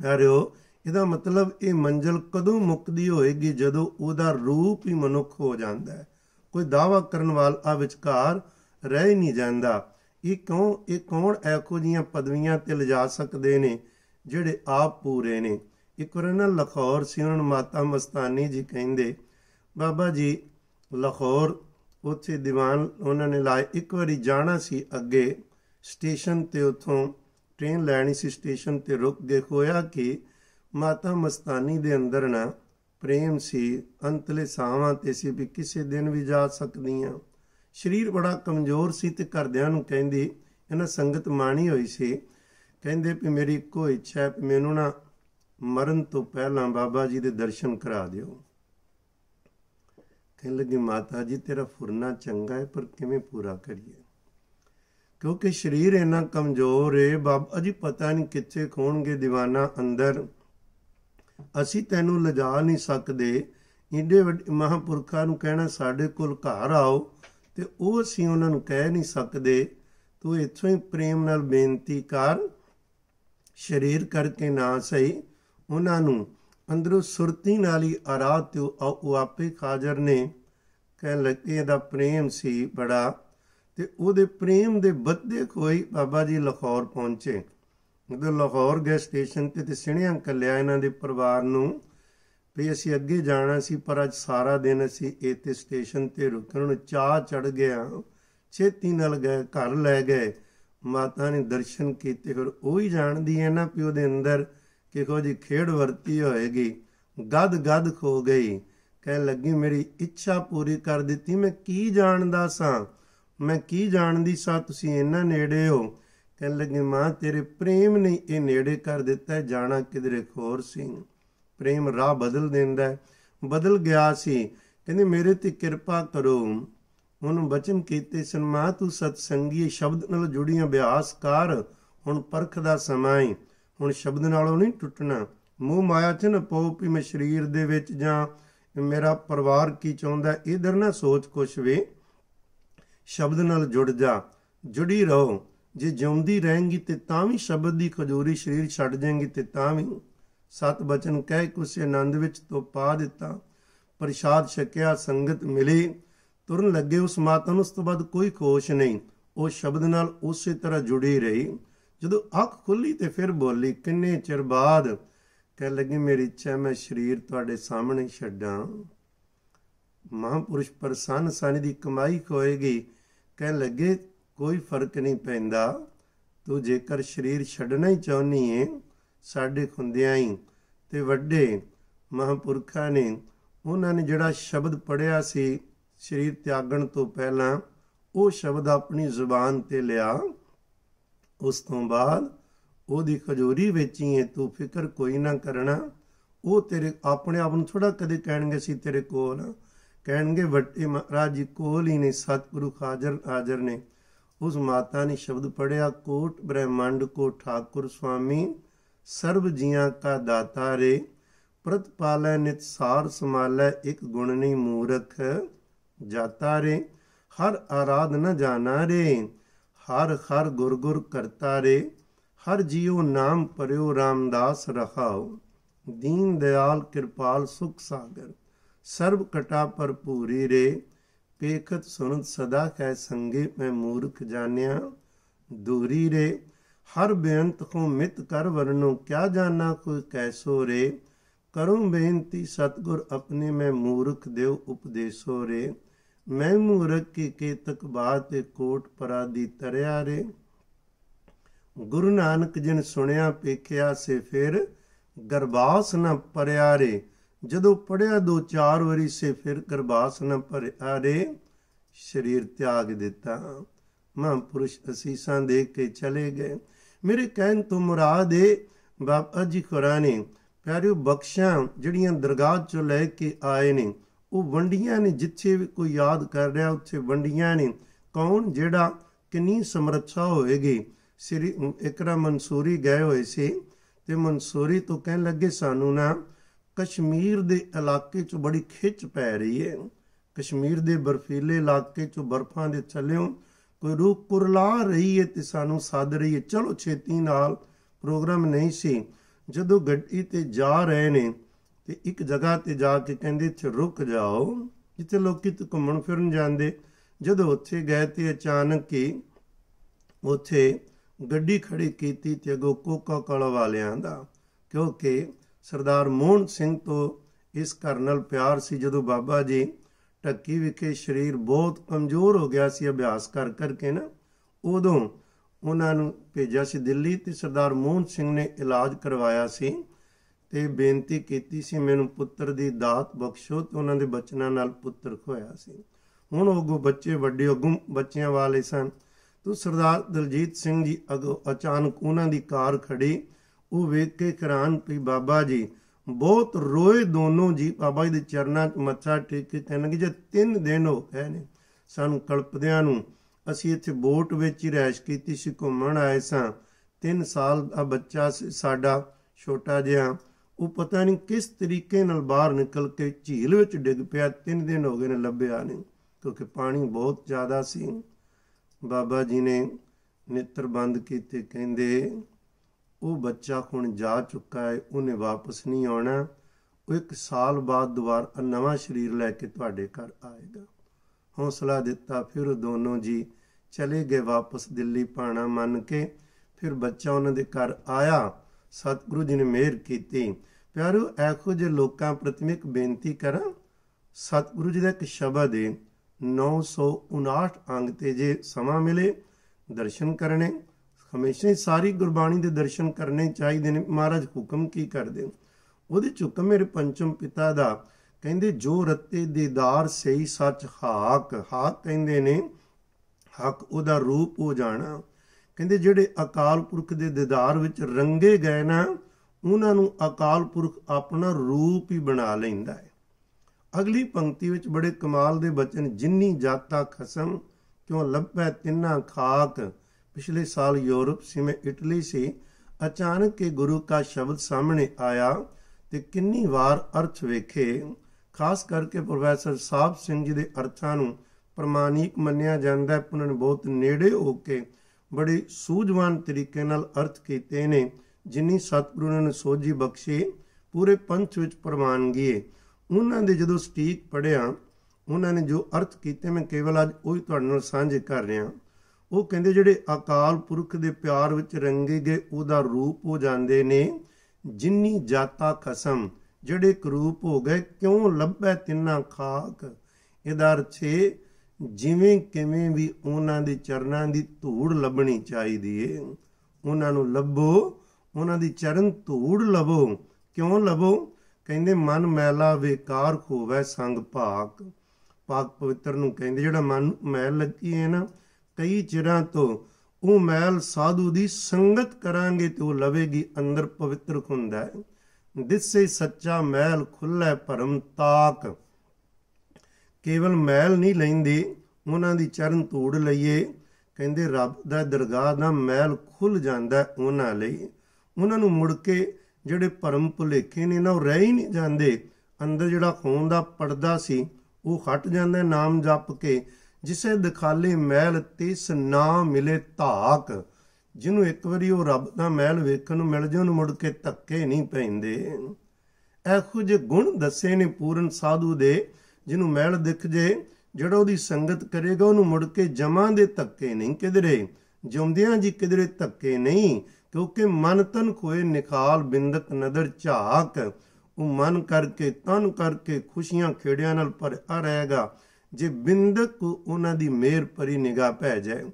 ਪਿਆਰਿਓ, ਇਹਦਾ ਮਤਲਬ ਇਹ ਮੰਜ਼ਲ ਕਦੋਂ ਮੁੱਕਦੀ ਹੋਏਗੀ ਜਦੋਂ ਉਹਦਾ ਰੂਪ ਹੀ ਮਨੁੱਖ ਹੋ ਜਾਂਦਾ ਹੈ ਕੋਈ ਦਾਵਾ ਕਰਨ ਵਾਲਾ ਵਿਚਕਾਰ ਰਹਿ ਨਹੀਂ ਜਾਂਦਾ। ਇਹ ਕਿਉਂ? ਇਹ ਕੌਣ ਐਕੋ ਜੀਆਂ ਪਦਵੀਆਂ ਤੇ ਲਿਜਾ ਸਕਦੇ ਨੇ ਜਿਹੜੇ ਆਪ ਪੂਰੇ ਨੇ? ਇੱਕ ਵਾਰ ਨਾ ਲਖੌਰ ਸੀ ਉਹਨਾਂ ਨੂੰ ਮਾਤਾ ਮਸਤਾਨੀ ਜੀ ਕਹਿੰਦੇ, ਬਾਬਾ ਜੀ ਲਖੌਰ ਉੱਥੇ ਦੀਵਾਨ ਉਹਨਾਂ ਨੇ ਲਾਏ। ਇੱਕ ਵਾਰੀ ਜਾਣਾ ਸੀ ਅੱਗੇ, ਸਟੇਸ਼ਨ ਤੇ ਉਥੋਂ ਟ੍ਰੇਨ ਲੈਣੀ ਸੀ। ਸਟੇਸ਼ਨ ਤੇ ਰੁਕ ਗਏ ਹੋਇਆ ਕਿ ਮਾਤਾ ਮਸਤਾਨੀ ਦੇ ਅੰਦਰ ਨਾ ਪ੍ਰੇਮ ਸੀ, ਅੰਤਲੇ ਸਾਵਾਂ ਤੇ ਸੀ ਵੀ ਕਿਸੇ ਦਿਨ ਵੀ ਜਾ ਸਕਦੀਆਂ। ਸਰੀਰ ਬੜਾ ਕਮਜ਼ੋਰ ਸੀ ਤੇ ਘਰਦਿਆਂ ਨੂੰ ਕਹਿੰਦੀ, ਇਹਨਾਂ ਸੰਗਤ ਮਾਣੀ ਹੋਈ ਸੀ। ਕਹਿੰਦੇ ਵੀ ਮੇਰੀ ਇੱਕੋ ਇੱਛਾ ਹੈ ਵੀ ਮੈਨੂੰ ਨਾ ਮਰਨ ਤੋਂ ਪਹਿਲਾਂ ਬਾਬਾ ਜੀ ਦੇ ਦਰਸ਼ਨ ਕਰਾ ਦਿਓ। ਕਹਿਣ ਲੱਗੀ, ਮਾਤਾ ਜੀ, ਤੇਰਾ ਫੁਰਨਾ ਚੰਗਾ ਹੈ, ਪਰ ਕਿਵੇਂ ਪੂਰਾ ਕਰੀਏ? ਕਿਉਂਕਿ ਸਰੀਰ ਇੰਨਾ ਕਮਜ਼ੋਰ ਹੈ ਬਾਬਾ ਜੀ ਪਤਾ ਨਹੀਂ ਕਿੱਥੇ ਖੋਣਗੇ ਦੀਵਾਨਾ ਅੰਦਰ। ਅਸੀਂ ਤੈਨੂੰ ਲਿਜਾ ਨਹੀਂ ਸਕਦੇ। ਇੰਡੇ ਵੱਡੇ, ਮਹਾਪੁਰਖਾਂ ਨੂੰ ਕਹਿਣਾ ਸਾਡੇ ਕੋਲ ਘਰ ਆਓ ਤੇ ਉਹ ਅਸੀਂ ਉਹਨਾਂ ਨੂੰ ਕਹਿ ਨਹੀਂ ਸਕਦੇ। ਤੂੰ ਇੱਥੋਂ ਹੀ ਪ੍ਰੇਮ ਨਾਲ ਬੇਨਤੀ ਕਰ। ਸਰੀਰ ਕਰਕੇ ਨਾ ਸਹੀ। ਉਹਨਾਂ ਨੂੰ ਅੰਦਰੋਂ ਸੁਰਤੀ ਨਾਲ ਹੀ ਆਰਾਧ ਤੇ ਉਹ ਆਪੇ ਖਾਜਰ ਨੇ। ਕਹਿ ਲੱਗੇ, ਇਹਦਾ ਪ੍ਰੇਮ ਸੀ ਬੜਾ। ਤੇ ਉਹਦੇ ਪ੍ਰੇਮ ਦੇ ਬੱਦੇ ਕੋਈ ਬਾਬਾ ਜੀ ਲਾਹੌਰ ਪਹੁੰਚੇ। ਜਦੋਂ ਲਾਹੌਰ ਗਏ ਸਟੇਸ਼ਨ ਤੇ ਤੇ ਸਿਣਿਆਂ ਕੱਲਿਆ ਇਹਨਾਂ ਦੇ ਪਰਿਵਾਰ ਨੂੰ ਵੀ ਅਸੀਂ ਅੱਗੇ ਜਾਣਾ ਸੀ, ਪਰ ਅੱਜ ਸਾਰਾ ਦਿਨ ਅਸੀਂ ਇੱਥੇ ਸਟੇਸ਼ਨ ਤੇ ਰੁਕਣ ਨੂੰ ਚਾਹ ਚੜ ਗਿਆ ਛੇਤੀ ਨਾਲ ਗਏ, ਘਰ ਲੈ ਗਏ। ਮਾਤਾ ਨੇ ਦਰਸ਼ਨ ਕੀਤੇ, ਫਿਰ ਉਹ ਹੀ ਜਾਣਦੀ ਹੈ ਨਾ ਪਿਓ ਦੇ ਅੰਦਰ ਕਿ ਕਿਹੋ ਜੀ ਖੇਡ ਵਰਤੀ ਹੋਏਗੀ। ਗਦ ਗਦ ਖੋ ਗਈ। ਕਹਿ ਲੱਗੀ, ਮੇਰੀ ਇੱਛਾ ਪੂਰੀ ਕਰ ਦਿੱਤੀ। ਮੈਂ ਕੀ ਜਾਣਦਾ ਸਾਂ? ਮੈਂ ਕੀ ਜਾਣਦੀ ਸਾਂ? ਤੁਸੀਂ ਇੰਨਾ ਨੇੜੇ ਹੋ। ਕਹਿਣ ਲੱਗੇ ਮਾਂ, ਤੇਰੇ ਪ੍ਰੇਮ ਨੇ ਇਹ ਨੇੜੇ ਕਰ ਦਿੱਤਾ, ਜਾਣਾ ਕਿਧਰੇ ਖੋਰ ਸਿੰਘ ਪ੍ਰੇਮ ਰਾਹ ਬਦਲ ਦਿੰਦਾ ਬਦਲ ਗਿਆ ਸੀ। ਕਹਿੰਦੇ, ਮੇਰੇ ਤੇ ਕਿਰਪਾ ਕਰੋ। ਉਹਨੂੰ ਬਚਨ ਕੀਤੇ ਸਨਮਾ ਤੂੰ ਸਤਸੰਗੀ ਸ਼ਬਦ ਨਾਲ ਜੁੜੀਆਂ ਅਭਿਆਸ ਕਰ। ਹੁਣ ਪਰਖ ਦਾ ਸਮਾਂ ਹੁਣ ਸ਼ਬਦ ਨਾਲੋਂ ਨਹੀਂ ਟੁੱਟਣਾ। ਮੂੰਹ ਮਾਇਆ ਚ ਨਾ ਪਉ ਵੀ ਮੈਂ ਸਰੀਰ ਦੇ ਵਿੱਚ ਜਾਂ ਮੇਰਾ ਪਰਿਵਾਰ ਕੀ ਚਾਹੁੰਦਾ ਇਧਰ ਨਾ ਸੋਚ ਕੁਛ ਵੇ। ਸ਼ਬਦ ਨਾਲ ਜੁੜ ਜਾ। ਜੁੜੀ ਰਹੋ। ਜੇ ਜਿਉਂਦੀ ਰਹੇਂਗੀ ਤੇ ਤਾਂ ਵੀ ਸ਼ਬਦ ਦੀ ਖਜੂਰੀ ਸਰੀਰ ਛੱਡ ਜਾਏਗੀ ਤੇ ਤਾਂ ਵੀ। ਸਤ ਬਚਨ ਕਹਿ ਕੁਸੇ ਆਨੰਦ ਵਿੱਚ ਤੋਂ ਪਾ ਦਿੱਤਾ। ਪ੍ਰਸ਼ਾਦ ਛਕਿਆ, ਸੰਗਤ ਮਿਲੀ। ਤੁਰਨ ਲੱਗੇ ਉਸ ਮਾਤਾ ਨੂੰ, ਉਸ ਤੋਂ ਬਾਅਦ ਕੋਈ ਖੋਸ਼ ਨਹੀਂ। ਉਹ ਸ਼ਬਦ ਨਾਲ ਉਸੇ ਤਰ੍ਹਾਂ ਜੁੜੀ ਰਹੀ। ਜਦੋਂ ਅੱਖ ਖੁੱਲੀ ਤੇ ਫਿਰ ਬੋਲੀ, ਕਿੰਨੇ ਚਿਰ ਬਾਅਦ? ਕਹਿ ਲੱਗੀ, ਮੇਰੀ ਇੱਛਾ ਮੈਂ ਸਰੀਰ ਤੁਹਾਡੇ ਸਾਹਮਣੇ ਛੱਡਾਂ। ਮਹਾਪੁਰਸ਼ ਪ੍ਰਸੰਨ ਸਾਨੀ ਦੀ ਕਮਾਈ ਹੋਏਗੀ ਕਹਿ ਲੱਗੇ ਕੋਈ ਫ਼ਰਕ ਨਹੀਂ ਪੈਂਦਾ। ਤੂੰ ਜੇਕਰ ਸਰੀਰ ਛੱਡਣਾ ਹੀ ਚਾਹਨੀ ਏ, ਸਾਡੇ ਖੁੰਦਿਆਂ ਹੀ ਤੇ ਵੱਡੇ ਮਹਾਂਪੁਰਖਾਂ ਨੇ ਉਹਨਾਂ ਨੇ ਜਿਹੜਾ ਸ਼ਬਦ ਪੜਿਆ ਸੀ ਸਰੀਰ ਤਿਆਗਣ ਤੋਂ ਪਹਿਲਾਂ, ਉਹ ਸ਼ਬਦ ਆਪਣੀ ਜ਼ੁਬਾਨ ਤੇ ਲਿਆ। ਉਸ ਤੋਂ ਬਾਅਦ ਉਹਦੀ ਖਜੂਰੀ ਵੇਚੀ ਹੈ ਤੂੰ ਫਿਕਰ ਕੋਈ ਨਾ ਕਰਨਾ, ਉਹ ਤੇਰੇ ਆਪਣੇ ਆਪ ਨੂੰ ਥੋੜਾ ਕਦੇ ਕਹਿਣਗੇ ਸੀ ਤੇਰੇ ਕੋਲ। ਕਹਿਣਗੇ ਵੱਡੇ ਮਹਾਰਾਜ ਜੀ ਕੋਲ ਹੀ ਨੇ, ਸਤਿਗੁਰੂ ਹਾਜ਼ਰ ਹਾਜ਼ਰ ਨੇ। ਉਸ ਮਾਤਾ ਨੇ ਸ਼ਬਦ ਪੜਿਆ ਕੋਟ ਬ੍ਰਹਮੰਡ ਕੋ ਠਾਕੁਰ ਸੁਆਮੀ ਸਰਬ ਜੀਆਂ ਕਾ ਦਾਤਾ ਰੇ ਪ੍ਰਤਪਾਲੈ ਨਿਤ ਸਾਰ ਸਮਾਲੈ ਇੱਕ ਗੁਣ ਨਹੀਂ ਮੂਰਖ ਜਾਤਾ ਰੇ, ਹਰ ਆਰਾਧ ਨ ਜਾਣਾ ਰੇ, ਹਰ ਹਰ ਗੁਰ ਗੁਰ ਕਰਤਾ ਰੇ, ਹਰ ਜੀਉ ਨਾਮ ਪਰਿਓ ਰਾਮਦਾਸ ਰਹਾਉ, ਦੀਨ ਦਿਆਲ ਕਿਰਪਾਲ ਸੁਖ ਸਾਗਰ, ਸਰਬ ਕਟਾ ਭਰਪੂਰੀ ਰੇ ਪੇਖਤ ਸੁਣਤ ਸਦਾ ਕਹਿ ਸੰਗੇ ਮੈਂ ਮੂਰਖ ਜਾਣਿਆ ਦੂਰੀ ਰੇ, ਹਰ ਬੇਅੰਤ ਕੋ ਮਿਤ ਕਰ ਵਰਨੋ, ਕਿਆ ਜਾਣਾ ਕੋਈ ਕੈਸੋ ਰੇ? ਕਰੂੰ ਬੇਨਤੀ ਸਤਗੁਰ ਆਪਣੇ ਮੈਂ ਮੂਰਖ ਦੇਵ ਉਪਦੇਸੋ ਰੇ। ਮੈਂ ਮੂਰਖ ਕੀ ਕੇਤਕ ਬਾਤ ਕੋਟ ਪਰਾਦੀ ਤਰਿਆ ਰੇ। ਗੁਰੂ ਨਾਨਕ ਜਿਨ ਸੁਣਿਆ, ਪੇਖਿਆ ਸੇ ਫਿਰ ਗਰਬਾਸ ਨ ਪਰਿਆ ਰੇ। ਜਦੋਂ ਪੜਿਆ ਦੋ ਚਾਰ ਵਾਰੀ ਸੇ ਫਿਰ ਕਰਬਾਸ ਨ ਭਰਿਆ ਰੇ, ਸਰੀਰ ਤਿਆਗ ਦਿੱਤਾ। ਮਹਾਂਪੁਰਸ਼ ਅਸੀਸਾਂ ਦੇ ਕੇ ਚਲੇ ਗਏ। ਮੇਰੇ ਕਹਿਣ ਤੋਂ ਮੁਰਾਦ ਏ ਬਾਬਾ ਜੀ ਖੁਰਾਨੇ ਪਿਆਰਿਓ ਬਖਸ਼ਾਂ ਜਿਹੜੀਆਂ ਦਰਗਾਹ ਚੋਂ ਲੈ ਕੇ ਆਏ ਨੇ, ਉਹ ਵੰਡੀਆਂ ਨੇ, ਜਿੱਥੇ ਵੀ ਕੋਈ ਯਾਦ ਕਰ ਰਿਹਾ, ਉੱਥੇ ਵੰਡੀਆਂ ਨੇ। ਕੌਣ ਜਿਹੜਾ ਕਿੰਨੀ ਸਮਰੱਥਾ ਹੋਏਗੀ? ਸ੍ਰੀ ਇਕਰਾ ਮਨਸੂਰੀ ਗਏ ਹੋਏ ਸੀ ਤੇ ਮਨਸੂਰੀ ਤੋਂ ਕਹਿਣ ਲੱਗੇ, ਸਾਨੂੰ ਨਾ ਕਸ਼ਮੀਰ ਦੇ ਇਲਾਕੇ 'ਚ ਬੜੀ ਖਿੱਚ ਪੈ ਰਹੀ ਹੈ। ਕਸ਼ਮੀਰ ਦੇ ਬਰਫੀਲੇ ਇਲਾਕੇ 'ਚ ਬਰਫਾਂ ਦੇ ਥੱਲਿਓਂ ਕੋਈ ਰੂਹ ਕੁਰਲਾ ਰਹੀ ਹੈ ਤੇ ਸਾਨੂੰ ਸੱਦ ਰਹੀ ਹੈ। ਚਲੋ ਛੇਤੀ ਨਾਲ ਪ੍ਰੋਗਰਾਮ ਨਹੀਂ ਸੀ। ਜਦੋਂ ਗੱਡੀ ਤੇ ਜਾ ਰਹੇ ਨੇ ਤੇ ਇੱਕ ਜਗ੍ਹਾ ਤੇ ਜਾ ਕੇ ਕਹਿੰਦੇ, ਇੱਥੇ ਰੁਕ ਜਾਓ। ਜਿੱਥੇ ਲੋਕੀ ਤੇ ਘੁੰਮਣ ਫਿਰਨ ਜਾਂਦੇ। ਜਦੋਂ ਉੱਥੇ ਗਏ ਤੇ ਅਚਾਨਕ ਹੀ ਉੱਥੇ ਗੱਡੀ ਖੜੀ ਕੀਤੀ ਤੇ ਅਗੋ ਕੋਕਾ ਕੋਲਾ ਵਾਲਿਆਂ ਦਾ, ਕਿਉਂਕਿ ਸਰਦਾਰ ਮੋਹਨ ਸਿੰਘ ਤੋਂ ਇਸ ਘਰ ਨਾਲ ਪਿਆਰ ਸੀ, ਜਦੋਂ ਬਾਬਾ ਜੀ ਟੱਕੀ ਵਿਖੇ ਸਰੀਰ ਬਹੁਤ ਕਮਜ਼ੋਰ ਹੋ ਗਿਆ ਸੀ, ਅਭਿਆਸ ਕਰ ਕਰਕੇ ਨਾ, ਉਦੋਂ ਉਹਨਾਂ ਨੂੰ ਭੇਜਿਆ ਸੀ ਦਿੱਲੀ ਤੇ ਸਰਦਾਰ ਮੋਹਨ ਸਿੰਘ ਨੇ ਇਲਾਜ ਕਰਵਾਇਆ ਸੀ ਤੇ ਬੇਨਤੀ ਕੀਤੀ ਸੀ, ਮੈਨੂੰ ਪੁੱਤਰ ਦੀ ਦਾਤ ਬਖਸ਼ੋ ਤੇ ਉਹਨਾਂ ਦੇ ਬਚਨਾਂ ਨਾਲ ਪੁੱਤਰ ਖੋਇਆ ਸੀ। ਹੁਣ ਉਹ ਬੱਚੇ ਵੱਡੇ ਅਗਮ ਬੱਚਿਆਂ ਵਾਲੇ ਸਨ। ਤੋ ਸਰਦਾਰ ਦਲਜੀਤ ਸਿੰਘ ਜੀ ਅਗੋ ਅਚਾਨਕ ਉਹਨਾਂ ਦੀ ਕਾਰ ਖੜੀ ਉਹ ਵੇਖ ਕੇ ਹੈਰਾਨ ਪਈ ਬਾਬਾ ਜੀ, ਬਹੁਤ ਰੋਏ ਦੋਨੋਂ ਜੀ, ਬਾਬਾ ਜੀ ਦੇ ਚਰਨਾਂ 'ਚ ਮੱਥਾ ਟੇਕ ਕੇ ਕਹਿਣਗੇ ਜੇ ਤਿੰਨ ਦਿਨ ਹੋ ਗਏ ਨੇ ਸਾਨੂੰ ਕਲਪਦਿਆਂ ਨੂੰ, ਅਸੀਂ ਇੱਥੇ ਬੋਟ ਵਿੱਚ ਹੀ ਰਹਿਸ਼ ਕੀਤੀ ਸੀ, ਘੁੰਮਣ ਆਏ ਸਾਂ। 3 ਸਾਲ ਦਾ ਬੱਚਾ ਸੀ ਸਾਡਾ, ਛੋਟਾ ਜਿਹਾ। ਉਹ ਪਤਾ ਨਹੀਂ ਕਿਸ ਤਰੀਕੇ ਨਾਲ ਬਾਹਰ ਨਿਕਲ ਕੇ ਝੀਲ ਵਿੱਚ ਡਿੱਗ ਪਿਆ 3 ਦਿਨ ਹੋ ਗਏ ਨੇ ਲੱਭਿਆ ਨਹੀਂ, ਕਿਉਂਕਿ ਪਾਣੀ ਬਹੁਤ ਜ਼ਿਆਦਾ ਸੀ। ਬਾਬਾ ਜੀ ਨੇ ਨੇਤਰ ਬੰਦ ਕੀਤੇ, ਕਹਿੰਦੇ ਉਹ ਬੱਚਾ ਹੁਣ ਜਾ ਚੁੱਕਾ ਹੈ, ਉਹਨੇ ਵਾਪਸ ਨਹੀਂ ਆਉਣਾ। ਉਹ ਇੱਕ ਸਾਲ ਬਾਅਦ ਦੁਬਾਰਾ ਨਵਾਂ ਸਰੀਰ ਲੈ ਕੇ ਤੁਹਾਡੇ ਘਰ ਆਏਗਾ। ਹੌਸਲਾ ਦਿੱਤਾ, ਫਿਰ ਦੋਨੋਂ ਜੀ ਚਲੇ ਗਏ ਵਾਪਸ ਦਿੱਲੀ ਪਾਣਾ ਮੰਨ ਕੇ। ਫਿਰ ਬੱਚਾ ਉਹਨਾਂ ਦੇ ਘਰ ਆਇਆ। ਸਤਿਗੁਰੂ ਜੀ ਨੇ ਮਿਹਰ ਕੀਤੀ। ਪਿਆਰੋ ਐਖੋ ਜੇ ਲੋਕਾਂ ਪ੍ਰਤਿਮਿਕ ਬੇਨਤੀ ਕਰਾਂ। ਸਤਿਗੁਰੂ ਜੀ ਦਾ ਇੱਕ ਸ਼ਬਦ ਹੈ 959 ਅੰਗ ਤੇ ਜੇ ਸਮਾਂ ਮਿਲੇ, ਦਰਸ਼ਨ ਕਰਨੇ। ਹਮੇਸ਼ਾ ਹੀ ਸਾਰੀ ਗੁਰਬਾਣੀ ਦੇ ਦਰਸ਼ਨ ਕਰਨੇ ਚਾਹੀਦੇ ਨੇ। ਮਹਾਰਾਜ ਹੁਕਮ ਕੀ ਕਰਦੇ ਉਹਦੇ ਚ ਹੁਕਮ ਮੇਰੇ ਪੰਚਮ ਪਿਤਾ ਦਾ, ਕਹਿੰਦੇ, ਜੋ ਰੱਤੇ ਦੀਦਾਰ ਸਹੀ ਸੱਚ ਹਾਕ ਹਾਕ ਕਹਿੰਦੇ ਨੇ, ਹੱਕ ਉਹਦਾ ਰੂਪ ਹੋ ਜਾਣਾ। ਕਹਿੰਦੇ, ਜਿਹੜੇ ਅਕਾਲ ਪੁਰਖ ਦੇ ਦੀਦਾਰ ਵਿੱਚ ਰੰਗੇ ਗਏ ਨਾ, ਉਹਨਾਂ ਨੂੰ ਅਕਾਲ ਪੁਰਖ ਆਪਣਾ ਰੂਪ ਹੀ ਬਣਾ ਲੈਂਦਾ ਹੈ। ਅਗਲੀ ਪੰਕਤੀ ਵਿੱਚ ਬੜੇ ਕਮਾਲ ਦੇ ਬਚਨ, ਜਿੰਨੀ ਜਾਤਾ ਖਸਮ, ਕਿਉਂ ਲੱਭੈ ਤਿੰਨਾ ਖਾਕ ਪਿਛਲੇ ਸਾਲ ਯੂਰਪ ਸੀ ਮੈਂ ਇਟਲੀ ਸੀ, ਅਚਾਨਕ ਕੇ ਗੁਰੂ ਕਾ ਸ਼ਬਦ ਸਾਹਮਣੇ ਆਇਆ ਤੇ ਕਿੰਨੀ ਵਾਰ ਅਰਥ ਵੇਖੇ, ਖਾਸ ਕਰਕੇ ਪ੍ਰੋਫੈਸਰ ਸਾਹਿਬ ਸਿੰਘ ਜੀ ਦੇ ਅਰਥਾਂ ਨੂੰ ਪ੍ਰਮਾਣਿਕ ਮੰਨਿਆ ਜਾਂਦਾ ਹੈ, ਉਹਨਾਂ ਨੇ ਬਹੁਤ ਨੇੜੇ ਹੋ ਕੇ ਬੜੇ ਸੂਝਵਾਨ ਤਰੀਕੇ ਨਾਲ ਅਰਥ ਕੀਤੇ ਨੇ, ਜਿਨੀ ਸਤਿਗੁਰੂ ਨੇ ਸੋਝੀ ਬਖਸ਼ੀ, ਪੂਰੇ ਪੰਥ ਵਿੱਚ ਪ੍ਰਮਾਨਗੀ ਹੈ ਉਹਨਾਂ ਦੇ ਜਦੋਂ ਸਟੀਕ ਪੜਿਆ ਉਹਨਾਂ ਨੇ ਜੋ ਅਰਥ ਕੀਤੇ, ਮੈਂ ਕੇਵਲ ਅੱਜ ਉਹ ਹੀ ਤੁਹਾਡੇ ਨਾਲ ਸਾਂਝੇ ਕਰ ਰਿਹਾ। ਉਹ ਕਹਿੰਦੇ ਜਿਹੜੇ ਅਕਾਲ ਪੁਰਖ ਦੇ ਪਿਆਰ ਵਿੱਚ ਰੰਗੇ ਗਏ ਉਹਦਾ ਰੂਪ ਹੋ ਜਾਂਦੇ ਨੇ, ਜਿੰਨੀ ਜਾਤਾ ਖਸਮ, ਜਿਹੜੇ ਕਰੂਪ ਹੋ ਗਏ, ਕਿਉਂ ਲੱਭੈ ਤਿੰਨਾ ਖਾਕ? ਇਹਦਾ ਅਰਥ ਹੈ ਜਿਵੇਂ ਕਿਵੇਂ ਵੀ ਉਹਨਾਂ ਦੇ ਚਰਨਾਂ ਦੀ ਧੂੜ ਲੱਭਣੀ ਚਾਹੀਦੀ ਏ। ਉਹਨਾਂ ਨੂੰ ਲੱਭੋ, ਉਹਨਾਂ ਦੀ ਚਰਨ ਧੂੜ ਲਵੋ। ਕਿਉਂ ਲਵੋ? ਕਹਿੰਦੇ ਮਨ ਮੈਲਾ ਵੇਕਾਰ ਹੋਵੇ ਸੰਗ ਭਾਕ ਪਾਕ ਪਵਿੱਤਰ ਨੂੰ ਕਹਿੰਦੇ ਜਿਹੜਾ ਮਨ ਮੈਲ ਲੱਗੀ ਹੈ ਨਾ ਕਈ ਚਿਰਾਂ ਤੋਂ ਉਹ ਮੈਲ ਸਾਧੂ ਦੀ ਸੰਗਤ ਕਰਾਂਗੇ ਤੇ ਉਹ ਲਵੇਗੀ ਅੰਦਰ ਪਵਿੱਤਰ ਹੁੰਦਾ ਹੈ। ਦਿਸੇ ਸੱਚਾ ਮੈਲ ਖੁੱਲੇ ਭਰਮ ਤਾਕ। ਕੇਵਲ ਮੈਲ ਨਹੀਂ ਲੈਂਦੇ, ਉਹਨਾਂ ਦੀ ਚਰਨ ਧੂੜ ਲਈਏ। ਕਹਿੰਦੇ, ਰੱਬ ਦਾ ਦਰਗਾਹ ਦਾ ਮੈਲ ਖੁੱਲ ਜਾਂਦਾ ਉਹਨਾਂ ਲਈ। ਉਹਨਾਂ ਨੂੰ ਮੁੜ ਕੇ ਜਿਹੜੇ ਭਰਮ ਭੁਲੇਖੇ ਨੇ ਨਾ, ਉਹ ਰਹਿ ਹੀ ਨਹੀਂ ਜਾਂਦੇ। ਅੰਦਰ ਜਿਹੜਾ ਖੂਨ ਦਾ ਪਰਦਾ ਸੀ, ਉਹ ਹਟ ਜਾਂਦਾ ਨਾਮ ਜਪ ਕੇ। ਜਿਸੇ ਦਿਖਾਲੇ ਮਹਿਲ ਤਿਸ ਨਾ ਮਿਲੇ ਧਾਕ, ਜਿਹਨੂੰ ਇੱਕ ਵਾਰੀ ਉਹ ਰੱਬ ਦਾ ਮੈਲ ਵੇਖਣ ਨੂੰ ਮਿਲ ਜੇ ਉਹਨੂੰ ਮੁੜ ਕੇ ਧੱਕੇ ਨਹੀਂ ਪੈਂਦੇ। ਇਹੋ ਜਿਹੇ ਗੁਣ ਦੱਸੇ ਨੇ ਪੂਰਨ ਸਾਧੂ ਦੇ, ਜਿਹਨੂੰ ਮੈਲ ਦਿਖ ਜੇ, ਜਿਹੜਾ ਉਹਦੀ ਸੰਗਤ ਕਰੇਗਾ, ਉਹਨੂੰ ਮੁੜ ਕੇ ਜਮਾਂ ਦੇ ਧੱਕੇ ਨਹੀਂ ਕਿਧਰੇ, ਜਿਉਂਦਿਆਂ ਜੀ ਕਿਧਰੇ ਧੱਕੇ ਨਹੀਂ, ਕਿਉਂਕਿ ਮਨ ਤਨ ਖੋਏ ਨਿਖਾਲ ਬਿੰਦਕ ਨਦਰ ਝਾਕ। ਉਹ ਮਨ ਕਰਕੇ, ਤਨ ਕਰਕੇ ਖੁਸ਼ੀਆਂ ਖੇੜਿਆਂ ਨਾਲ ਭਰਿਆ ਰਹੇਗਾ। ਜੇ ਬਿੰਦਕ ਉਹਨਾਂ ਦੀ ਮੇਰ ਭਰੀ ਨਿਗਾਹ ਪੈ ਜਾਏ,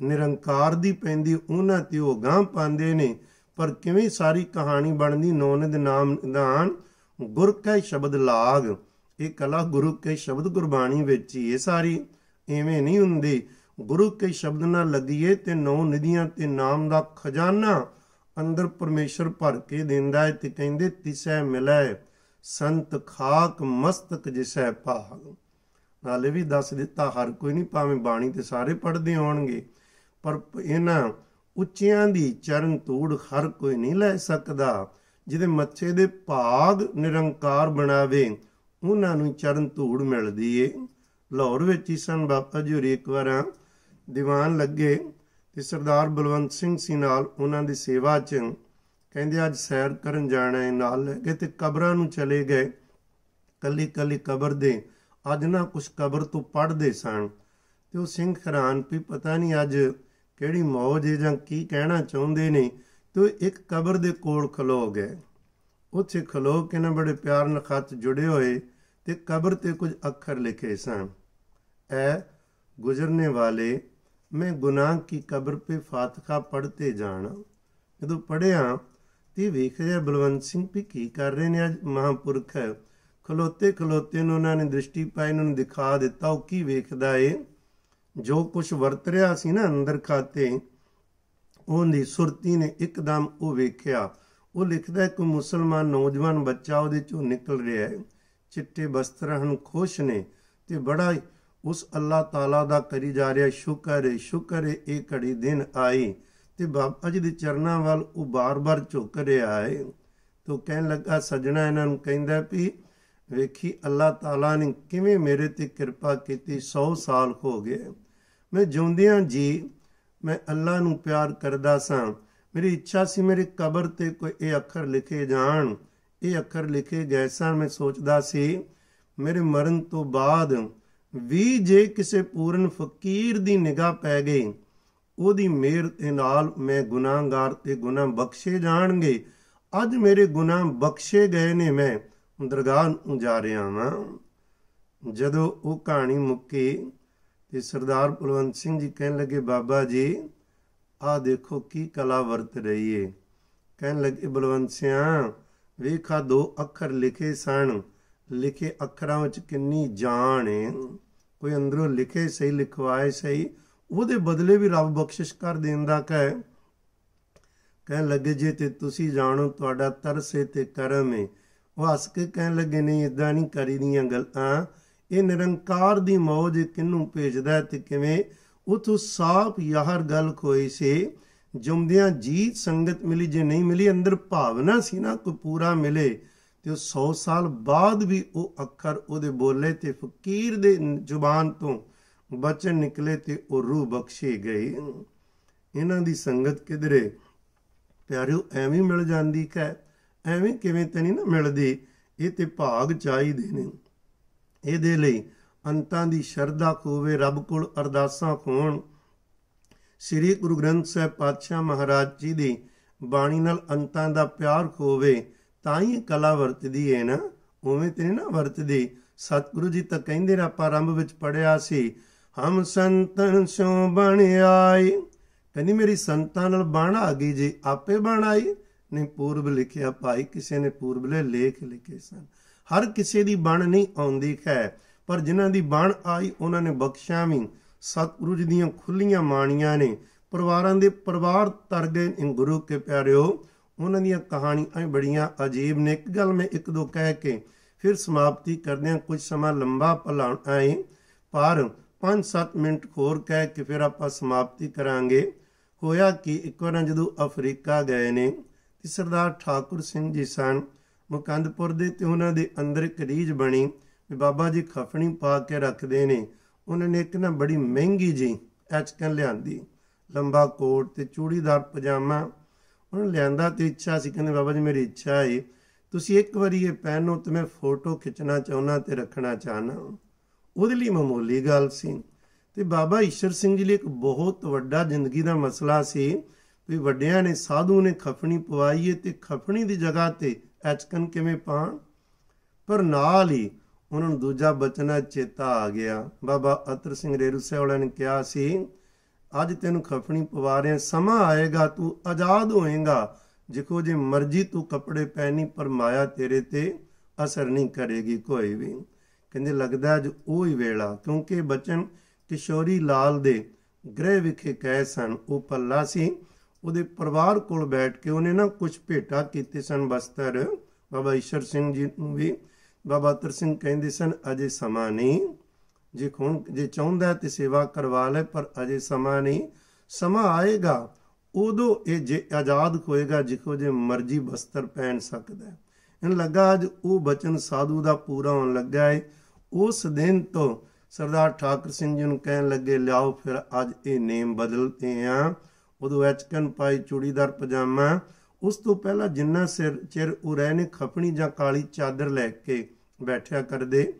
ਨਿਰੰਕਾਰ ਦੀ ਪੈਂਦੀ ਉਹਨਾਂ ਤੇ ਉਹ ਗਾਂ ਪਾਉਂਦੇ ਨੇ, ਪਰ ਕਿਵੇਂ ਸਾਰੀ ਕਹਾਣੀ ਬਣਦੀ, ਨੌਨ ਦੇ ਨਾਮ ਨਿਦਾਨ, ਗੁਰ ਕੈ ਸ਼ਬਦ ਲਾਗ। ਇਹ ਕਲਾ ਗੁਰੂ ਕੇ ਸ਼ਬਦ ਗੁਰਬਾਣੀ ਵਿੱਚ ਹੀ ਇਹ ਸਾਰੀ ਐਵੇਂ ਨਹੀਂ ਹੁੰਦੀ। ਗੁਰੂ ਕੇ ਸ਼ਬਦ ਨਾਲ ਲੱਗੀਏ ਤੇ ਨੌ ਨਿਧੀਆਂ ਤੇ ਨਾਮ ਦਾ ਖਜ਼ਾਨਾ ਅੰਦਰ ਪਰਮੇਸ਼ਰ ਭਰ ਕੇ ਦਿੰਦਾ ਹੈ ਤੇ ਕਹਿੰਦੇ ਤਿਸੈ ਮਿਲੈ, ਸੰਤ ਖਾਕ ਮਸਤਕ ਜਿਸੈ ਭਾਗ। ਨਾਲੇ ਵੀ ਦੱਸ ਦਿੱਤਾ, ਹਰ ਕੋਈ ਨਹੀਂ ਭਾਵੇਂ ਬਾਣੀ ਤੇ ਸਾਰੇ ਪੜ੍ਹਦੇ ਹੋਣਗੇ, ਪਰ ਇਹਨਾਂ ਉੱਚਿਆਂ ਦੀ ਚਰਨ ਧੂੜ ਹਰ ਕੋਈ ਨਹੀਂ ਲੈ ਸਕਦਾ, ਜਿਹਦੇ ਮੱਥੇ ਦੇ ਭਾਗ ਨਿਰੰਕਾਰ ਬਣਾਵੇ, ਉਹਨਾਂ ਨੂੰ ਚਰਨ ਧੂੜ ਮਿਲਦੀ ਏ। ਲਾਹੌਰ ਵਿੱਚ ਹੀ ਸਨ ਬਾਬਾ ਜੀ ਹੋਰੀ ਇੱਕ ਵਾਰ ਦੀਵਾਨ ਲੱਗੇ ਤੇ ਸਰਦਾਰ ਬਲਵੰਤ ਸਿੰਘ ਸੀ ਨਾਲ ਉਹਨਾਂ ਦੀ ਸੇਵਾ 'ਚ, ਕਹਿੰਦੇ ਅੱਜ ਸੈਰ ਕਰਨ ਜਾਣਾ ਹੈ ਨਾਲ ਲੈ ਗਏ ਤੇ ਕਬਰਾਂ ਨੂੰ ਚਲੇ ਗਏ। ਕੱਲੀ ਕੱਲੀ ਕਬਰ ਦੇ ਅੱਜ ਨਾ ਕੁਛ ਕਬਰ ਤੋਂ ਪੜਦੇ ਸਨ ਤੇ ਉਹ ਸਿੰਘ ਹੈਰਾਨ ਵੀ ਪਤਾ ਨਹੀਂ ਅੱਜ ਕਿਹੜੀ ਮੌਜ ਹੈ ਜਾਂ ਕੀ ਕਹਿਣਾ ਚਾਹੁੰਦੇ ਨੇ। ਤੇ ਇੱਕ ਕਬਰ ਦੇ ਕੋਲ ਖਲੋ ਗਏ। ਉੱਥੇ ਖਲੋ ਕੇ ਨਾ ਬੜੇ ਪਿਆਰ ਨਾਲ ਖੱਤ ਜੁੜੇ ਹੋਏ ਤੇ ਕਬਰ ਤੇ ਕੁਝ ਅੱਖਰ ਲਿਖੇ ਸਨ ਐ, ਗੁਜ਼ਰਨੇ ਵਾਲੇ, ਮੈਂ ਗੁਨਾਹ ਕੀ ਕਬਰ ਤੇ ਫਾਤਿਹਾ ਪੜ੍ਹਤੇ ਜਾਣਾ। ਜਦੋਂ ਪੜਿਆ ਤੇ ਵੇਖ ਰਿਹਾ ਬਲਵੰਤ ਸਿੰਘ ਵੀ ਕੀ ਕਰ ਰਹੇ ਨੇ ਅੱਜ ਮਹਾਪੁਰਖ। ਖਲੋਤੇ ਖਲੋਤੇ ਨੂੰ ਉਹਨਾਂ ਨੇ ਦ੍ਰਿਸ਼ਟੀ ਪਾਈ, ਉਹਨਾਂ ਨੂੰ ਦਿਖਾ ਦਿੱਤਾ। ਉਹ ਕੀ ਵੇਖਦਾ ਏ? ਜੋ ਕੁਝ ਵਰਤ ਰਿਹਾ ਸੀ ਨਾ ਅੰਦਰ ਖਾਤੇ, ਉਹਦੀ ਸੁਰਤੀ ਨੇ ਇੱਕਦਮ ਉਹ ਵੇਖਿਆ। ਉਹ ਲਿਖਦਾ ਕਿ ਮੁਸਲਮਾਨ ਨੌਜਵਾਨ ਬੱਚਾ ਉਹਦੇ ਚੋਂ ਨਿਕਲ ਰਿਹਾ ਹੈ। ਚਿੱਟੇ ਬਸਤਰ ਹਨ, ਖੁਸ਼ ਨੇ ਤੇ ਬੜਾ ਉਸ ਅੱਲਾਹ ਤਾਲਾ ਦਾ ਕਰੀ ਜਾ ਰਿਹਾ, ਸ਼ੁਕਰ ਹੈ ਸ਼ੁਕਰ ਹੈ ਇਹ ਘੜੀ ਦਿਨ ਆਈ ਤੇ ਬਾਬਾ ਜੀ ਦੇ ਚਰਨਾਂ ਵੱਲ ਉਹ ਬਾਰ-ਬਾਰ ਝੁਕ ਰਿਹਾ ਹੈ। ਤੋ ਕਹਿਣ ਲੱਗਾ, ਸੱਜਣਾ ਇਹਨਾਂ ਨੂੰ ਕਹਿੰਦਾ ਵੀ ਵੇਖੀ, ਅੱਲਾਹ ਤਾਲਾ ਨੇ ਕਿਵੇਂ ਮੇਰੇ ਤੇ ਕਿਰਪਾ ਕੀਤੀ 100 ਸਾਲ ਹੋ ਗਏ। ਮੈਂ ਜਿਉਂਦਿਆਂ ਜੀ ਮੈਂ ਅੱਲਾ ਨੂੰ ਪਿਆਰ ਕਰਦਾ ਸਾਂ। ਮੇਰੀ ਇੱਛਾ ਸੀ ਮੇਰੇ ਕਬਰ ਤੇ ਕੋਈ ਇਹ ਅੱਖਰ ਲਿਖੇ ਜਾਣ। ਇਹ ਅੱਖਰ ਲਿਖੇ ਗਏ ਸਨ ਮੈਂ ਸੋਚਦਾ ਸੀ, ਮੇਰੇ ਮਰਨ ਤੋਂ ਬਾਅਦ ਵੀ ਜੇ ਕਿਸੇ ਪੂਰਨ ਫਕੀਰ ਦੀ ਨਿਗਾਹ ਪੈ ਗਈ, ਉਹਦੀ ਮਿਹਰ ਦੇ ਨਾਲ ਮੈਂ ਗੁਨਾਹਗਾਰ ਤੇ ਗੁਨਾਹ ਬਖਸ਼ੇ ਜਾਣਗੇ। ਅੱਜ ਮੇਰੇ ਗੁਨਾਹ ਬਖਸ਼ੇ ਗਏ ਨੇ ਮੈਂ। ਦਰਗਾਹ ਨੂੰ ਜਾ ਰਿਹਾ ਵਾਂ, ਜਦੋਂ ਉਹ ਕਹਾਣੀ ਮੁੱਕੀ ਤੇ ਸਰਦਾਰ ਬਲਵੰਤ ਸਿੰਘ ਜੀ ਕਹਿਣ ਲੱਗੇ, ਬਾਬਾ ਜੀ, ਆਹ ਦੇਖੋ ਕੀ ਕਲਾ ਵਰਤ ਰਹੀ ਏ। ਕਹਿਣ ਲੱਗੇ ਬਲਵੰਤ ਸਿਆ, ਵੇਖਾ ਦੋ ਅੱਖਰ ਲਿਖੇ ਸਨ। ਲਿਖੇ ਅੱਖਰਾਂ ਵਿੱਚ ਕਿੰਨੀ ਜਾਨ ਏ। ਕੋਈ ਅੰਦਰੋਂ ਲਿਖੇ ਸਹੀ, ਲਿਖਵਾਏ ਸਹੀ, ਉਹਦੇ ਬਦਲੇ ਵੀ ਰੱਬ ਬਖਸ਼ਿਸ਼ ਕਰ ਦਿੰਦਾ ਕਹੇ ਕਹਿਣ ਲੱਗੇ, ਜੇ ਤੇ ਤੁਸੀਂ ਜਾਣੋ, ਤੁਹਾਡਾ ਤਰਸ ਏ ਤੇ ਕਰਮ ਏ। ਉਹ ਹੱਸ ਕੇ ਕਹਿਣ ਲੱਗੇ, ਨਹੀਂ ਇਦਾਂ ਨਹੀਂ ਕਰੀ ਦੀਆਂ ਗੱਲਾਂ ਇਹ ਨਿਰੰਕਾਰ ਦੀ ਮੌਜ ਕਿੰਨੂੰ ਭੇਜਦਾ ਤੇ ਕਿਵੇਂ? ਉਥੋਂ ਸਾਫ਼ ਯਾਰ ਗੱਲ ਕੋਈ ਸੀ, ਜੁਮਦਿਆਂ ਜੀਤ ਸੰਗਤ ਮਿਲੀ, ਜੇ ਨਹੀਂ ਮਿਲੀ, ਅੰਦਰ ਭਾਵਨਾ ਸੀ ਨਾ, ਕੋਈ ਪੂਰਾ ਮਿਲੇ। ਤੇ ਉਹ 100 ਸਾਲ ਬਾਅਦ ਵੀ ਉਹ ਅੱਖਰ ਉਹਦੇ ਬੋਲੇ ਤੇ ਫਕੀਰ ਦੇ ਜ਼ੁਬਾਨ ਤੋਂ ਬਚਨ ਨਿਕਲੇ ਤੇ ਉਹ ਰੂਹ ਬਖਸ਼ੇ ਗਏ। ਇਹਨਾਂ ਦੀ ਸੰਗਤ ਕਿਧਰੇ? ਪਿਆਰਿਓ, ਐਵੇਂ ਮਿਲ ਜਾਂਦੀ ਹੈ ਐਵੇਂ ਕਿਵੇਂ ਤੇ ਨਹੀਂ ਨਾ ਮਿਲਦੀ, ਇਹ ਤੇ ਭਾਗ ਚਾਹੀਦੇ ਨੇ। ਇਹਦੇ ਲਈ ਅੰਤਾਂ ਦੀ ਸ਼ਰਧਾ ਹੋਵੇ ਰੱਬ ਕੋਲ ਅਰਦਾਸਾਂ ਹੋਣ ਸ੍ਰੀ ਗੁਰੂ ਗ੍ਰੰਥ ਸਾਹਿਬ ਪਾਤਸ਼ਾਹ ਮਹਾਰਾਜ ਜੀ ਦੀ ਬਾਣੀ ਨਾਲ ਅੰਤਾਂ ਦਾ ਪਿਆਰ ਹੋਵੇ ਤਾਂ ਹੀ ਕਲਾ ਵਰਤਦੀ ਹੈ ਨਾ। ਉਵੇਂ ਤੇ ਨਹੀਂ ਨਾ ਵਰਤਦੀ। ਸਤਿਗੁਰੂ ਜੀ ਤਾਂ ਕਹਿੰਦੇ ਨੇ, ਆਪਾਂ ਆਰੰਭ ਵਿੱਚ ਪੜਿਆ ਸੀ, ਹਮ ਸੰਤਨ ਸੋ ਬਣ ਆਏ। ਕਹਿੰਦੀ ਮੇਰੀ ਸੰਤਾਂ ਨਾਲ ਬਣ ਆ ਗਈ, ਜੀ ਆਪੇ ਬਣ ਆਈ ਨਹੀਂ ਪੂਰਬ ਲਿਖਿਆ, ਭਾਈ ਕਿਸੇ ਨੇ ਪੂਰਬਲੇ ਲੇਖ ਲਿਖੇ ਸਨ। ਹਰ ਕਿਸੇ ਦੀ ਬਣ ਨਹੀਂ ਆਉਂਦੀ ਹੈ, ਪਰ ਜਿਨ੍ਹਾਂ ਦੀ ਬਣ ਆਈ, ਉਹਨਾਂ ਨੇ ਬਖਸ਼ਾਂ ਵੀ। ਸਤਿਗੁਰੂ ਜੀ ਦੀਆਂ ਖੁੱਲੀਆਂ ਮਾਣੀਆਂ ਨੇ। ਪਰਿਵਾਰਾਂ ਦੇ ਪਰਿਵਾਰ ਤਰ ਗਏ। ਗੁਰੂ ਕੇ ਪਿਆਰਿਓ, ਉਹਨਾਂ ਦੀਆਂ ਕਹਾਣੀਆਂ ਬੜੀਆਂ ਅਜੀਬ ਨੇ। ਇੱਕ ਗੱਲ ਮੈਂ ਇੱਕ ਦੋ ਕਹਿ ਕੇ ਫਿਰ ਸਮਾਪਤੀ ਕਰਦੇ ਹਾਂ। ਕੁਝ ਸਮਾਂ ਲੰਬਾ ਪਲਾਣ ਆਏ, ਪਰ 5-7 ਮਿੰਟ ਹੋਰ ਕਹਿ ਕੇ ਫਿਰ ਆਪਾਂ ਸਮਾਪਤੀ ਕਰਾਂਗੇ। ਹੋਇਆ ਕਿ, ਇੱਕ ਵਾਰ ਜਦੋਂ ਅਫਰੀਕਾ ਗਏ ਨੇ ਤੇ ਸਰਦਾਰ ਠਾਕੁਰ ਸਿੰਘ ਜੀ ਸਨ। ਮੁਕੰਦਪੁਰ ਦੇ ਤੇ ਉਹਨਾਂ ਦੇ ਅੰਦਰ ਇੱਕ ਬਣੀ ਵੀ ਬਾਬਾ ਜੀ ਖਫਣੀ ਪਾ ਕੇ ਰੱਖਦੇ ਨੇ। ਉਹਨਾਂ ਨੇ ਇੱਕ ਨਾ ਬੜੀ ਮਹਿੰਗੀ ਜੀ ਐਚਕਨ ਲਿਆਂਦੀ। ਲੰਬਾ ਕੋਟ ਤੇ ਚੂੜੀਦਾਰ ਪਜਾਮਾ। ਉਹਨਾਂ ਲਿਆਂਦਾ ਤੇ ਇੱਛਾ ਸੀ, ਕਹਿੰਦੇ ਬਾਬਾ ਜੀ ਮੇਰੀ ਇੱਛਾ ਹੈ, ਤੁਸੀਂ ਇੱਕ ਵਾਰੀ ਇਹ ਪਹਿਨੋ ਤੇ ਮੈਂ ਫੋਟੋ ਖਿੱਚਣਾ ਚਾਹੁੰਦਾ ਤੇ ਰੱਖਣਾ ਚਾਹਨਾ ਉਹਦੇ ਲਈ ਮਾਮੂਲੀ ਗੱਲ ਸੀ। ਤੇ ਬਾਬਾ ਈਸ਼ਰ ਸਿੰਘ ਜੀ ਲਈ ਇੱਕ ਬਹੁਤ ਵੱਡਾ ਜ਼ਿੰਦਗੀ ਦਾ ਮਸਲਾ ਸੀ। ਵੀ ਵੱਡਿਆਂ ਨੇ ਸਾਧੂ ਨੇ ਖਫਣੀ ਪਵਾਈਏ ਤੇ ਖਫਣੀ ਦੀ ਜਗ੍ਹਾ ਤੇ ਐਚਕਨ ਕਿਵੇਂ ਪਾਣ? ਪਰ ਨਾਲ ਹੀ ਉਹਨਾਂ ਨੂੰ ਦੂਜਾ ਬਚਨਾ ਚੇਤਾ ਆ ਗਿਆ। ਬਾਬਾ ਅਤਰ ਸਿੰਘ ਰੇਰੂ ਵਾਲਿਆਂ ਨੇ ਕਿਹਾ ਸੀ, ਅੱਜ ਤੈਨੂੰ ਖਫਣੀ ਪਵਾ ਰਹੇ ਸਮਾਂ ਆਏਗਾ, ਤੂੰ ਆਜ਼ਾਦ ਹੋਏਗਾ। ਜਿਕੋ ਜੇ ਮਰਜ਼ੀ ਤੂੰ ਕੱਪੜੇ ਪਹਿਨੀ, ਪਰ ਮਾਇਆ ਤੇਰੇ ਤੇ ਅਸਰ ਨਹੀਂ ਕਰੇਗੀ ਕੋਈ ਵੀ। ਕਹਿੰਦੇ, ਲੱਗਦਾ ਅੱਜ ਉਹ ਹੀ ਵੇਲਾ, ਕਿਉਂਕਿ ਬਚਨ ਕਿਸ਼ੋਰੀ ਲਾਲ ਦੇ ਗ੍ਰਹਿ ਵਿਖੇ ਕਹੇ ਸਨ, ਉਹ ਪੱਲਾ ਸੀ ਉਹਦੇ ਪਰਿਵਾਰ ਕੋਲ ਬੈਠ ਕੇ ਉਹਨੇ ਨਾ ਕੁਝ ਭੇਟਾ ਕੀਤੇ ਸਨ ਬਸਤਰ। ਬਾਬਾ ਈਸ਼ਰ ਸਿੰਘ ਜੀ ਨੂੰ ਵੀ ਬਾਬਾ ਤਰ ਸਿੰਘ ਕਹਿੰਦੇ ਸਨ, ਅਜੇ ਸਮਾਂ ਨਹੀਂ। ਜੇ ਕੋਣ, ਜੇ ਚਾਹੁੰਦਾ ਤੇ ਸੇਵਾ ਕਰਵਾ ਲੈ, ਪਰ ਅਜੇ ਸਮਾਂ ਨਹੀਂ। ਸਮਾਂ ਆਏਗਾ, ਉਦੋਂ ਇਹ ਜੇ ਆਜ਼ਾਦ ਹੋਏਗਾ ਜਿਕੋ ਜੇ ਮਰਜ਼ੀ ਬਸਤਰ ਪਹਿਨ ਸਕਦਾ ਇਹਨੂੰ ਲੱਗਾ ਅੱਜ ਉਹ ਬਚਨ ਸਾਧੂ ਦਾ ਪੂਰਾ ਹੋਣ ਲੱਗਾ ਹੈ ਉਸ ਦਿਨ ਤੋਂ ਸਰਦਾਰ ਠਾਕਰ ਸਿੰਘ ਜੀ ਨੂੰ ਕਹਿਣ ਲੱਗੇ, ਲਿਆਓ ਫਿਰ, ਅੱਜ ਇਹ ਨੇਮ ਬਦਲਤੇ ਆ। ਉਦੋਂ ਐਚਕਨ ਪਾਈ ਚੂੜੀਦਾਰ ਪਜਾਮਾ, ਉਸ ਤੋਂ ਪਹਿਲਾਂ ਜਿੰਨਾ ਸਿਰ ਚਿਰ ਉਰੇ ਨੇ, ਖਫਣੀ ਜਾਂ ਕਾਲੀ ਚਾਦਰ ਲੈ ਕੇ ਬੈਠਿਆ ਕਰਦੇ,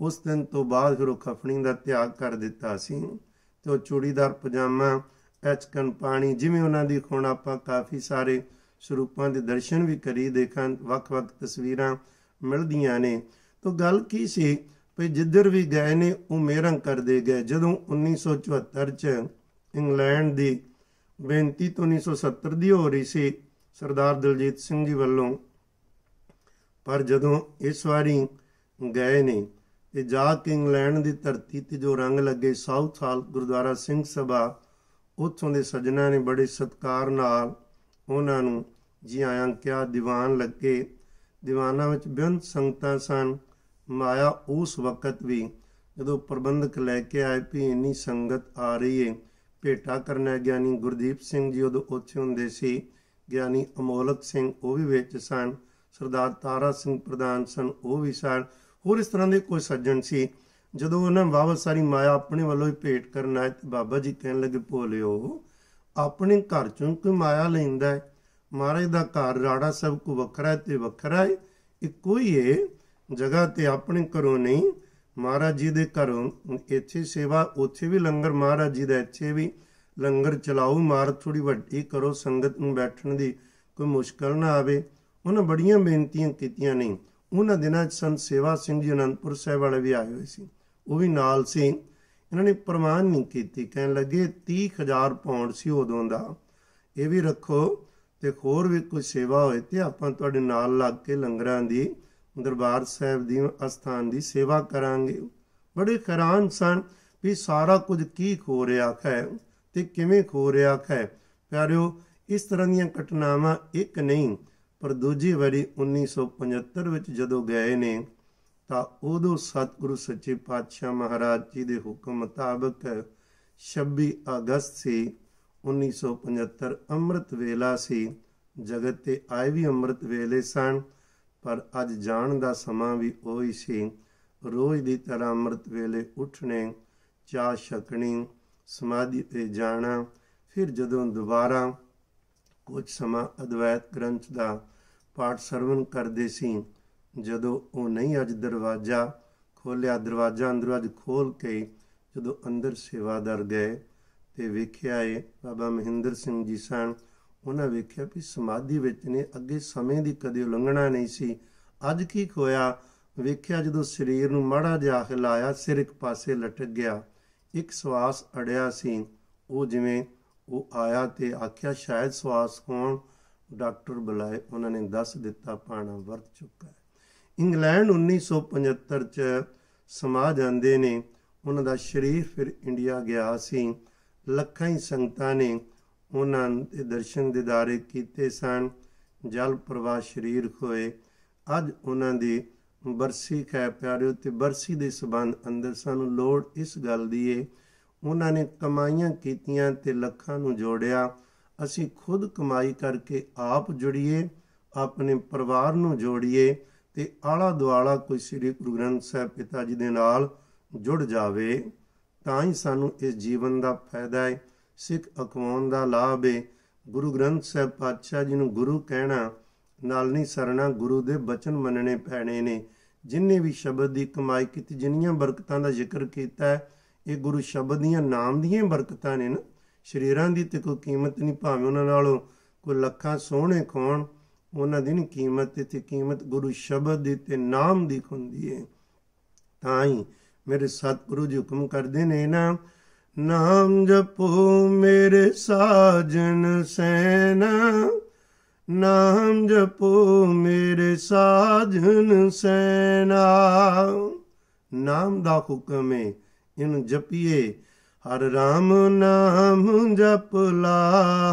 ਉਸ ਦਿਨ ਤੋਂ ਬਾਅਦ ਫਿਰ ਉਹ ਖਫਣੀ ਦਾ ਤਿਆਗ ਕਰ ਦਿੱਤਾ ਸੀ। ਤੇ ਉਹ ਚੂੜੀਦਾਰ ਪਜਾਮਾ, ਐਚਕਨ ਪਾਣੀ, ਜਿਵੇਂ ਉਹਨਾਂ ਦੀ ਹੁਣ ਆਪਾਂ ਕਾਫੀ ਸਾਰੇ ਸਰੂਪਾਂ ਦੇ ਦਰਸ਼ਨ ਵੀ ਕਰੀ ਦੇਖਾਂ, ਵੱਖ-ਵੱਖ ਤਸਵੀਰਾਂ ਮਿਲਦੀਆਂ ਨੇ। ਤਾਂ ਗੱਲ ਕੀ ਸੀ? ਭਈ ਜਿੱਧਰ ਵੀ ਗਏ ਨੇ, ਉਹ ਮੇਰਾਂ ਕਰਦੇ ਗਏ। ਜਦੋਂ 1974 ਚ ਇੰਗਲੈਂਡ ਦੀ ਬੇਨਤੀ ਤੋਂ 1970 ਦੀ ਹੋ ਰਹੀ ਸੀ ਸਰਦਾਰ ਦਲਜੀਤ ਸਿੰਘ ਜੀ ਵੱਲੋਂ। ਪਰ ਜਦੋਂ ਇਸ ਵਾਰੀ ਗਏ ਨੇ ਤੇ ਜਾ ਕੇ ਇੰਗਲੈਂਡ ਦੀ ਧਰਤੀ ਤੇ ਜੋ ਰੰਗ ਲੱਗੇ ਸਾਊਥ ਹਾਲ ਗੁਰਦੁਆਰਾ ਸਿੰਘ ਸਭਾ, ਉੱਥੋਂ ਦੇ ਸੱਜਣਾ ਨੇ ਬੜੇ ਸਤਕਾਰ ਨਾਲ ਉਹਨਾਂ ਨੂੰ ਜੀ ਆਇਆਂ ਕਿਹਾ, ਦੀਵਾਨ ਲੱਗੇ। ਦੀਵਾਨਾਂ ਵਿੱਚ ਬਿੰਦ ਸੰਗਤਾਂ ਸਨ। ਮਾਇਆ ਉਸ ਵਕਤ ਵੀ ਜਦੋਂ ਪ੍ਰਬੰਧਕ ਲੈ ਕੇ ਆਏ ਵੀ ਇੰਨੀ ਸੰਗਤ ਆ ਰਹੀ ਏ ਭੇਟਾ ਕਰਨਾ ਗਿਆਨੀ ਗੁਰਦੀਪ ਸਿੰਘ ਜੀ ਉਦੋਂ ਉੱਥੇ ਹੁੰਦੇ ਸੀ। ਗਿਆਨੀ ਅਮੋਲਕ ਸਿੰਘ ਉਹ ਵੀ ਵਿੱਚ ਸਨ। ਸਰਦਾਰ ਤਾਰਾ ਸਿੰਘ ਪ੍ਰਧਾਨ ਸਨ, ਉਹ ਵੀ ਸਨ। ਹੋਰ ਇਸ ਤਰ੍ਹਾਂ ਦੇ ਕੋਈ ਸੱਜਣ ਸੀ। ਜਦੋਂ ਉਹਨਾਂ ਵਾਪਸ ਸਾਰੀ ਮਾਇਆ ਆਪਣੇ ਵੱਲੋਂ ਹੀ ਭੇਟ ਕਰਨਾ ਹੈ ਤੇ ਬਾਬਾ ਜੀ ਕਹਿਣ ਲੱਗੇ, ਭੋਲਿਓ, ਆਪਣੇ ਘਰ ਚੋਂ ਕੋਈ ਮਾਇਆ ਲੈਂਦਾ ਹੈ? ਮਹਾਰਾਜ ਦਾ ਘਰ ਰਾੜਾ ਸਭ ਕੋ ਵੱਖਰਾ ਤੇ ਵੱਖਰਾ ਹੈ। ਇੱਕੋ ਹੀ ਹੈ ਜਗ੍ਹਾ ਤੇ ਆਪਣੇ ਘਰੋਂ ਨਹੀਂ। ਮਹਾਰਾਜ ਜੀ ਦੇ ਘਰੋਂ ਇੱਥੇ ਸੇਵਾ, ਉੱਥੇ ਵੀ ਲੰਗਰ ਮਹਾਰਾਜ ਜੀ ਦਾ, ਇੱਥੇ ਵੀ ਲੰਗਰ ਚਲਾਓ, ਮਾਰ ਥੋੜੀ ਵੱਡੀ ਕਰੋ, ਸੰਗਤ ਨੂੰ ਬੈਠਣ ਦੀ ਕੋਈ ਮੁਸ਼ਕਲ ਨਾ ਆਵੇ। ਉਹਨਾਂ ਬੜੀਆਂ ਬੇਨਤੀਆਂ ਕੀਤੀਆਂ ਨੇ। ਉਹਨਾਂ ਦਿਨਾਂ 'ਚ ਸੰਤ ਸੇਵਾ ਸਿੰਘ ਜੀ ਅਨੰਦਪੁਰ ਸਾਹਿਬ ਵਾਲੇ ਵੀ ਆਏ ਹੋਏ ਸੀ। ਉਹ ਵੀ ਨਾਲ ਸੀ। ਇਹਨਾਂ ਨੇ ਪ੍ਰਮਾਣ ਨਹੀਂ ਕੀਤੀ। ਕਹਿਣ ਲੱਗੇ 30000 ਪੌਂਡ ਸੀ ਉਦੋਂ ਦਾ। ਇਹ ਵੀ ਰੱਖੋ ਤੇ ਹੋਰ ਵੀ ਕੋਈ ਸੇਵਾ ਹੋਏ ਤੇ ਆਪਾਂ ਤੁਹਾਡੇ ਨਾਲ ਲੱਗ ਕੇ ਲੰਗਰਾਂ ਦੀ ਦਰਬਾਰ ਸਾਹਿਬ ਦੀ ਅਸਥਾਨ ਦੀ ਸੇਵਾ ਕਰਾਂਗੇ। ਬੜੇ ਹੈਰਾਨ ਸਨ ਵੀ ਸਾਰਾ ਕੁਝ ਕੀ ਖੋ ਰਿਹਾ ਹੈ ਤੇ ਕਿਵੇਂ ਖੋ ਰਿਹਾ ਹੈ। ਪਿਆਰਿਓ, ਇਸ ਤਰ੍ਹਾਂ ਦੀਆਂ ਘਟਨਾਵਾਂ ਇੱਕ ਨਹੀਂ, ਪਰ ਦੂਜੀ ਵਾਰੀ 1975 ਵਿੱਚ ਜਦੋਂ ਗਏ ਨੇ, ਤਾਂ ਉਦੋਂ ਸਤਿਗੁਰੂ ਸੱਚੇ ਪਾਤਸ਼ਾਹ ਮਹਾਰਾਜ ਜੀ ਦੇ ਹੁਕਮ ਮੁਤਾਬਕ 26 ਅਗਸਤ ਸੀ 1975 ਅੰਮ੍ਰਿਤ ਵੇਲਾ ਸੀ। ਜਗਤ ਤੇ ਆਏ ਵੀ ਅੰਮ੍ਰਿਤ ਵੇਲੇ ਸਨ। ਪਰ ਅੱਜ ਜਾਣ ਦਾ ਸਮਾਂ ਵੀ ਉਹੀ ਸੀ। ਰੋਜ਼ ਦੀ ਤਰ੍ਹਾਂ ਅੰਮ੍ਰਿਤ ਵੇਲੇ ਉੱਠਣੇ, ਚਾਹ ਛਕਣੀ, ਸਮਾਧੀ ਤੇ ਜਾਣਾ, ਫਿਰ ਜਦੋਂ ਦੁਬਾਰਾ ਕੁਝ ਸਮਾਂ ਅਦਵੈਤ ਗ੍ਰੰਥ ਦਾ ਪਾਠ ਸਰਵਨ ਕਰਦੇ ਸੀ, ਜਦੋਂ ਉਹ ਨਹੀਂ ਅੱਜ ਦਰਵਾਜ਼ਾ ਖੋਲਿਆ ਦਰਵਾਜ਼ਾ ਅੰਦਰੋਂ ਅੱਜ ਖੋਲ ਕੇ ਜਦੋਂ ਅੰਦਰ ਸੇਵਾਦਾਰ ਗਏ ਤੇ ਵੇਖਿਆ ਏ, ਬਾਬਾ ਮਹਿੰਦਰ ਸਿੰਘ ਜੀ ਸਨ ਉਹਨਾਂ ਵੇਖਿਆ ਵੀ ਸਮਾਧੀ ਵਿੱਚ ਨੇ, ਅੱਗੇ ਸਮੇਂ ਦੀ ਕਦੇ ਉਲੰਘਣਾ ਨਹੀਂ ਸੀ। ਅੱਜ ਕੀ ਖੋਇਆ? ਵੇਖਿਆ ਜਦੋਂ ਸਰੀਰ ਨੂੰ ਮਾੜਾ ਜਿਹਾ ਹਿਲਾਇਆ, ਸਿਰ ਇੱਕ ਪਾਸੇ ਲਟਕ ਗਿਆ। ਇੱਕ ਸਵਾਸ ਅੜਿਆ ਸੀ। ਉਹ ਜਿਵੇਂ ਉਹ ਆਇਆ ਤੇ ਆਖਿਆ, ਸ਼ਾਇਦ ਸਵਾਸ ਹੋਣ। ਡਾਕਟਰ ਬੁਲਾਏ। ਉਹਨਾਂ ਨੇ ਦੱਸ ਦਿੱਤਾ, ਪਾਣਾ ਵਰਤ ਚੁੱਕਾ ਹੈ। ਇੰਗਲੈਂਡ 1975 ਚ ਸਮਾ ਜਾਂਦੇ ਨੇ। ਉਹਨਾਂ ਦਾ ਸ਼ਰੀਰ ਫਿਰ ਇੰਡੀਆ ਗਿਆ ਸੀ। ਲੱਖਾਂ ਹੀ ਸੰਗਤਾਂ ਨੇ ਉਹਨਾਂ ਦੇ ਦਰਸ਼ਨ ਦਿਦਾਰੇ ਕੀਤੇ ਸਨ, ਜਲ ਪ੍ਰਵਾਹ ਸ਼ਰੀਰ ਹੋਏ। ਅੱਜ ਉਹਨਾਂ ਦੀ ਬਰਸੀ ਕਹਿ ਪਿਆਰਿਓ, ਤੇ ਬਰਸੀ ਦੇ ਸਬੰਧ ਅੰਦਰ ਸਾਨੂੰ ਲੋੜ ਇਸ ਗੱਲ ਦੀ ਏ। ਉਹਨਾਂ ਨੇ ਕਮਾਈਆਂ ਕੀਤੀਆਂ ਤੇ ਲੱਖਾਂ ਨੂੰ ਜੋੜਿਆ। ਅਸੀਂ ਖੁਦ ਕਮਾਈ ਕਰਕੇ ਆਪ ਜੁੜੀਏ, ਆਪਣੇ ਪਰਿਵਾਰ ਨੂੰ ਜੋੜੀਏ ਤੇ ਆਲਾ ਦੁਆਲਾ ਕੋਈ ਸ੍ਰੀ ਗੁਰੂ ਗ੍ਰੰਥ ਸਾਹਿਬ ਪਿਤਾ ਜੀ ਦੇ ਨਾਲ ਜੁੜ ਜਾਵੇ। ਤਾਂ ਹੀ ਸਾਨੂੰ ਇਸ ਜੀਵਨ ਦਾ ਫਾਇਦਾ ਹੈ ਸਿੱਖ ਅਖਵਾਉਣ ਦਾ ਲਾਭ ਏ। ਗੁਰੂ ਗ੍ਰੰਥ ਸਾਹਿਬ ਪਾਤਸ਼ਾਹ ਜੀ ਨੂੰ ਗੁਰੂ ਕਹਿਣਾ ਨਾਲ ਨਹੀਂ ਸਰਣਾ, ਗੁਰੂ ਦੇ ਬਚਨ ਮੰਨਣੇ ਪੈਣੇ ਨੇ। ਜਿਨਨੇ ਵੀ ਸ਼ਬਦ ਦੀ ਕਮਾਈ ਕੀਤੀ, ਜਿੰਨੀਆਂ ਬਰਕਤਾਂ ਦਾ ਜ਼ਿਕਰ ਕੀਤਾ, ਇਹ ਗੁਰੂ ਸ਼ਬਦ ਦੀਆਂ, ਨਾਮ ਦੀਆਂ ਬਰਕਤਾਂ ਨੇ ਨਾ। ਸ਼ਰੀਰਾਂ ਦੀ ਤੇ ਕੋਈ ਕੀਮਤ ਨਹੀਂ, ਭਾਵੇਂ ਉਹਨਾਂ ਨਾਲੋਂ ਕੋਈ ਲੱਖਾਂ ਸੋਹਣੇ ਖੋਣ ਉਹਨਾਂ ਦੀ ਨਹੀਂ ਕੀਮਤ। ਤੇ ਕੀਮਤ ਗੁਰੂ ਸ਼ਬਦ ਦੀ ਤੇ ਨਾਮ ਦੀ ਹੁੰਦੀ ਹੈ ਤਾਂ ਹੀ ਮੇਰੇ ਸਤਿਗੁਰੂ ਜੀ ਹੁਕਮ ਕਰਦੇ ਨੇ ਨਾ ਨਾਮ ਜਪੋ ਮੇਰੇ ਸਾਜਨ ਸੈਨਾ। ਨਾਮ ਜਪੋ ਮੇਰੇ ਸਾਜਨ ਸੈਨਾ। ਨਾਮ ਦਾ ਹੁਕਮ ਹੈ, ਇਹਨੂੰ ਜਪੀਏ। ਹਰ ਰਾਮ ਨਾਮ ਜਪ ਲਾ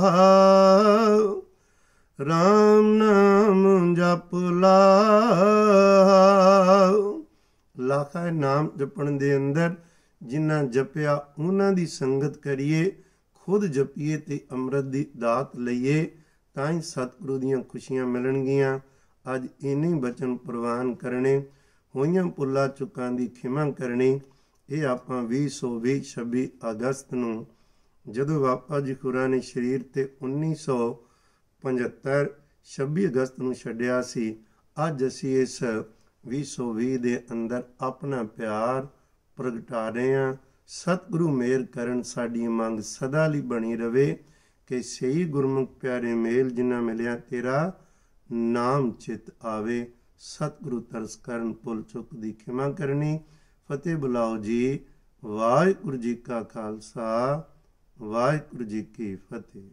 ਰਾਮ ਨਾਮ ਜਪ ਲਾ ਲਾਖਾ ਨਾਮ ਜਪਣ ਦੇ ਅੰਦਰ ਜਿਨ੍ਹਾਂ ਜਪਿਆ, ਉਹਨਾਂ ਦੀ ਸੰਗਤ ਕਰੀਏ, ਖੁਦ ਜਪੀਏ ਤੇ ਅੰਮ੍ਰਿਤ ਦੀ ਦਾਤ ਲਈਏ ਤਾਂ ਹੀ ਸਤਿਗੁਰੂ ਦੀਆਂ ਖੁਸ਼ੀਆਂ ਮਿਲਣਗੀਆਂ। ਅੱਜ ਇਨੇ ਬਚਨ ਪ੍ਰਵਾਨ ਕਰਨੇ, ਹੋਈਆਂ ਪੁੱਲਾ ਚੁੱਕਾਂ ਦੀ ਖਿਮਾ ਕਰਨੀ, ਇਹ ਆਪਾਂ 2020 26 ਅਗਸਤ ਨੂੰ, ਜਦੋਂ ਬਾਪਾ ਜੀ ਖੁਰਾ ਨੇ ਸਰੀਰ ਤੇ 1975 26 ਅਗਸਤ ਨੂੰ ਛੱਡਿਆ ਸੀ, ਅੱਜ ਅਸੀਂ ਇਸ 2020 ਦੇ ਅੰਦਰ ਆਪਣਾ ਪਿਆਰ ਪ੍ਰਗਟਾ ਰਹੇ ਹਾਂ ਸਤਿਗੁਰੂ ਮੇਰ ਕਰਨ ਸਾਡੀ ਮੰਗ ਸਦਾ ਲਈ ਬਣੀ ਰਵੇ ਕਿ ਸਹੀ ਗੁਰਮੁਖ ਪਿਆਰੇ ਮੇਲ ਜਿਨ੍ਹਾਂ ਮਿਲਿਆ ਤੇਰਾ ਨਾਮ ਚਿਤ ਆਵੇ। ਸਤਿਗੁਰੂ ਤਰਸ ਕਰਨ ਪੁੱਲ ਚੁੱਕ ਦੀ ਖਿਮਾ ਕਰਨੀ। ਫਤਿਹ ਬੁਲਾਓ ਜੀ। ਵਾਹਿਗੁਰੂ ਜੀ ਕਾ ਖਾਲਸਾ। ਵਾਹਿਗੁਰੂ ਜੀ ਕੀ ਫਤਿਹ।